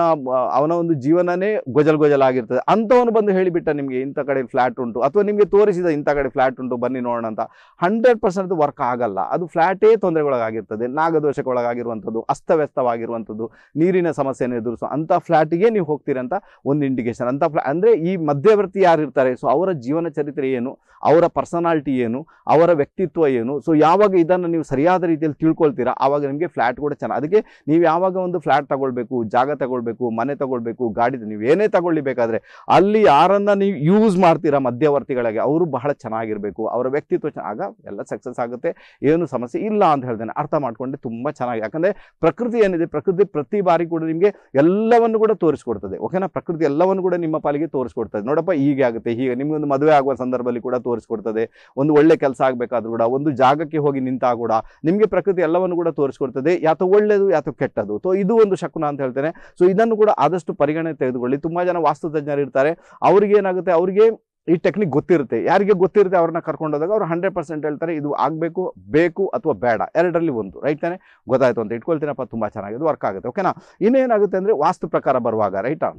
ಅವನ ಒಂದು ಜೀವನನೇ ಗೊಜಲ್ ಗೊಜಲ್ ಆಗಿರ್ತದೆ. ಅಂಥವನು ಬಂದು ಹೇಳಿಬಿಟ್ಟ ನಿಮಗೆ ಇಂಥ ಕಡೆ ಫ್ಲ್ಯಾಟ್ ಉಂಟು, ಅಥವಾ ನಿಮಗೆ ತೋರಿಸಿದ ಇಂಥ ಕಡೆ ಫ್ಲ್ಯಾಟ್ ಉಂಟು, ಬನ್ನಿ ನೋಡೋಣ ಅಂತ. ಹಂಡ್ರೆಡ್ ಪರ್ಸೆಂಟ್ ವರ್ಕ್ ಆಗಲ್ಲ. ಅದು ಫ್ಲ್ಯಾಟೇ ತೊಂದರೆಗೊಳಗಾಗಿರ್ತದೆ ನಾಗದೋಷಕ್ಕೊಳಗಾಗಿರುವಂಥದ್ದು ಅಸ್ತವ್ಯಸ್ತವಾಗಿರುವಂಥದ್ದು, ನೀರಿನ ಸಮಸ್ಯೆಯನ್ನು ಎದುರಿಸೋ ಅಂಥ ಫ್ಲ್ಯಾಟಿಗೆ ನೀವು ಹೋಗ್ತೀರಿ ಅಂತ ಒಂದು ಇಂಡಿಕೇಶನ್ ಅಂತ ಫ್ಲಾ ಅಂದರೆ ಈ ಮಧ್ಯವರ್ತಿ ಯಾರು ಇರ್ತಾರೆ ಸೊ ಅವರ ಜೀವನ ಚರಿತ್ರೆ ಏನು? ಅವರ ಪರ್ಸನಾಲಿಟಿ ಏನು? ಅವರ ವ್ಯಕ್ತಿತ್ವ ಏನು? ಸೊ ಯಾವಾಗ ಇದನ್ನು ನೀವು ಸರಿಯಾದ ರೀತಿಯಲ್ಲಿ ತಿಳ್ಕೊಳ್ತೀರಾ? ಆವಾಗ ನಿಮಗೆ ಫ್ಲ್ಯಾಟ್ ಕೂಡ ಚೆನ್ನಾಗಿ, ಅದಕ್ಕೆ ನೀವು ಯಾವಾಗ ಒಂದು ಫ್ಲ್ಯಾಟ್ ತಗೊಳ್ಬೇಕು? ಜಾಗ ತಗೊಳ್ಬೇಕು, ಮನೆ ತಗೊಳ್ಬೇಕು, ಗಾಡಿ ನೀವು ಏನೇ ತಗೊಳ್ಳಿ ಬೇಕಾದ್ರೆ, ಅಲ್ಲಿ ಯಾರನ್ನ ನೀವು ಯೂಸ್ ಮಾಡ್ತೀರಾ ಮಧ್ಯವರ್ತಿಗಳಾಗಿ, ಅವರು ಬಹಳ ಚೆನ್ನಾಗಿರಬೇಕು, ಅವರ ವ್ಯಕ್ತಿತ್ವ ಆಗ ಎಲ್ಲ ಸಕ್ಸಸ್ ಆಗುತ್ತೆ, ಏನು ಸಮಸ್ಯೆ ಇಲ್ಲ ಅಂತ ಹೇಳ್ತೇನೆ ಅರ್ಥ ಮಾಡ್ಕೊಂಡು ತುಂಬ ಚೆನ್ನಾಗಿ, ಯಾಕಂದ್ರೆ ಪ್ರಕೃತಿ ಏನಿದೆ, ಪ್ರಕೃತಿ ಪ್ರತಿ ಬಾರಿ ಕೂಡ ನಿಮಗೆ ಎಲ್ಲವನ್ನು ಕೂಡ ತೋರಿಸ್ಕೊಡ್ತದೆ ಓಕೆನಾ ಪ್ರಕೃತಿ ಎಲ್ಲವನ್ನು ಕೂಡ ನಿಮ್ಮ ಪಾಲಿಗೆ ತೋರಿಸ್ಕೊಡ್ತದೆ, ನೋಡಪ್ಪ ಹೀಗೆ ಆಗುತ್ತೆ, ಹೀಗೆ, ನಿಮಗೊಂದು ಮದುವೆ ಆಗುವ ಸಂದರ್ಭದಲ್ಲಿ ಕೂಡ ತೋರಿಸ್ಕೊಡ್ತದೆ, ಒಂದು ಒಳ್ಳೆ ಕೆಲಸ ಆಗಬೇಕಾದ್ರೂ ಕೂಡ, ಒಂದು ಜಾಗಕ್ಕೆ ಹೋಗಿ ನಿಂತಾಗ ಕೂಡ, ನಿಮಗೆ ಪ್ರಕೃತಿ ಎಲ್ಲವನ್ನು ಕೂಡ ತೋರಿಸ್ಕೊಡ್ತದೆ, ಯಾತೋ ಒಳ್ಳೆಯದು ಯಾತೋ ಕೆಟ್ಟದು ಸೊ ಇದು ಒಂದು ಶಕುನ ಅಂತ ಹೇಳ್ತೇನೆ ಸೊ ಇದನ್ನು ಕೂಡ ಆದಷ್ಟು ಪರಿಗಣನೆ ತೆಗೆದುಕೊಳ್ಳಿ. ತುಂಬ ಜನ ವಾಸ್ತು ತಜ್ಞರು ಇರ್ತಾರೆ. ಅವ್ರಿಗೆ ಏನಾಗುತ್ತೆ? ಅವರಿಗೆ ಈ ಟೆಕ್ನಿಕ್ ಗೊತ್ತಿರುತ್ತೆ. ಯಾರಿಗೆ ಗೊತ್ತಿರುತ್ತೆ? ಅವ್ರನ್ನ ಕರ್ಕೊಂಡೋದಾಗ ಅವ್ರು ಹಂಡ್ರೆಡ್ ಪರ್ಸೆಂಟ್ ಹೇಳ್ತಾರೆ, ಇದು ಆಗಬೇಕು, ಬೇಕು ಅಥವಾ ಬೇಡ. ಎರಡರಲ್ಲಿ ಒಂದು ರೈಟ್ ತಾನೆ? ಗೊತ್ತಾಯ್ತು ಅಂತ ಇಟ್ಕೊಳ್ತೀನಪ್ಪ, ತುಂಬ ಚೆನ್ನಾಗಿದೆ ವರ್ಕ್ ಆಗುತ್ತೆ ಓಕೆನಾ ಇನ್ನೇನಾಗುತ್ತೆ ಅಂದರೆ ವಾಸ್ತು ಪ್ರಕಾರ ಬರುವಾಗ ರೈಟಾ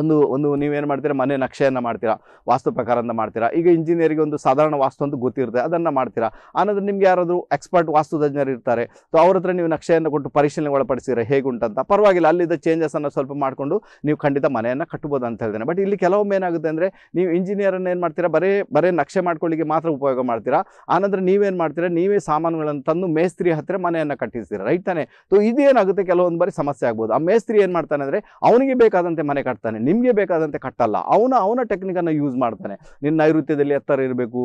ಒಂದು ಒಂದು ನೀವೇನು ಮಾಡ್ತೀರಾ? ಮನೆ ನಕ್ಷೆಯನ್ನು ಮಾಡ್ತೀರಾ? ವಾಸ್ತು ಪ್ರಕಾರದಿಂದ ಮಾಡ್ತೀರಾ? ಈಗ ಇಂಜಿನಿಯರಿಗೆ ಒಂದು ಸಾಧಾರಣ ವಾಸ್ತು ಅಂತ ಗೊತ್ತಿರುತ್ತೆ, ಅದನ್ನು ಮಾಡ್ತೀರಾ? ಆನಂತರ ನಿಮ್ಗೆ ಯಾರಾದರೂ ಎಕ್ಸ್ಪರ್ಟ್ ವಾಸ್ತು ತಜ್ಞರು ಇರ್ತಾರೆ ಸೊ ಅವ್ರ ಹತ್ರ ನೀವು ನಕ್ಷೆಯನ್ನು ಕೊಟ್ಟು ಪರಿಶೀಲನೆ ಒಳಪಡಿಸಿದ್ರೆ ಹೇಗುಂಟಂತ, ಪರವಾಗಿಲ್ಲ, ಅಲ್ಲಿದ್ದ ಚೇಂಜಸನ್ನು ಸ್ವಲ್ಪ ಮಾಡಿಕೊಂಡು ನೀವು ಖಂಡಿತ ಮನೆಯನ್ನು ಕಟ್ಟಬೋದು ಅಂತ ಹೇಳ್ತೇನೆ. ಬಟ್ ಇಲ್ಲಿ ಕೆಲವೊಮ್ಮೆ ಏನಾಗುತ್ತೆ ಅಂದರೆ, ನೀವು ಇಂಜಿನಿಯರನ್ನು ಏನು ಮಾಡ್ತೀರಾ? ಬರೀ ಬರೀ ನಕ್ಷೆ ಮಾಡ್ಕೊಳ್ಳಿಕ್ಕೆ ಮಾತ್ರ ಉಪಯೋಗ ಮಾಡ್ತೀರಾ? ಆನಂತರ ನೀವೇನು ಮಾಡ್ತೀರಾ? ನೀವೇ ಸಾಮಾನುಗಳನ್ನು ತಂದು ಮೇಸ್ತ್ರಿ ಹತ್ತಿರ ಮನೆಯನ್ನು ಕಟ್ಟಿಸ್ತೀರಾ, ರೈಟ್ ತಾನೆ? ಸೊ ಇದೇನಾಗುತ್ತೆ? ಕೆಲವೊಂದು ಬಾರಿ ಸಮಸ್ಯೆ ಆಗ್ಬೋದು. ಆ ಮೇಸ್ತ್ರಿ ಏನು ಮಾಡ್ತಾನೆ ಅಂದರೆ, ಅವನಿಗೆ ಬೇಕಾದಂತೆ ಮನೆ ಕಟ್ತಾನೆ. ನಿಮಗೆ ಬೇಕಾದಂತೆ ಕಟ್ಟಲ್ಲ. ಅವನ ಅವನ ಟೆಕ್ನಿಕನ್ನು ಯೂಸ್ ಮಾಡ್ತಾನೆ. ನಿನ್ನ ನೈಋತ್ಯದಲ್ಲಿ ಎತ್ತರ ಇರಬೇಕು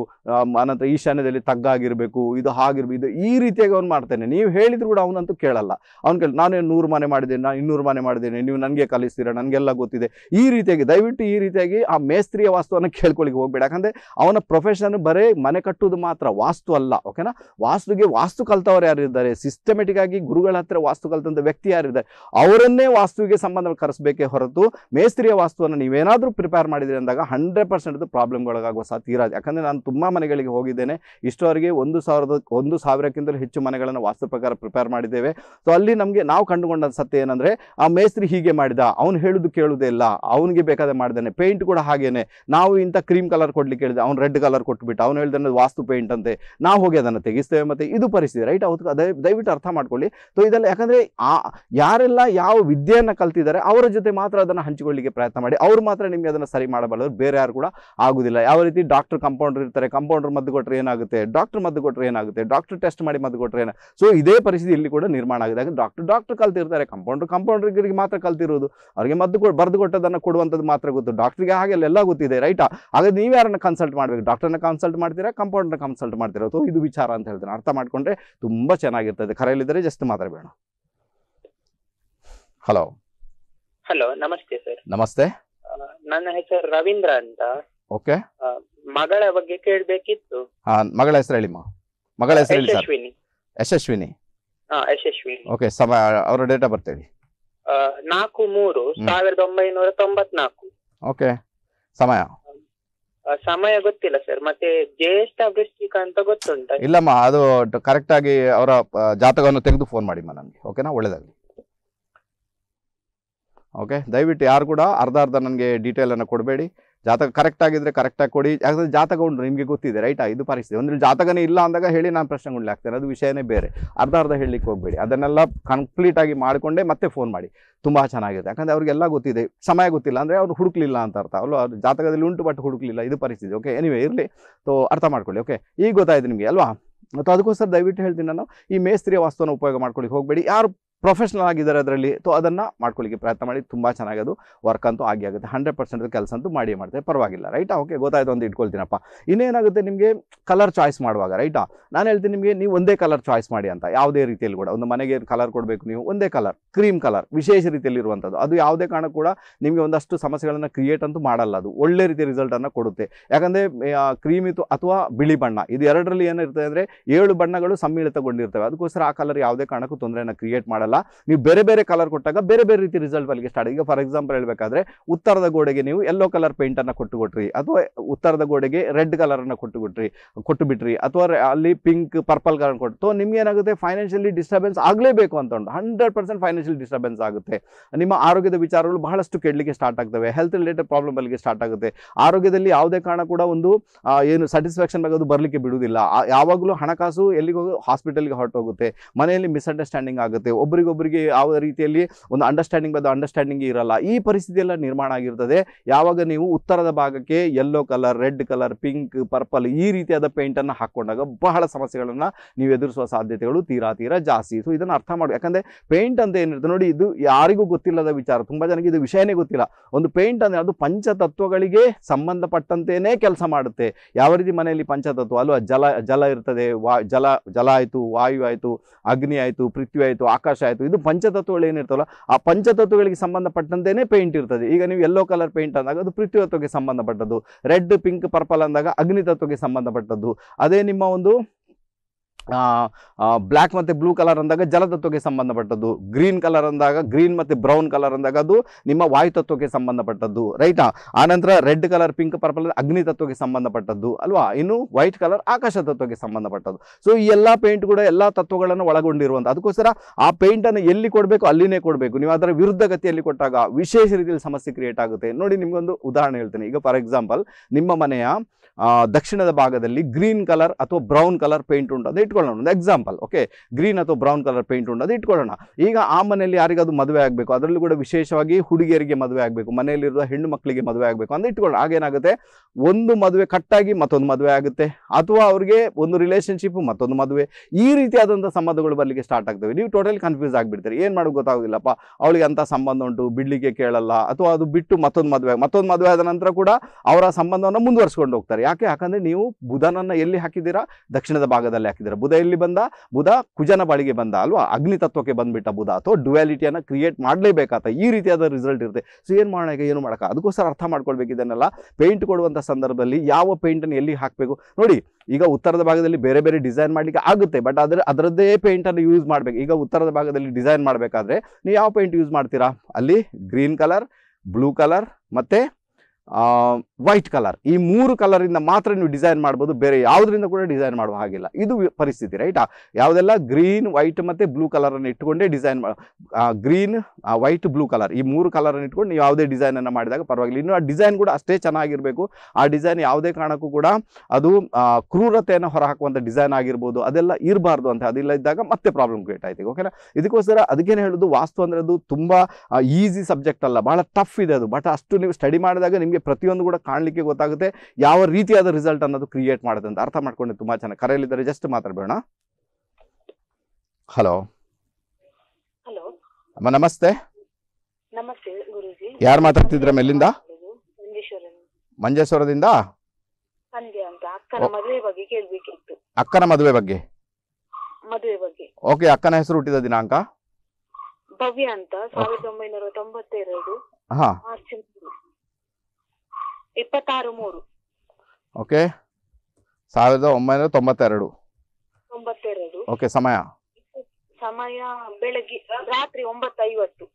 ಅನಂತರ ಈಶಾನ್ಯದಲ್ಲಿ ತಗ್ಗಾಗಿರಬೇಕು ಇದು ಹಾಗಿರ್ಬೇಕು, ಇದು ಈ ರೀತಿಯಾಗಿ ಅವ್ನು ಮಾಡ್ತಾನೆ. ನೀವು ಹೇಳಿದ್ರು ಕೂಡ ಅವನಂತೂ ಕೇಳಲ್ಲ. ಅವ್ನು ಕೇಳಿ, ನಾನು ನೂರು ಮನೆ ಮಾಡಿದ್ದೇನೆ ನಾನು ಇನ್ನೂರು ಮನೆ ಮಾಡಿದ್ದೇನೆ, ನೀವು ನನಗೆ ಕಲಿಸ್ತೀರಾ, ನನಗೆಲ್ಲ ಗೊತ್ತಿದೆ. ಈ ರೀತಿಯಾಗಿ, ದಯವಿಟ್ಟು ಈ ರೀತಿಯಾಗಿ ಆ ಮೇಸ್ತ್ರಿಯ ವಾಸ್ತುವನ್ನು ಕೇಳ್ಕೊಳ್ಳಿಕ್ಕೆ ಹೋಗ್ಬೇಡ. ಯಾಕಂದರೆ ಅವನ ಪ್ರೊಫೆಷನ್ ಬರೇ ಮನೆ ಕಟ್ಟುವುದು ಮಾತ್ರ, ವಾಸ್ತು ಅಲ್ಲ ಓಕೆನಾ ವಾಸ್ತುಗೆ ವಾಸ್ತು ಕಲ್ತವ್ರು ಯಾರಿದ್ದಾರೆ? ಸಿಸ್ಟಮೆಟಿಕ್ ಆಗಿ ಗುರುಗಳ ಹತ್ರ ವಾಸ್ತು ಕಲ್ತಂಥ ವ್ಯಕ್ತಿ ಯಾರಿದ್ದಾರೆ? ಅವರನ್ನೇ ವಾಸ್ತುವಿಗೆ ಸಂಬಂಧ ಕರೆಸಬೇಕೇ ಹೊರತು ಮೇಸ್ತ್ರಿಯ ವಾಸ್ತುವನ್ನು ನೀವೇನಾದರೂ ಪ್ರಿಪೇರ್ ಮಾಡಿದ್ರೆ ಅಂದಾಗ ಹಂಡ್ರೆಡ್ ಪರ್ಸೆಂಟ್ ಅದು ಪ್ರಾಬ್ಲಮ್ಗೊಳಗಾಗುವ ಸಹ ತೀರಾ ಯಾಕಂದರೆ ನಾನು ತುಂಬ ಮನೆಗಳಿಗೆ ಹೋಗಿದ್ದೇನೆ. ಇಷ್ಟವರೆಗೆ ಒಂದು ಸಾವಿರದ, ಒಂದು ಸಾವಿರಕ್ಕಿಂತಲೂ ಹೆಚ್ಚು ಮನೆಗಳನ್ನು ವಾಸ್ತು ಪ್ರಕಾರ ಪ್ರಿಪೇರ್ ಮಾಡಿದ್ದೇವೆ. ಸೊ ಅಲ್ಲಿ ನಮಗೆ ನಾವು ಕಂಡುಕೊಂಡ ಸತ್ಯ ಏನಂದರೆ, ಆ ಮೇಸ್ತ್ರಿ ಹೀಗೆ ಮಾಡಿದ, ಅವ್ನು ಹೇಳುದು ಕೇಳುವುದೇ ಇಲ್ಲ, ಅವನಿಗೆ ಬೇಕಾದ ಮಾಡಿದ್ದಾನೆ ಪೇಂಟ್ ಕೂಡ ಹಾಗೇನೆ. ನಾವು ಇಂಥ ಕ್ರೀಮ್ ಕಲರ್ ಕೊಡ್ಲಿಕ್ಕೆ ಹೇಳಿದೆ, ಅವ್ನು ರೆಡ್ ಕಲರ್ ಕೊಟ್ಬಿಟ್ಟು, ಅವ್ನು ಹೇಳ್ದಾನೆ ವಾಸ್ತು ಪೇಂಟ್ ಅಂತೆ. ನಾವು ಹೋಗಿ ಅದನ್ನು ತೆಗಿಸ್ತೇವೆ, ಮತ್ತು ಇದು ಪರಿಸ್ಥಿತಿ ರೈಟ್ ಅವತ್ತು ಅದೇ, ದಯವಿಟ್ಟು ಅರ್ಥ ಮಾಡ್ಕೊಳ್ಳಿ. ಸೊ ಇದೆಲ್ಲ ಯಾಕಂದರೆ ಯಾರೆಲ್ಲ ಯಾವ ವಿದ್ಯೆಯನ್ನು ಕಲ್ತಿದ್ದಾರೆ, ಅವರ ಜೊತೆ ಮಾತ್ರ ಅದನ್ನು ಹಂಚಿಕೊಳ್ಳಿಕ್ಕೆ ಪ್ರಯತ್ನ ಮಾಡಿ, ಅವ್ರು ಮಾತ್ರ ನಿಮಗೆ ಅದನ್ನು ಸರಿ ಮಾಡಬಲ್ಲರು ಬೇರೆ ಯಾರು ಕೂಡ ಆಗುದಿಲ್ಲ. ಯಾವ ರೀತಿ ಡಾಕ್ಟರ್ ಕಂಪೌಂಡರ್ ಇರ್ತಾರೆ ಕಂಪೌಂಡರ್ ಮದ್ದು ಕೊಟ್ಟರೆ ಏನಾಗುತ್ತೆ ಡಾಕ್ಟರ್ ಮದ್ದು ಕೊಟ್ಟರೆ ಏನಾಗುತ್ತೆ ಡಾಕ್ಟರ್ ಟೆಸ್ಟ್ ಮಾಡಿ ಮದ್ದು ಕೊಟ್ಟರೆ ಏನ ಸೊ ಇದೇ ಪರಿಸ್ಥಿತಿ ಇಲ್ಲಿ ಕೂಡ ನಿರ್ಮಾಣ ಆಗಿದೆ. ಡಾಕ್ಟರ್ ಡಾಕ್ಟರ್ ಕಲ್ತಿರ್ತಾರೆ ಕಂಪೌಂಡರ್ ಕಂಪೌಂಡರ್ಗಳಿಗೆ ಮಾತ್ರ ಕಲ್ತಿರೋದು. ಅವರಿಗೆ ಮದ್ದು ಕೊಟ್ಟು ಬರೆದು ಕೊಟ್ಟದನ್ನು ಕೊಡುವಂಥದ್ದು ಮಾತ್ರ ಗೊತ್ತು. ಡಾಕ್ಟ್ರಿಗೆ ಹಾಗೆ ಎಲ್ಲ ಗೊತ್ತಿದೆ ರೈಟಾ ಹಾಗಾದ್ರೆ ನೀವು ಯಾರನ್ನ ಕನ್ಸಲ್ಟ್ ಮಾಡಬೇಕು? ಡಾಕ್ಟರ್ನ ಕನ್ಸಲ್ಟ್ ಮಾಡ್ತೀರಾ ಕಂಪೌಂಡರ್ನ ಕನ್ಸಲ್ಟ್ ಮಾಡ್ತೀರಾ? ಸೊ ಇದು ವಿಚಾರ ಅಂತ ಹೇಳ್ತೇನೆ. ಅರ್ಥ ಮಾಡ್ಕೊಂಡ್ರೆ ತುಂಬ ಚೆನ್ನಾಗಿರ್ತದೆ. ಕರೆಯಲ್ಲಿದ್ದರೆ ಜಸ್ಟ್ ಮಾತಾಡಬೇಡ. ಹಲೋ ಹಲೋ ನಮಸ್ತೆ ಸರ್ ನಮಸ್ತೆ. ನನ್ನ ಹೆಸರು ರವೀಂದ್ರ ಅಂತ. ಓಕೆ ಆ, ಮಗಳ ಬಗ್ಗೆ ಕೇಳ್ಬೇಕಿತ್ತು. ಹಾ ಮಗಳ ಹೆಸರು ಹೇಳಿಮ್ಮ. ಮಗಳ ಹೆಸರು ಹೇಳಿ ಸರ್ ಯಶಸ್ವಿನಿ. ಯಶಸ್ವಿನಿ. ಹಾ ಯಶಸ್ವಿನಿ. ಓಕೆ ಸಮಯ ಅವರ ಡೇಟ್ ಆಫ್ ಬರ್ತ್ ಹೇಳಿ. ಆ, ನಾಲ್ಕು ಮೂರು ಹ್ಮ್. ಸಾವಿರದ ಒಂಬೈನೂರ ತೊಂಬತ್ನಾಲ್ಕು. ಓಕೆ ಸಮಯ? ಆ, ಸಮಯ ಗೊತ್ತಿಲ್ಲ ಸರ್ ಮತ್ತೆ ಜ್ಯೇಷ್ಠ ವೃಶ್ಚಿಕ ಅಂತ ಗೊತ್ತುಂಟ? ಇಲ್ಲಮ್ಮ ಅದು ಕರೆಕ್ಟಾಗಿ ಅವರ ಜಾತಕವನ್ನು ತೆಗೆದು ಫೋನ್ ಮಾಡಿಮ್ಮ ನಮಗೆ ಓಕೆನಾ ಒಳ್ಳೇದಾಗಲಿ. ಓಕೆ ದಯವಿಟ್ಟು ಯಾರು ಕೂಡ ಅರ್ಧ ಅರ್ಧ ನನಗೆ ಡೀಟೇಲನ್ನು ಕೊಡಬೇಡಿ. ಜಾತಕ ಕರೆಕ್ಟ್ ಆಗಿದ್ರೆ ಕರೆಕ್ಟಾಗಿ ಕೊಡಿ. ಯಾಕಂದರೆ ಜಾತಕ ಉಂಟು, ನಿಮಗೆ ಗೊತ್ತಿದೆ ರೈಟಾ ಇದು ಪರಿಸ್ಥಿತಿ. ಒಂದು ಜಾತಕನೇ ಇಲ್ಲ ಅಂದಾಗ ಹೇಳಿ ನಾನು ಪ್ರಶ್ನೆಗಳು ಆಗ್ತೇನೆ ಅದು ವಿಷಯನೇ ಬೇರೆ. ಅರ್ಧ ಅರ್ಧ ಹೇಳಲಿಕ್ಕೆ ಹೋಗಬೇಡಿ. ಅದನ್ನೆಲ್ಲ ಕಂಪ್ಲೀಟಾಗಿ ಮಾಡಿಕೊಂಡೇ ಮತ್ತೆ ಫೋನ್ ಮಾಡಿ. ತುಂಬ ಚೆನ್ನಾಗಿದೆ. ಯಾಕಂದರೆ ಅವ್ರಿಗೆಲ್ಲ ಗೊತ್ತಿದೆ. ಸಮಯ ಗೊತ್ತಿಲ್ಲ ಅಂದರೆ ಅವ್ರು ಹುಡುಕ್ಲಿಲ್ಲ ಅಂತ ಅರ್ಥ. ಅಲ್ವಾ ಅವ್ರು ಜಾತಕದಲ್ಲಿ ಉಂಟು, ಬಟ್ ಹುಡುಕ್ಲಿಲ್ಲ. ಇದು ಪರಿಸ್ಥಿತಿ. ಓಕೆ ಎನಿವೆ ಇರಲಿ. ಸೊ ಅರ್ಥ ಮಾಡ್ಕೊಳ್ಳಿ. ಓಕೆ ಈಗ ಗೊತ್ತಾಯ್ತು ನಿಮಗೆ, ಅಲ್ವಾ? ಮತ್ತು ಅದಕ್ಕೋಸ್ಕರ ದಯವಿಟ್ಟು ಹೇಳ್ತೀನಿ ನಾನು, ಈ ಮೇಸ್ತ್ರಿಯ ವಾಸ್ತುವನ್ನು ಉಪಯೋಗ ಮಾಡ್ಕೊಳ್ಳಿಕ್ಕೆ ಹೋಗಬೇಡಿ. ಯಾರು ಪ್ರೊಫೆಷ್ನಲ್ ಆಗಿದ್ದಾರೆ ಅದರಲ್ಲಿ. ಸೊ ಅದನ್ನು ಮಾಡ್ಕೊಳ್ಳಿಕ್ಕೆ ಪ್ರಯತ್ನ ಮಾಡಿ. ತುಂಬ ಚೆನ್ನಾಗಿ ಅದು ವರ್ಕ್ ಅಂತೂ ಆಗಿ ಆಗುತ್ತೆ. ಹಂಡ್ರೆಡ್ ಪರ್ಸೆಂಟ್ ಕೆಲಸ ಅಂತೂ ಮಾಡಿ ಮಾಡ್ತೇವೆ ಪರವಾಗಿಲ್ಲ. ರೈಟಾ ಓಕೆ ಗೊತ್ತಾಯ್ತು ಅಂತ ಇಟ್ಕೊಳ್ತೀನಪ್ಪ. ಇನ್ನೇನಾಗುತ್ತೆ ನಿಮಗೆ ಕಲರ್ ಚಾಯ್ಸ್ ಮಾಡುವಾಗ ರೈಟಾ ನಾನು ಹೇಳ್ತೀನಿ ನಿಮಗೆ, ನೀವು ಒಂದೇ ಕಲರ್ ಚಾಯ್ಸ್ ಮಾಡಿ ಅಂತ. ಯಾವುದೇ ರೀತಿಯಲ್ಲಿ ಕೂಡ. ಒಂದು ಮನೆಗೆ ಕಲರ್ ಕೊಡಬೇಕು ನೀವು, ಒಂದೇ ಕಲರ್ ಕ್ರೀಮ್ ಕಲರ್ ವಿಶೇಷ ರೀತಿಯಲ್ಲಿ ಇರುವಂಥದ್ದು. ಅದು ಯಾವುದೇ ಕಾರಣಕ್ಕೂ ಕೂಡ ನಿಮಗೆ ಒಂದಷ್ಟು ಸಮಸ್ಯೆಗಳನ್ನು ಕ್ರಿಯೇಟ್ ಅಂತೂ ಮಾಡಲ್ಲ ಅದು. ಒಳ್ಳೆ ರೀತಿಯ ರಿಸಲ್ಟನ್ನು ಕೊಡುತ್ತೆ. ಯಾಕಂದರೆ ಕ್ರೀಮ್ ಇತ್ತು ಅಥವಾ ಬಿಳಿ ಬಣ್ಣ. ಇದು ಎರಡರಲ್ಲಿ ಏನಿರ್ತದೆ ಅಂದರೆ, ಏಳು ಬಣ್ಣಗಳು ಸಮ್ಮಿಳಿತಗೊಂಡಿರ್ತವೆ. ಅದಕ್ಕೋಸ್ಕರ ಆ ಕಲರ್ ಯಾವುದೇ ಕಾರಣಕ್ಕೂ ತೊಂದರೆಯನ್ನು ಕ್ರಿಯೇಟ್ ಮಾಡಲ್ಲ. ನೀವು ಬೇರೆ ಬೇರೆ ಕಲರ್ ಕೊಟ್ಟಾಗ ಬೇರೆ ಬೇರೆ ರೀತಿ ರಿಸಲ್ಟ್ ಅಲ್ಲಿಗೆ ಸ್ಟಾರ್ಟ್ ಈಗ ಫಾರ್ ಎಕ್ಸಾಂಪಲ್ ಹೇಳಬೇಕಾದ್ರೆ ಉತ್ತರದ ಗೋಡೆಗೆ ನೀವು ಯೆಲ್ಲೋ ಕಲರ್ ಪೇಂಟನ್ನು ಕೊಟ್ಟು ಕೊಟ್ರಿ ಅಥವಾ ಉತ್ತರದ ಗೋಡೆಗೆ ರೆಡ್ ಕಲರ್ ಅನ್ನು ಕೊಟ್ಟು ಕೊಟ್ರಿ ಕೊಟ್ಟು ಬಿಟ್ರಿ ಅಥವಾ ಅಲ್ಲಿ ಪಿಂಕ್ ಪರ್ಪಲ್ ಕಲರ್ ಕೊಟ್ಟು ನಿಮ್ಗೆ ಏನಾಗುತ್ತೆ? ಫೈನಾನ್ಷಿಯಲಿ ಡಿಸ್ಟರ್ಬೆನ್ಸ್ ಆಗಲೇಬೇಕು ಅಂತ ಉಂಟು. ಹಂಡ್ರೆಡ್ ಪರ್ಸೆಂಟ್ ಫೈನಾನ್ಷಿಯಲ್ ಡಿಸ್ಟರ್ಬೆನ್ಸ್ ಆಗುತ್ತೆ. ನಿಮ್ಮ ಆರೋಗ್ಯದ ವಿಚಾರಗಳು ಬಹಳಷ್ಟು ಕೆಡಲಿಕ್ಕೆ ಸ್ಟಾರ್ಟ್ ಆಗ್ತವೆ. ಹೆಲ್ತ್ ರಿಲೇಟೆಡ್ ಪ್ರಾಬ್ಲಮ್ ಅಲ್ಲಿಗೆ ಸ್ಟಾರ್ಟ್ ಆಗುತ್ತೆ. ಆರೋಗ್ಯದಲ್ಲಿ ಯಾವುದೇ ಕಾರಣ ಕೂಡ ಒಂದು ಏನು ಸ್ಯಾಟಿಸ್ಫ್ಯಾಕ್ಷನ್ ಆಗೋದು ಬರಲಿಕ್ಕೆ ಬಿಡುವುದಿಲ್ಲ. ಯಾವಾಗಲೂ ಹಣಕಾಸು ಎಲ್ಲಿಗೆ ಹೋಗಿ ಹಾಸ್ಪಿಟಲ್ಗೆ ಹೊರಟೋಗುತ್ತೆ. ಮನೆಯಲ್ಲಿ ಮಿಸ್ಅಂಡರ್ಸ್ಟ್ಯಾಂಡಿಂಗ್ ಆಗುತ್ತೆ. ಒಬ್ಬರಿಗೊಬ್ಬರಿಗೆ ಯಾವ ರೀತಿಯಲ್ಲಿ ಒಂದು ಅಂಡರ್ಸ್ಟ್ಯಾಂಡಿಂಗ್ ಬದ ಅಂಡರ್ಸ್ಟ್ಯಾಂಡಿಂಗ್ ಇರಲ್ಲ. ಈ ಪರಿಸ್ಥಿತಿ ಎಲ್ಲ ನಿರ್ಮಾಣ ಆಗಿರ್ತದೆ. ಯಾವಾಗ ನೀವು ಉತ್ತರದ ಭಾಗಕ್ಕೆ yellow colour red colour pink purple ಈ ರೀತಿಯಾದ ಪೇಂಟನ್ನು ಹಾಕ್ಕೊಂಡಾಗ ಬಹಳ ಸಮಸ್ಯೆಗಳನ್ನು ನೀವು ಎದುರಿಸುವ ಸಾಧ್ಯತೆಗಳು ತೀರಾ ತೀರಾ ಜಾಸ್ತಿ. ಸೊ ಇದನ್ನು ಅರ್ಥ ಮಾಡಿ, ಯಾಕಂದರೆ ಪೇಂಟ್ ಅಂತ ಏನಿರುತ್ತೆ ನೋಡಿ, ಇದು ಯಾರಿಗೂ ಗೊತ್ತಿಲ್ಲದ ವಿಚಾರ. ತುಂಬ ಜನಕ್ಕೆ ಇದು ವಿಷಯನೇ ಗೊತ್ತಿಲ್ಲ. ಒಂದು ಪೇಂಟ್ ಅಂದರೆ ಅದು ಪಂಚತತ್ವಗಳಿಗೆ ಸಂಬಂಧಪಟ್ಟಂತೆಯೇ ಕೆಲಸ ಮಾಡುತ್ತೆ. ಯಾವ ರೀತಿ ಮನೆಯಲ್ಲಿ ಪಂಚತತ್ವ? ಅಲ್ವಾ? ಜಲ ಜಲ ಇರ್ತದೆ, ವಾ, ಜಲ ಜಲ ಆಯಿತು, ವಾಯು ಆಯಿತು, ಅಗ್ನಿ ಆಯಿತು, ಪೃಥ್ವಿ ಆಯಿತು, ಆಕಾಶ ಇದು ಪಂಚತತ್ವಗಳು ಏನಿರ್ತಲ್ಲ ಆ ಪಂಚತತ್ವಗಳಿಗೆ ಸಂಬಂಧಪಟ್ಟಂತೆಯೇ ಪೇಂಟ್ ಇರ್ತದೆ. ಈಗ ನೀವು ಯೆಲ್ಲೋ ಕಲರ್ ಪೇಂಟ್ ಅಂದಾಗ ಅದು ಪೃಥ್ವಿತ್ವಕ್ಕೆ ಸಂಬಂಧಪಟ್ಟದ್ದು. ರೆಡ್ ಪಿಂಕ್ ಪರ್ಪಲ್ ಅಂದಾಗ ಅಗ್ನಿ ತತ್ವಕ್ಕೆ ಸಂಬಂಧಪಟ್ಟದ್ದು. ಅದೇ ನಿಮ್ಮ ಒಂದು ಬ್ಲ್ಯಾಕ್ ಮತ್ತು ಬ್ಲೂ ಕಲರ್ ಅಂದಾಗ ಜಲತತ್ವಕ್ಕೆ ಸಂಬಂಧಪಟ್ಟದ್ದು. ಗ್ರೀನ್ ಕಲರ್ ಅಂದಾಗ ಗ್ರೀನ್ ಮತ್ತು ಬ್ರೌನ್ ಕಲರ್ ಅಂದಾಗ ಅದು ನಿಮ್ಮ ವಾಯುತತ್ವಕ್ಕೆ ಸಂಬಂಧಪಟ್ಟದ್ದು ರೈಟಾ ಆನಂತರ ರೆಡ್ ಕಲರ್ ಪಿಂಕ್ ಪರ್ಪಲ್ ಅಗ್ನಿ ತತ್ವಕ್ಕೆ ಸಂಬಂಧಪಟ್ಟದ್ದು, ಅಲ್ವಾ? ಇನ್ನು ವೈಟ್ ಕಲರ್ ಆಕಾಶ ತತ್ವಕ್ಕೆ ಸಂಬಂಧಪಟ್ಟದ್ದು. ಸೊ ಈ ಎಲ್ಲ ಪೇಂಟ್ ಕೂಡ ಎಲ್ಲ ತತ್ವಗಳನ್ನು ಒಳಗೊಂಡಿರುವಂಥ ಅದಕ್ಕೋಸ್ಕರ ಆ ಪೇಂಟನ್ನು ಎಲ್ಲಿ ಕೊಡಬೇಕು? ಅಲ್ಲಿನೇ ಕೊಡಬೇಕು. ನೀವು ಅದರ ವಿರುದ್ಧ ಗತಿಯಲ್ಲಿ ಕೊಟ್ಟಾಗ ವಿಶೇಷ ರೀತಿಯಲ್ಲಿ ಸಮಸ್ಯೆ ಕ್ರಿಯೇಟ್ ಆಗುತ್ತೆ. ನೋಡಿ ನಿಮಗೊಂದು ಉದಾಹರಣೆ ಹೇಳ್ತೇನೆ. ಈಗ ಫಾರ್ ಎಕ್ಸಾಂಪಲ್ ನಿಮ್ಮ ಮನೆಯ ದಕ್ಷಿಣದ ಭಾಗದಲ್ಲಿ ಗ್ರೀನ್ ಕಲರ್ ಅಥವಾ ಬ್ರೌನ್ ಕಲರ್ ಪೇಂಟ್ ಉಂಟು. ಅದು ಇಟ್ಕೊಳ್ಳೋಣ, ಒಂದು ಎಕ್ಸಾಂಪಲ್ ಓಕೆ ಗ್ರೀನ್ ಅಥವಾ ಬ್ರೌನ್ ಕಲರ್ ಪೇಂಟ್ ಉಂಟು, ಅದು ಇಟ್ಕೊಳ್ಳೋಣ. ಈಗ ಆ ಮನೆಯಲ್ಲಿ ಯಾರಿಗಾದ್ರು ಮದುವೆ ಆಗಬೇಕು, ಅದರಲ್ಲೂ ಕೂಡ ವಿಶೇಷವಾಗಿ ಹುಡುಗಿಯರಿಗೆ ಮದುವೆ ಆಗಬೇಕು, ಮನೆಯಲ್ಲಿರುವ ಹೆಣ್ಣು ಮಕ್ಕಳಿಗೆ ಮದುವೆ ಆಗಬೇಕು ಅಂತ ಇಟ್ಕೊಳ್ಳೋಣ. ಆಗೇನಾಗುತ್ತೆ ಒಂದು ಮದುವೆ ಕಟ್ಟಾಗಿ ಮತ್ತೊಂದು ಮದುವೆ ಆಗುತ್ತೆ. ಅಥವಾ ಅವ್ರಿಗೆ ಒಂದು ರಿಲೇಷನ್ಶಿಪ್ ಮತ್ತೊಂದು ಮದುವೆ. ಈ ರೀತಿಯಾದಂಥ ಸಂಬಂಧಗಳು ಬರಲಿಕ್ಕೆ ಸ್ಟಾರ್ಟ್ ಆಗ್ತವೆ. ನೀವು ಟೋಟಲಿ ಕನ್ಫ್ಯೂಸ್ ಆಗಿಬಿಡ್ತೀರಿ. ಏನು ಮಾಡೋದು ಗೊತ್ತಾಗೋದಿಲ್ಲಪ್ಪ. ಅವಳಿಗೆ ಅಂತ ಸಂಬಂಧ ಉಂಟು, ಬಿಡ್ಲಿಕ್ಕೆ ಕೇಳಲ್ಲ, ಅಥವಾ ಅದು ಬಿಟ್ಟು ಮತ್ತೊಂದು ಮದುವೆ ಮತ್ತೊಂದು ಮದುವೆ ಆದ ನಂತರ ಕೂಡ ಅವರ ಸಂಬಂಧವನ್ನು ಮುಂದುವರಿಸ್ಕೊಂಡು ಹೋಗ್ತಾರೆ. ಯಾಕೆ? ಯಾಕಂದರೆ ನೀವು ಬುಧನನ್ನ ಎಲ್ಲಿ ಹಾಕಿದ್ದೀರಾ? ದಕ್ಷಿಣದ ಭಾಗದಲ್ಲಿ ಹಾಕಿದ್ದೀರಾ. ಬುಧ ಎಲ್ಲಿ ಬಂದ? ಬುಧ ಕುಜನ ಬಾಳಿಗೆ ಬಂದ, ಅಲ್ವಾ? ಅಗ್ನಿ ತತ್ವಕ್ಕೆ ಬಂದ್ಬಿಟ್ಟ ಬುಧ. ಅಥವಾ ಡುಯಾಲಿಟಿಯನ್ನು ಕ್ರಿಯೇಟ್ ಮಾಡಲೇಬೇಕಾತ. ಈ ರೀತಿಯಾದ ರಿಸಲ್ಟ್ ಇರುತ್ತೆ. ಸೊ ಏನು ಮಾಡೋಣ ಈಗ? ಏನು ಮಾಡೋಕ್ಕ? ಅದಕ್ಕೋಸ್ಕರ ಅರ್ಥ ಮಾಡ್ಕೊಳ್ಬೇಕು ಇದನ್ನೆಲ್ಲ ಪೇಂಟ್ ಕೊಡುವಂಥ ಸಂದರ್ಭದಲ್ಲಿ ಯಾವ ಪೇಂಟನ್ನು ಎಲ್ಲಿ ಹಾಕಬೇಕು? ನೋಡಿ, ಈಗ ಉತ್ತರದ ಭಾಗದಲ್ಲಿ ಬೇರೆ ಬೇರೆ ಡಿಸೈನ್ ಮಾಡಲಿಕ್ಕೆ ಆಗುತ್ತೆ. ಬಟ್ ಅದರ ಅದರದ್ದೇ ಪೇಂಟನ್ನು ಯೂಸ್ ಮಾಡಬೇಕು. ಈಗ ಉತ್ತರದ ಭಾಗದಲ್ಲಿ ಡಿಸೈನ್ ಮಾಡಬೇಕಾದ್ರೆ ನೀವು ಯಾವ ಪೇಂಟ್ ಯೂಸ್ ಮಾಡ್ತೀರಾ? ಅಲ್ಲಿ ಗ್ರೀನ್ ಕಲರ್ ಬ್ಲೂ ಕಲರ್ ಮತ್ತು ವೈಟ್ ಕಲರ್ ಈ ಮೂರು ಕಲರಿಂದ ಮಾತ್ರ ನೀವು ಡಿಸೈನ್ ಮಾಡ್ಬೋದು. ಬೇರೆ ಯಾವುದರಿಂದ ಕೂಡ ಡಿಸೈನ್ ಮಾಡುವ ಹಾಗಿಲ್ಲ. ಇದು ಪರಿಸ್ಥಿತಿ ರೈಟಾ ಯಾವುದೆಲ್ಲ? ಗ್ರೀನ್ ವೈಟ್ ಮತ್ತು ಬ್ಲೂ ಕಲರನ್ನು ಇಟ್ಟುಕೊಂಡೇ design green white blue colour ಈ ಮೂರು ಕಲರನ್ನು ಇಟ್ಕೊಂಡು ನೀವು ಯಾವುದೇ ಡಿಸೈನನ್ನು ಮಾಡಿದಾಗ ಪರವಾಗಿಲ್ಲ. ಇನ್ನು ಆ ಡಿಸೈನ್ ಕೂಡ ಅಷ್ಟೇ ಚೆನ್ನಾಗಿರಬೇಕು. ಆ ಡಿಸೈನ್ ಯಾವುದೇ ಕಾರಣಕ್ಕೂ ಕೂಡ ಅದು ಕ್ರೂರತೆಯನ್ನು ಹೊರಹಾಕುವಂಥ ಡಿಸೈನ್ ಆಗಿರ್ಬೋದು. ಅದೆಲ್ಲ ಇರಬಾರ್ದು ಅಂತ ಅದಿಲ್ಲ ಇದ್ದಾಗ ಮತ್ತೆ ಪ್ರಾಬ್ಲಮ್ ಕ್ರಿಯೇಟ್ ಆಯ್ತು. ಓಕೆನಾ ಇದಕ್ಕೋಸ್ಕರ ಅದಕ್ಕೇನು ಹೇಳೋದು? ವಾಸ್ತು ಅಂದರೆ ಅದು ತುಂಬ ಈಸಿ ಸಬ್ಜೆಕ್ಟ್ ಅಲ್ಲ. ಬಹಳ ಟಫ್ ಇದೆ ಅದು. ಬಟ್ ಅಷ್ಟು ನೀವು ಸ್ಟಡಿ ಮಾಡಿದಾಗ ನಿಮಗೆ ಪ್ರತಿಯೊಂದು ಕೂಡ ಕಾಣಲಿಕ್ಕೆ ಗೊತ್ತಾಗುತ್ತೆ ಯಾವ ರೀತಿಯಾದ ರಿಸಲ್ಟ್ ಅನ್ನೋದು ಕ್ರಿಯೇಟ್ ಮಾಡುತ್ತೆ ಅಂತ ಅರ್ಥ ಮಾಡ್ಕೊಂಡು ತುಂಬಾ ಚೆನ್ನಾಗಿ ಕರೆಯಲ್ಲಿದ್ದಾರೆ ಜಸ್ಟ್ ಮಾತಾಡಬೇಡ ಹಲೋ ಹಲೋ ಅಮ್ಮ ನಮಸ್ತೆ. ನಮಸ್ತೆ ಗುರುಜಿ. ಯಾರು ಮಾತಾಡ್ತಿದ್ರ ಮೇಲಿಂದ? ಮಂಜೇಶ್ವರದಿಂದ? ಅಕ್ಕನ ಮದುವೆ ಬಗ್ಗೆ ಮದುವೆ ಓಕೆ ಅಕ್ಕನ ಹೆಸರು ಹುಟ್ಟಿದ ದಿನಾಂಕ? ಭವ್ಯ ಅಂತ ಸಾವಿರದ ಒಂಬೈನೂರ ತೊಂಬತ್ತೆರಡು. ಹಾಂ. ಮಾರ್ಚ್ ಮೂರು ಇಪ್ಪತ್ತಾರು ಮೂರು. ಓಕೆ ಸಾವಿರದ ಒಂಬೈನೂರ ತೊಂಬತ್ತೆರಡು. ತೊಂಬತ್ತೆರಡು. ಓಕೆ ಸಮಯ? ಸಮಯ ಬೆಳಗ್ಗೆ ರಾತ್ರಿ ಒಂಬತ್ತೈವತ್ತು.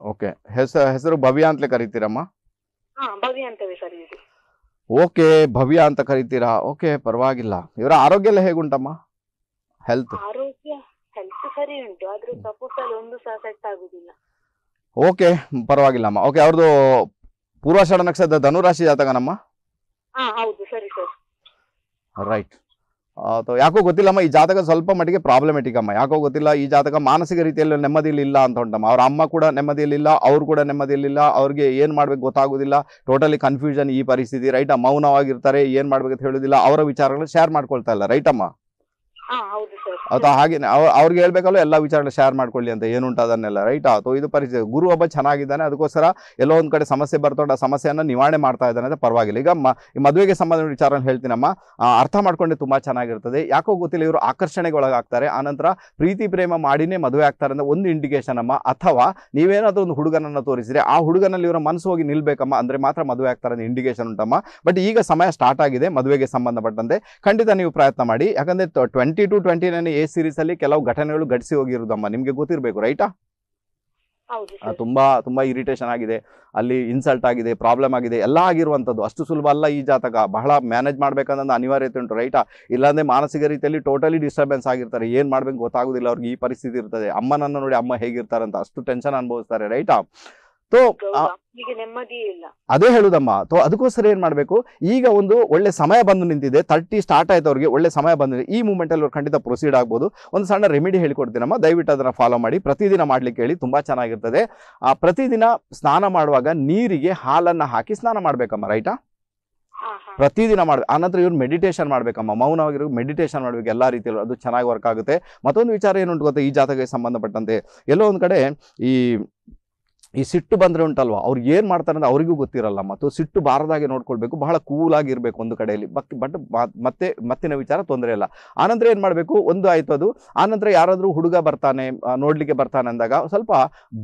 ಓಕೆ ಹೆಸರು ಹೆಸರು ಭವ್ಯ ಅಂತಲೇ ಕರಿತೀರಮ್ಮ? ಹಾ ಭವ್ಯ ಅಂತವೇ ಕರೆಯುದು ಓಕೆ ಭವ್ಯ ಅಂತ ಕರಿತೀರಾ? ಓಕೆ ಪರವಾಗಿಲ್ಲ. ಇವರ ಆರೋಗ್ಯ ಎಲ್ಲ ಹೇಗುಂಟಮ್ಮ? ಹೆಲ್ತ್ ಆರೋಗ್ಯ ಹೆಲ್ತ್ ಸರಿ ಉಂಟು. ಆದ್ರೆ ಅಲ್ಲಿ ಒಂದು ಸಹ ಸೆಟ್ ಆಗುದಿಲ್ಲ. ಓಕೆ ಪರವಾಗಿಲ್ಲಮ್ಮ. ಓಕೆ ಅವ್ರದ್ದು ಪೂರ್ವಾಷಾಢ ನಕ್ಷತ್ರ ಧನುರಾಶಿ ಜಾತಕನಮ್ಮ? ಹಾ ಹೌದು ಸರಿ ಸರ್. ರೈಟ್ ಯಾಕೋ ಗೊತ್ತಿಲ್ಲಮ್ಮ ಈ ಜಾತಕ ಸ್ವಲ್ಪ ಮಟ್ಟಿಗೆ ಪ್ರಾಬ್ಲಮೆಟಿಕ್ ಅಮ್ಮ. ಯಾಕೋ ಗೊತ್ತಿಲ್ಲ ಈ ಜಾತಕ ಮಾನಸಿಕ ರೀತಿಯಲ್ಲಿ ನೆಮ್ಮದಿಯಲ್ಲಿ ಇಲ್ಲ ಅಂತ ಉಂಟಮ್ಮ ಅವ್ರ ಅಮ್ಮ ಕೂಡ ನೆಮ್ಮದಿಯಲ್ಲಿಲ್ಲ ಅವ್ರು ಕೂಡ ನೆಮ್ಮದಿಯಲ್ಲಿಲ್ಲ ಅವ್ರಿಗೆ ಏನು ಮಾಡ್ಬೇಕು ಗೊತ್ತಾಗೋದಿಲ್ಲ. ಟೋಟಲಿ ಕನ್ಫ್ಯೂಷನ್ ಈ ಪರಿಸ್ಥಿತಿ ರೈಟ್ ಮೌನವಾಗಿರ್ತಾರೆ ಏನು ಮಾಡ್ಬೇಕು ಅಂತ ಹೇಳೋದಿಲ್ಲ. ಅವರ ವಿಚಾರಗಳು ಶೇರ್ ಮಾಡ್ಕೊಳ್ತಾ ಇಲ್ಲ ರೈಟ್ ಅಮ್ಮ? ಅಥವಾ ಹಾಗೆ ಅವ್ರು ಅವ್ರಿಗೆ ಹೇಳ್ಬೇಕಲ್ಲ ಎಲ್ಲ ವಿಚಾರಗಳು ಶೇರ್ ಮಾಡ್ಕೊಳ್ಳಿ ಅಂತ ಏನುಂಟು ಅದನ್ನೆಲ್ಲ ರೈಟ್ ಅಥವಾ ಇದು ಪರಿಸ್ಥಿತಿ. ಗುರು ಒಬ್ಬ ಚೆನ್ನಾಗಿದ್ದಾನೆ, ಅದಕ್ಕೋಸ್ಕರ ಎಲ್ಲೋ ಒಂದ್ ಕಡೆ ಸಮಸ್ಯೆ ಬರ್ತೊಂಡು ಆ ಸಮಸ್ಯೆಯನ್ನು ನಿವಾರಣೆ ಮಾಡ್ತಾ ಇದ್ದಾನೆ ಅಂತ ಪರವಾಗಿಲ್ಲ. ಈಗ ಮದುವೆಗೆ ಸಂಬಂಧ ವಿಚಾರ ಹೇಳ್ತೀನಮ್ಮ. ಅರ್ಥ ಮಾಡ್ಕೊಂಡೆ ತುಂಬ ಚೆನ್ನಾಗಿರ್ತದೆ. ಯಾಕೋ ಗೊತ್ತಿಲ್ಲ, ಇವರು ಆಕರ್ಷಣೆಗೆ ಒಳಗಾಗ್ತಾರೆ ಆನಂತರ ಪ್ರೀತಿ, ಪ್ರೇಮ ಮಾಡಿನೇ ಮದುವೆ ಆಗ್ತಾರೆ ಅಂತ ಒಂದು ಇಂಡಿಕೇಶನ್ ಅಮ್ಮ. ಅಥವಾ ನೀವೇನಾದ್ರೂ ಒಂದು ಹುಡುಗನನ್ನು ತೋರಿಸಿದ್ರೆ, ಆ ಹುಡುಗನಲ್ಲಿ ಇವರ ಮನಸ್ಸು ಹೋಗಿ ನಿಲ್ಬೇಕಮ್ಮ. ಅಂದ್ರೆ ಮಾತ್ರ ಮದುವೆ ಆಗ್ತಾರೆ ಅಂತ ಇಂಡಿಕೇಶನ್ ಉಂಟಮ್ಮ. ಬಟ್ ಈಗ ಸಮಯ ಸ್ಟಾರ್ಟ್ ಆಗಿದೆ ಮದುವೆಗೆ ಸಂಬಂಧಪಟ್ಟಂತೆ. ಖಂಡಿತ ನೀವು ಪ್ರಯತ್ನ ಮಾಡಿ. ಯಾಕಂದ್ರೆ twenty two twenty nine A series ಅಲ್ಲಿ ಕೆಲವು ಘಟನೆಗಳು ಘಟಿಸಿ ಹೋಗಿರೋದಮ್ಮ ನಿಮ್ಗೆ ಗೊತ್ತಿರಬೇಕು ರೈಟಾ ತುಂಬಾ ತುಂಬಾ ಇರಿಟೇಷನ್ ಆಗಿದೆ. ಅಲ್ಲಿ ಇನ್ಸಲ್ಟ್ ಆಗಿದೆ ಪ್ರಾಬ್ಲಮ್ ಆಗಿದೆ ಎಲ್ಲ ಆಗಿರುವಂಥದ್ದು. ಅಷ್ಟು ಸುಲಭ ಅಲ್ಲ ಈ ಜಾತಕ. ಬಹಳ ಮ್ಯಾನೇಜ್ ಮಾಡ್ಬೇಕಂದ ಅನಿವಾರ್ಯತೆ ಉಂಟು ರೈಟಾ ಇಲ್ಲಾಂದ್ರೆ ಮಾನಸಿಕ ರೀತಿಯಲ್ಲಿ ಟೋಟಲಿ ಡಿಸ್ಟರ್ಬೆನ್ಸ್ ಆಗಿರ್ತಾರೆ. ಏನು ಮಾಡ್ಬೇಕು ಗೊತ್ತಾಗೋದಿಲ್ಲ ಅವ್ರಿಗೆ ಈ ಪರಿಸ್ಥಿತಿ ಇರ್ತದೆ. ಅಮ್ಮನನ್ನು ನೋಡಿ ಅಮ್ಮ ಹೇಗಿರ್ತಾರೆ ಅಂತ ಅಷ್ಟು ಟೆನ್ಷನ್ ಅನುಭವಿಸ್ತಾರೆ ರೈಟಾ ತೋ ಹೌದಾ ಈಗ ನೆಮ್ಮದಿಯೇ ಇಲ್ಲ. ಅದೇ ಹೇಳುದಮ್ಮ. ತೋ ಅದಕ್ಕೋಸ್ಕರ ಏನ್ ಮಾಡ್ಬೇಕು? ಈಗ ಒಂದು ಒಳ್ಳೆ ಸಮಯ ಬಂದು ನಿಂತಿದೆ ತರ್ಟಿ ಸ್ಟಾರ್ಟ್ ಆಯ್ತು ಅವ್ರಿಗೆ ಒಳ್ಳೆ ಸಮಯ ಬಂದಿದೆ ಈ ಮೂಮೆಂಟ್ ಅಲ್ಲಿ ಅವ್ರು ಖಂಡಿತ ಪ್ರೊಸೀಡ್ ಆಗ್ಬೋದು. ಒಂದು ಸಣ್ಣ ರೆಮಿಡಿ ಹೇಳ್ಕೊಡ್ತೀನಮ್ಮ. ದಯವಿಟ್ಟು ಅದನ್ನ ಫಾಲೋ ಮಾಡಿ. ಪ್ರತಿದಿನ ಮಾಡ್ಲಿಕ್ಕೆ ಹೇಳಿ ತುಂಬಾ ಚೆನ್ನಾಗಿರ್ತದೆ. ಆ ಪ್ರತಿದಿನ ಸ್ನಾನ ಮಾಡುವಾಗ ನೀರಿಗೆ ಹಾಲನ್ನ ಹಾಕಿ ಸ್ನಾನ ಮಾಡ್ಬೇಕಮ್ಮ ರೈಟಾ ಪ್ರತಿದಿನ ಮಾಡ್ಬೇಕು ಆನಂತರ ಇವ್ರು ಮೆಡಿಟೇಷನ್ ಮಾಡ್ಬೇಕಮ್ಮ. ಮೌನವಾಗಿರೋ ಮೆಡಿಟೇಷನ್ ಮಾಡ್ಬೇಕು. ಎಲ್ಲ ರೀತಿಯಲ್ಲೂ ಅದು ಚೆನ್ನಾಗಿ ವರ್ಕ್ ಆಗುತ್ತೆ. ಮತ್ತೊಂದು ವಿಚಾರ ಏನುಂಟು ಗೊತ್ತಾ? ಈ ಜಾತಕಕ್ಕೆ ಸಂಬಂಧಪಟ್ಟಂತೆ. ಎಲ್ಲೋ ಒಂದು ಕಡೆ ಈ ಈ ಸಿಟ್ಟು ಬಂದರೆ ಉಂಟಲ್ವಾ? ಅವ್ರು ಏನು ಮಾಡ್ತಾರೆ ಅಂತ ಅವರಿಗೂ ಗೊತ್ತಿರಲ್ಲ ಮತ್ತು ಸಿಟ್ಟು ಬಾರದಾಗೆ ನೋಡ್ಕೊಳ್ಬೇಕು, ಬಹಳ ಕೂಲಾಗಿ ಇರಬೇಕು ಒಂದು ಕಡೆಯಲ್ಲಿ. ಬಟ್ ಬಟ್ ಮತ್ತೆ, ಮತ್ತಿನ ವಿಚಾರ ತೊಂದರೆ ಇಲ್ಲ. ಆನಂತರ ಏನು ಮಾಡಬೇಕು? ಒಂದು ಆಯಿತು ಅದು. ಆನಂತರ ಯಾರಾದರೂ ಹುಡುಗ ಬರ್ತಾನೆ ನೋಡಲಿಕ್ಕೆ ಬರ್ತಾನೆ ಅಂದಾಗ ಸ್ವಲ್ಪ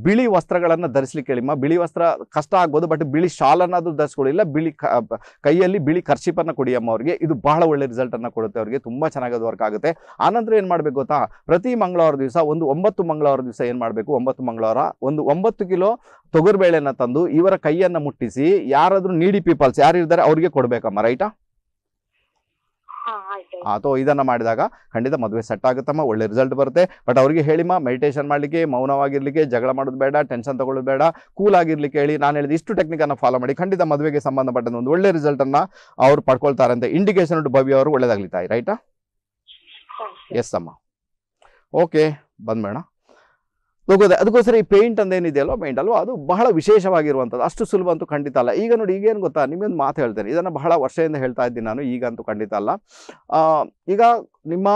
ಬಿಳಿ ವಸ್ತ್ರಗಳನ್ನು ಧರಿಸ್ಲಿಕ್ಕೆ ಹೇಳಿಮ್ಮ ಬಿಳಿ ವಸ್ತ್ರ ಕಷ್ಟ ಆಗ್ಬೋದು, ಬಟ್ ಬಿಳಿ ಶಾಲನ್ನಾದರೂ ಧರಿಸ್ಕೊಳ್ಳಿಲ್ಲ ಬಿಳಿ ಕೈಯಲ್ಲಿ ಬಿಳಿ ಕರ್ಚಿಪನ್ನು ಕೊಡಿ ಅಮ್ಮ ಅವ್ರಿಗೆ. ಇದು ಬಹಳ ಒಳ್ಳೆ ರಿಸಲ್ಟ್ ಅನ್ನ ಕೊಡುತ್ತೆ ಅವ್ರಿಗೆ. ತುಂಬಾ ಚೆನ್ನಾಗಿ ಅದು ವರ್ಕ್ ಆಗುತ್ತೆ. ಆನಂತರ ಏನು ಮಾಡಬೇಕು ಗೊತ್ತಾ? ಪ್ರತಿ ಮಂಗಳವಾರ ದಿವಸ ಒಂದು ಒಂಬತ್ತು ಮಂಗಳವಾರ ದಿವಸ ಏನು ಮಾಡಬೇಕು? ಒಂಬತ್ತು ಮಂಗಳವಾರ, ಒಂದು ಒಂಬತ್ತು ಕಿಲೋ ತೊಗರ್ಬೇಳೆನ ತಂದು ಇವರ ಕೈಯನ್ನ ಮುಟ್ಟಿಸಿ ಯಾರಾದ್ರೂ ನೀಡಿ ಪೀಪಲ್ಸ್ ಯಾರು ಇರ್ತಾರೆ ಅವ್ರಿಗೆ ಕೊಡ್ಬೇಕಮ್ಮ ರೈಟಾ ಆತೋ ಇದನ್ನ ಮಾಡಿದಾಗ ಖಂಡಿತ ಮದುವೆ ಸೆಟ್ ಆಗುತ್ತಮ್ಮ ಒಳ್ಳೆ ರಿಸಲ್ಟ್ ಬರುತ್ತೆ. ಬಟ್ ಅವ್ರಿಗೆ ಹೇಳಿಮ್ಮ ಮೆಡಿಟೇಷನ್ ಮಾಡ್ಲಿಕ್ಕೆ ಮೌನವಾಗಿರ್ಲಿಕ್ಕೆ ಜಗಳ ಮಾಡೋದು ಬೇಡ ಟೆನ್ಷನ್ ತಗೊಳ್ಳೋದು ಬೇಡ ಕೂಲ್ ಆಗಿರ್ಲಿಕ್ಕೆ ಹೇಳಿ ನಾನು ಹೇಳಿದ ಇಷ್ಟು ಟೆಕ್ನಿಕ್ ಅನ್ನ ಫಾಲೋ ಮಾಡಿ ಖಂಡಿತ ಮದುವೆಗೆ ಸಂಬಂಧಪಟ್ಟಂತ ಒಂದು ಒಳ್ಳೆ ರಿಸಲ್ಟ್ ಅನ್ನ ಅವ್ರು ಪಡ್ಕೊಳ್ತಾರೆ ಅಂತ ಇಂಡಿಕೇಶನ್ ಉಂಟು ಭವ್ಯ ಅವರು ಒಳ್ಳೇದಾಗ್ಲಿ ತಾಯಿ ರೈಟಾ ಎಸ್ ಅಮ್ಮ. ಓಕೆ ಬಂದ್ಬೇಡ ಹೋಗೋದೆ, ಅದಕ್ಕೋಸ್ಕರ ಈ ಪೇಂಟ್ ಏನಿದೆಯಲ್ಲ ಪೇಂಟ್ ಅಲ್ವಾ? ಅದು ಬಹಳ ವಿಶೇಷವಾಗಿರುವಂಥದ್ದು. ಅಷ್ಟು ಸುಲಭ ಅಂತೂ ಖಂಡಿತ ಅಲ್ಲ. ಈಗ ನೋಡಿ ಈಗೇನು ಗೊತ್ತಾ? ನಿಮಗೊಂದು ಮಾತು ಹೇಳ್ತೇನೆ. ಇದನ್ನು ಬಹಳ ವರ್ಷದಿಂದ ಹೇಳ್ತಾ ಇದ್ದೀನಿ ನಾನು, ಈಗ ಅಂತೂ ಖಂಡಿತ ಅಲ್ಲ. ಈಗ ನಿಮ್ಮ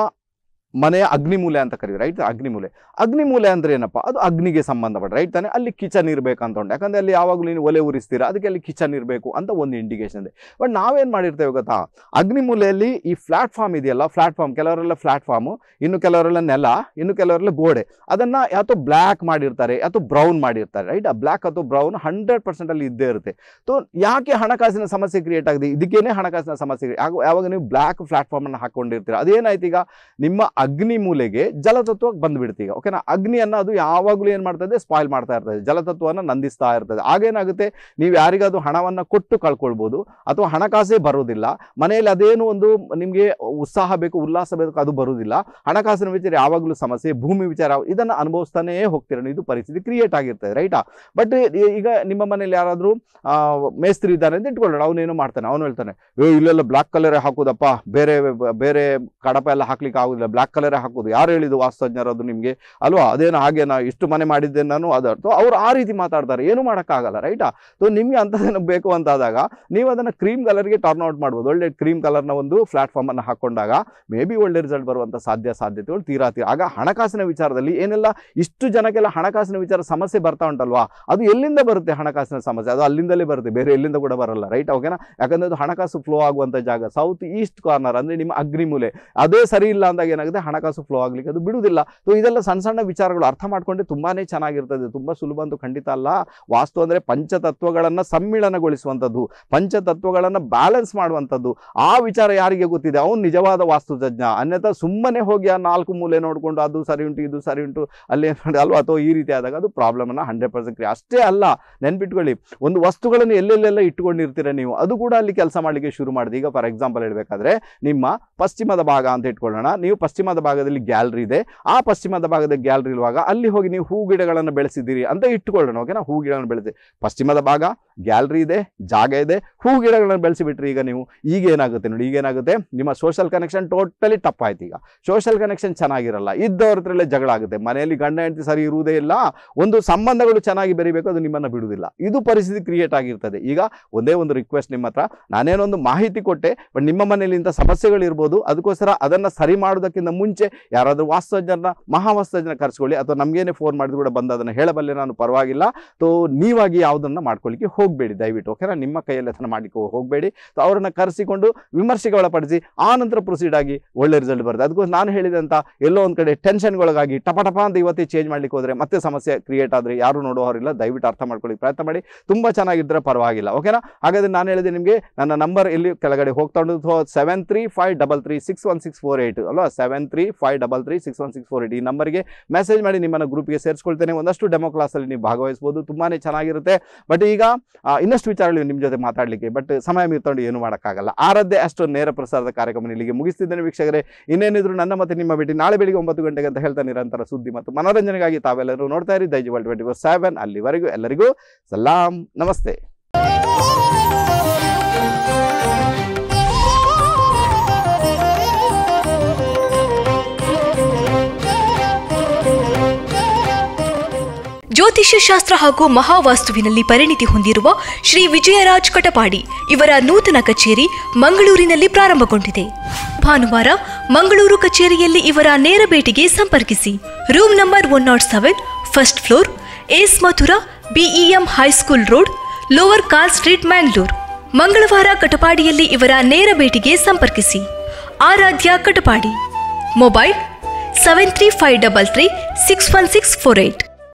ಮನೆಯ ಅಗ್ನಿಮೂಲೆ ಅಂತ ಕರೀವಿ ರೈಟ್ ಅಗ್ನಿಮೂಲೆ. ಅಗ್ನಿಮೂಲೆ ಅಂದ್ರೆ ಏನಪ್ಪ? ಅದು ಅಗ್ನಿಗೆ ಸಂಬಂಧಪಟ್ಟ ರೈಟ್ ತಾನೆ? ಅಲ್ಲಿ ಕಿಚನ್ ಇರಬೇಕಂತ ಉಂಟು. ಯಾಕಂದ್ರೆ ಅಲ್ಲಿ ಯಾವಾಗಲೂ ನೀನು ಒಲೆ ಉರಿಸ್ತೀರಾ? ಅದಕ್ಕೆ ಅಲ್ಲಿ ಕಿಚನ್ ಇರಬೇಕು ಅಂತ ಒಂದು ಇಂಡಿಕೇಶನ್ ಇದೆ. ಬಟ್ ನಾವೇನು ಮಾಡಿರ್ತೇವೆ ಗೊತ್ತಾ? ಅಗ್ನಿಮೂಲೆಯಲ್ಲಿ ಈ ಪ್ಲಾಟ್ಫಾರ್ಮ್ ಇದೆಯಲ್ಲ ಪ್ಲಾಟ್ಫಾರ್ಮ್ ಕೆಲವರೆಲ್ಲ ಪ್ಲಾಟ್ಫಾರ್ಮು ಇನ್ನು ಕೆಲವರೆಲ್ಲ ನೆಲ, ಇನ್ನು ಕೆಲವರೆಲ್ಲ ಗೋಡೆ. ಅದನ್ನ ಯಾತೋ ಬ್ಲ್ಯಾಕ್ ಮಾಡಿರ್ತಾರೆ, ಯಾತೋ ಬ್ರೌನ್ ಮಾಡಿರ್ತಾರೆ ರೈಟ್ ಆ ಬ್ಲ್ಯಾಕ್ ಅಥವಾ ಬ್ರೌನ್ ಹಂಡ್ರೆಡ್ ಪರ್ಸೆಂಟ್ ಅಲ್ಲಿ ಇದ್ದೇ ಇರುತ್ತೆ. ಸೊ ಯಾಕೆ ಹಣಕಾಸಿನ ಸಮಸ್ಯೆ ಕ್ರಿಯೇಟ್ ಆಗಿದೆ? ಇದಕ್ಕೇನೆ ಹಣಕಾಸಿನ ಸಮಸ್ಯೆ. ಯಾವಾಗ ನೀವು ಬ್ಲ್ಯಾಕ್ ಪ್ಲಾಟ್ಫಾರ್ಮ್ ಅನ್ನು ಹಾಕೊಂಡಿರ್ತೀರ? ಅದೇನಾಯ್ತು ಈಗ? ನಿಮ್ಮ ಅಗ್ನಿ ಮೂಲೆಗೆ ಜಲತತ್ವಕ್ಕೆ ಈಗ ಓಕೆನಾ ಅಗ್ನಿಯನ್ನ ಅದು ಯಾವಾಗಲೂ ಏನು ಇದೆ? ಸ್ಪಾಯ್ಲ್ ಮಾಡ್ತಾ ಇರ್ತದೆ ಜಲತತ್ವವನ್ನು ನಂದಿಸ್ತಾ ಇರ್ತದೆ ಆಗೇನಾಗುತ್ತೆ ನೀವು ಯಾರಿಗಾದ್ರೂ ಹಣವನ್ನು ಕೊಟ್ಟು ಕಳ್ಕೊಳ್ಬೋದು, ಅಥವಾ ಹಣಕಾಸೇ ಬರೋದಿಲ್ಲ. ಮನೆಯಲ್ಲಿ ಅದೇನು ಒಂದು ನಿಮಗೆ ಉತ್ಸಾಹ ಬೇಕು, ಉಲ್ಲಾಸ ಬೇಕು, ಅದು ಬರುವುದಿಲ್ಲ ಹಣಕಾಸಿನ ವಿಚಾರ ಯಾವಾಗಲೂ ಸಮಸ್ಯೆ, ಭೂಮಿ ವಿಚಾರ ಇದನ್ನು ಅನುಭವಿಸ್ತಾನೇ ಹೋಗ್ತೀರ ಇದು ಪರಿಸ್ಥಿತಿ ಕ್ರಿಯೇಟ್ ಆಗಿರ್ತದೆ ರೈಟಾ ಬಟ್ ಈಗ ನಿಮ್ಮ ಮನೇಲಿ ಯಾರಾದರೂ ಮೇಸ್ತ್ರಿ ಇದ್ದಾನೆ ಅಂತ ಇಟ್ಕೊಳ್ಳೋಣ. ಅವನೇನು ಮಾಡ್ತಾನೆ, ಅವನು ಹೇಳ್ತಾನೆ ಇಲ್ಲೆಲ್ಲ ಬ್ಲಾಕ್ ಕಲರ್ ಹಾಕೋದಪ್ಪ. ಬೇರೆ ಬೇರೆ ಕಡಪ ಎಲ್ಲ ಹಾಕ್ಲಿಕ್ಕೆ ಆಗೋದಿಲ್ಲ. ಬ್ಲಾಕ್ ಕಲರೇ ಹಾಕೋದು. ಯಾರು ಹೇಳಿದ್ದು ವಾಸ್ತಜ್ಞರು ಅದು ನಿಮಗೆ? ಅಲ್ವಾ? ಅದೇನು ಹಾಗೇನಾ ಇಷ್ಟು ಮನೆ ಮಾಡಿದ್ದೆ ನಾನು, ಅದು ಸೊ, ಅವ್ರು ಆ ರೀತಿ ಮಾತಾಡ್ತಾರೆ. ಏನು ಮಾಡೋಕ್ಕಾಗಲ್ಲ, ರೈಟಾ? ಸೊ, ನಿಮಗೆ ಅಂಥದ್ದೇನು ಬೇಕು ಅಂತಾದಾಗ, ನೀವು ಅದನ್ನು ಕ್ರೀಮ್ ಕಲರ್ಗೆ ಟರ್ನ್ ಔಟ್ ಮಾಡ್ಬೋದು. ಒಳ್ಳೆ ಕ್ರೀಮ್ ಕಲರ್ನ ಒಂದು ಪ್ಲಾಟ್ಫಾರ್ಮನ್ನು ಹಾಕೊಂಡಾಗ ಮೇ ಬಿ ಒಳ್ಳೆ ರಿಸಲ್ಟ್ ಬರುವಂಥ ಸಾಧ್ಯ, ಸಾಧ್ಯತೆಗಳು ತೀರಾ ತೀರಾ. ಆಗ ಹಣಕಾಸಿನ ವಿಚಾರದಲ್ಲಿ ಏನೆಲ್ಲ, ಇಷ್ಟು ಜನಕ್ಕೆಲ್ಲ ಹಣಕಾಸಿನ ವಿಚಾರ ಸಮಸ್ಯೆ ಬರ್ತಾ ಉಂಟಲ್ವಾ? ಅದು ಎಲ್ಲಿಂದ ಬರುತ್ತೆ ಹಣಕಾಸಿನ ಸಮಸ್ಯೆ? ಅದು ಅಲ್ಲಿಂದಲೇ ಬರುತ್ತೆ, ಬೇರೆ ಎಲ್ಲಿಂದ ಕೂಡ ಬರಲ್ಲ, ರೈಟ್? ಓಕೆನಾ? ಯಾಕಂದ್ರೆ ಅದು ಹಣಕಾಸು ಫ್ಲೋ ಆಗುವಂಥ ಜಾಗ. ಸೌತ್ ಈಸ್ಟ್ ಕಾರ್ನರ್ ಅಂದರೆ ನಿಮ್ಮ ಅಗ್ನಿಮೂಲೆ. ಅದೇ ಸರಿ ಇಲ್ಲ ಅಂದಾಗ ಏನಾಗುತ್ತೆ? ಮತ್ತೆ ಹಣಕಾಸು ಫ್ಲೋ ಆಗಲಿಕ್ಕೆ ಅದು ಬಿಡುವುದಿಲ್ಲ. ಸೊ ಇದೆಲ್ಲ ಸಣ್ಣ ಸಣ್ಣ ವಿಚಾರಗಳು ಅರ್ಥ ಮಾಡ್ಕೊಂಡ್ರೆ ತುಂಬಾನೇ ಚೆನ್ನಾಗಿರ್ತದೆ. ತುಂಬ ಸುಲಭ ಅಂತೂ ಖಂಡಿತ ಅಲ್ಲ. ವಾಸ್ತು ಅಂದರೆ ಪಂಚತತ್ವಗಳನ್ನು ಸಮ್ಮಿಳನಗೊಳಿಸುವಂಥದ್ದು, ಪಂಚತತ್ವಗಳನ್ನು ಬ್ಯಾಲೆನ್ಸ್ ಮಾಡುವಂಥದ್ದು. ಆ ವಿಚಾರ ಯಾರಿಗೆ ಗೊತ್ತಿದೆ? ಅವನು ನಿಜವಾದ ವಾಸ್ತುತಜ್ಞ ಅನ್ಯಥಾ ಸುಮ್ಮನೆ ಹೋಗಿ ಆ ನಾಲ್ಕು ಮೂಲೆ ನೋಡಿಕೊಂಡು ಅದು ಸರಿ ಉಂಟು, ಇದು ಸರಿ ಉಂಟು, ಅಲ್ಲಿ ಅಲ್ವಾ? ಅಥವಾ ಈ ರೀತಿ ಆದಾಗ ಅದು ಪ್ರಾಬ್ಲಮನ್ನು ಹಂಡ್ರೆಡ್ ಪರ್ಸೆಂಟ್ ಕ್ರಿಯೆ ಅಷ್ಟೇ ಅಲ್ಲ, ನೆನ್ಪಿಟ್ಕೊಳ್ಳಿ. ಒಂದು ವಸ್ತುಗಳನ್ನು ಎಲ್ಲೆಲ್ಲೆಲ್ಲ ಇಟ್ಕೊಂಡಿರ್ತೀರ ನೀವು, ಅದು ಕೂಡ ಅಲ್ಲಿ ಕೆಲಸ ಮಾಡಲಿಕ್ಕೆ ಶುರು ಮಾಡಿದೆ. ಈಗ ಫಾರ್ ಎಕ್ಸಾಂಪಲ್ ಹೇಳಬೇಕಾದ್ರೆ, ನಿಮ್ಮ ಪಶ್ಚಿಮದ ಭಾಗ ಅಂತ ಇಟ್ಕೊಳ್ಳೋಣ. ನೀವು ಪಶ್ಚಿಮದ ಭಾಗದಲ್ಲಿ ಗ್ಯಾಲರಿ ಇದೆ. ಆ ಪಶ್ಚಿಮದ ಭಾಗದ ಗ್ಯಾಲರಿ ಇರುವಾಗ ಅಲ್ಲಿ ಹೋಗಿ ನೀವು ಹೂ ಗಿಡಗಳನ್ನು ಬೆಳೆಸಿದ್ದೀರಿ ಅಂತ ಇಟ್ಕೊಳ್ಳೋಣ ಓಕೆನಾ? ಹೂ ಗಿಡಗಳನ್ನು ಬೆಳೆಸಿ. ಪಶ್ಚಿಮದ ಭಾಗ ಗ್ಯಾಲರಿ ಇದೆ, ಜಾಗ ಇದೆ, ಹೂ ಗಿಡಗಳನ್ನು ಬೆಳೆಸಿಬಿಟ್ರಿ ಈಗ ನೀವು. ಈಗ ಏನಾಗುತ್ತೆ ನೋಡಿ, ಈಗ ಏನಾಗುತ್ತೆ? ನಿಮ್ಮ ಸೋಷಲ್ ಕನೆಕ್ಷನ್ ಟೋಟಲಿ ಟಪ್ ಆಯ್ತು ಈಗ. ಸೋಷಲ್ ಕನೆಕ್ಷನ್ ಚೆನ್ನಾಗಿರಲ್ಲ. ಇದ್ದವ್ರ ಹತ್ರಲ್ಲೇ ಜಗಳ ಆಗುತ್ತೆ. ಮನೆಯಲ್ಲಿ ಗಂಡ ಹೆಂಡತಿ ಸರಿ ಇರುವುದೇ ಇಲ್ಲ. ಒಂದು ಸಂಬಂಧಗಳು ಚೆನ್ನಾಗಿ ಬೆರಿಬೇಕು, ಅದು ನಿಮ್ಮನ್ನು ಬಿಡುವುದಿಲ್ಲ. ಇದು ಪರಿಸ್ಥಿತಿ ಕ್ರಿಯೇಟ್ ಆಗಿರ್ತದೆ. ಈಗ ಒಂದೇ ಒಂದು ರಿಕ್ವೆಸ್ಟ್ ನಿಮ್ಮ ಹತ್ರ. ನಾನೇನೊಂದು ಮಾಹಿತಿ ಕೊಟ್ಟೆ ಬಟ್ ನಿಮ್ಮ ಮನೆಯಲ್ಲಿ ಇಂಥ ಸಮಸ್ಯೆಗಳಿರ್ಬೋದು, ಅದಕ್ಕೋಸ್ಕರ ಅದನ್ನು ಸರಿ ಮಾಡೋದಕ್ಕಿಂತ ಮುಂಚೆ ಯಾರಾದರೂ ವಾಸ್ತವಜ್ಞರನ್ನ ಮಹಾವಾಸ್ತಜ್ಞನ ಕರೆಸ್ಕೊಳ್ಳಿ. ಅಥವಾ ನಮಗೇನೆ ಫೋನ್ ಮಾಡಿದ್ರು ಕೂಡ ಬಂದು ಅದನ್ನು ಹೇಳಬಲ್ಲೆ ನಾನು ಪರವಾಗಿಲ್ಲ. ಸೊ ನೀವಾಗಿ ಯಾವುದನ್ನು ಮಾಡ್ಕೊಳ್ಳಿಕ್ಕೆ ಹೋಗಬೇಡಿ, ದಯವಿಟ್ಟು ಓಕೆನಾ ನಿಮ್ಮ ಕೈಯಲ್ಲಿ ಅದನ್ನು ಮಾಡಲಿಕ್ಕೆ ಹೋಗಬೇಡಿ. ಸೊ ಅವರನ್ನು ಕರೆಸಿಕೊಂಡು ವಿಮರ್ಶೆಗೆ ಒಳಪಡಿಸಿ ಆ ನಂತರ ಪ್ರೊಸೀಡ್ ಆಗಿ ಒಳ್ಳೆ ರಿಸಲ್ಟ್ ಬರುತ್ತೆ. ಅದಕ್ಕೋಸ್ಕರ ನಾನು ಹೇಳಿದಂಥ ಎಲ್ಲೋ ಒಂದು ಕಡೆ ಟೆನ್ಷನ್ಗೊಳಗಾಗಿ ಟಪ ಟಪ ಅಂತ ಇವತ್ತೇ ಚೇಂಜ್ ಮಾಡಲಿಕ್ಕೆ ಹೋದರೆ ಮತ್ತೆ ಸಮಸ್ಯೆ ಕ್ರಿಯೇಟ್ ಆದರೆ ಯಾರು ನೋಡೋರಿಲ್ಲ ದಯವಿಟ್ಟು ಅರ್ಥ ಮಾಡ್ಕೊಳ್ಳಿ, ಪ್ರಯತ್ನ ಮಾಡಿ. ತುಂಬ ಚೆನ್ನಾಗಿದ್ದರೆ ಪರವಾಗಿಲ್ಲ ಓಕೆನಾ ಹಾಗಾದ್ರೆ ನಾನು ಹೇಳಿದೆ ನಿಮಗೆ, ನನ್ನ ನಂಬರ್ ಇಲ್ಲಿ ಕೆಳಗಡೆ ಹೋಗ್ತಾ ಉಂಟು. Seven three five double three six one six four eight ಅಲ್ವಾ? Seven three five double three six one six four eight ಈ ನಂಬರ್ಗೆ ಮೆಸೇಜ್ ಮಾಡಿ ನಿಮ್ಮನ್ನು ಗ್ರೂಪ್ಗೆ ಸೇರಿಸ್ಕೊಳ್ತೇನೆ. ಒಂದಷ್ಟು ಡೆಮೋ ಕ್ಲಾಸಲ್ಲಿ ನೀವು ಭಾಗವಹಿಸ್ಬೋದು. ತುಂಬಾ ಚೆನ್ನಾಗಿರುತ್ತೆ. ಬಟ್ ಈಗ ಇನ್ನಷ್ಟು ವಿಚಾರಗಳು ನಿಮ್ಮ ಜೊತೆ ಮಾತಾಡಲಿಕ್ಕೆ ಬಟ್ ಸಮಯ ಮೀರ್ಕೊಂಡು ಏನು ಮಾಡೋಕ್ಕಾಗಲ್ಲ. ಆರದ್ದೇ ಅಷ್ಟು ನೇರ ಪ್ರಸಾರದ ಕಾರ್ಯಕ್ರಮ ಇಲ್ಲಿಗೆ ಮುಗಿಸ್ತಿದ್ದೇನೆ ವೀಕ್ಷಕರೇ. ಇನ್ನೇನಿದ್ರು ನನ್ನ ಮತ್ತೆ ನಿಮ್ಮ ಭೇಟಿ ನಾಳೆ ಬೆಳಿಗ್ಗೆ ಒಂಬತ್ತು ಗಂಟೆಗೆ ಅಂತ ಹೇಳ್ತಾ ನಿರಂತರ ಸುದ್ದಿ ಮತ್ತು ಮನೋರಂಜನೆಗಾಗಿ ತಾವೆಲ್ಲರೂ ನೋಡ್ತಾ ಇರಿ. ದೈಜಿ ಟ್ವೆಂಟಿ ಫೋರ್ ಸೆವೆನ್ ಅಲ್ಲಿವರೆಗೂ ಎಲ್ಲರಿಗೂ ಸಲಾಂ. ನಮಸ್ತೆ. ಜ್ಯೋತಿಷ್ಯ ಶಾಸ್ತ್ರ ಹಾಗೂ ಮಹಾವಾಸ್ತುವಿನಲ್ಲಿ ಪರಿಣಿತಿ ಹೊಂದಿರುವ ಶ್ರೀ ವಿಜಯರಾಜ್ ಕಟಪಾಡಿ ಇವರ ನೂತನ ಕಚೇರಿ ಮಂಗಳೂರಿನಲ್ಲಿ ಪ್ರಾರಂಭಗೊಂಡಿದೆ. ಭಾನುವಾರ ಮಂಗಳೂರು ಕಚೇರಿಯಲ್ಲಿ ಇವರ ನೇರ ಭೇಟಿಗೆ ಸಂಪರ್ಕಿಸಿ. Room number one not seven, first floor, S Mathura, BEM high school road, lower car street Mangalore ಮಂಗಳವಾರ ಕಟಪಾಡಿಯಲ್ಲಿ ಇವರ ನೇರ ಭೇಟಿಗೆ ಸಂಪರ್ಕಿಸಿ. Aaradhya Katapadi. Mobile seven three five double three, six one six four eight.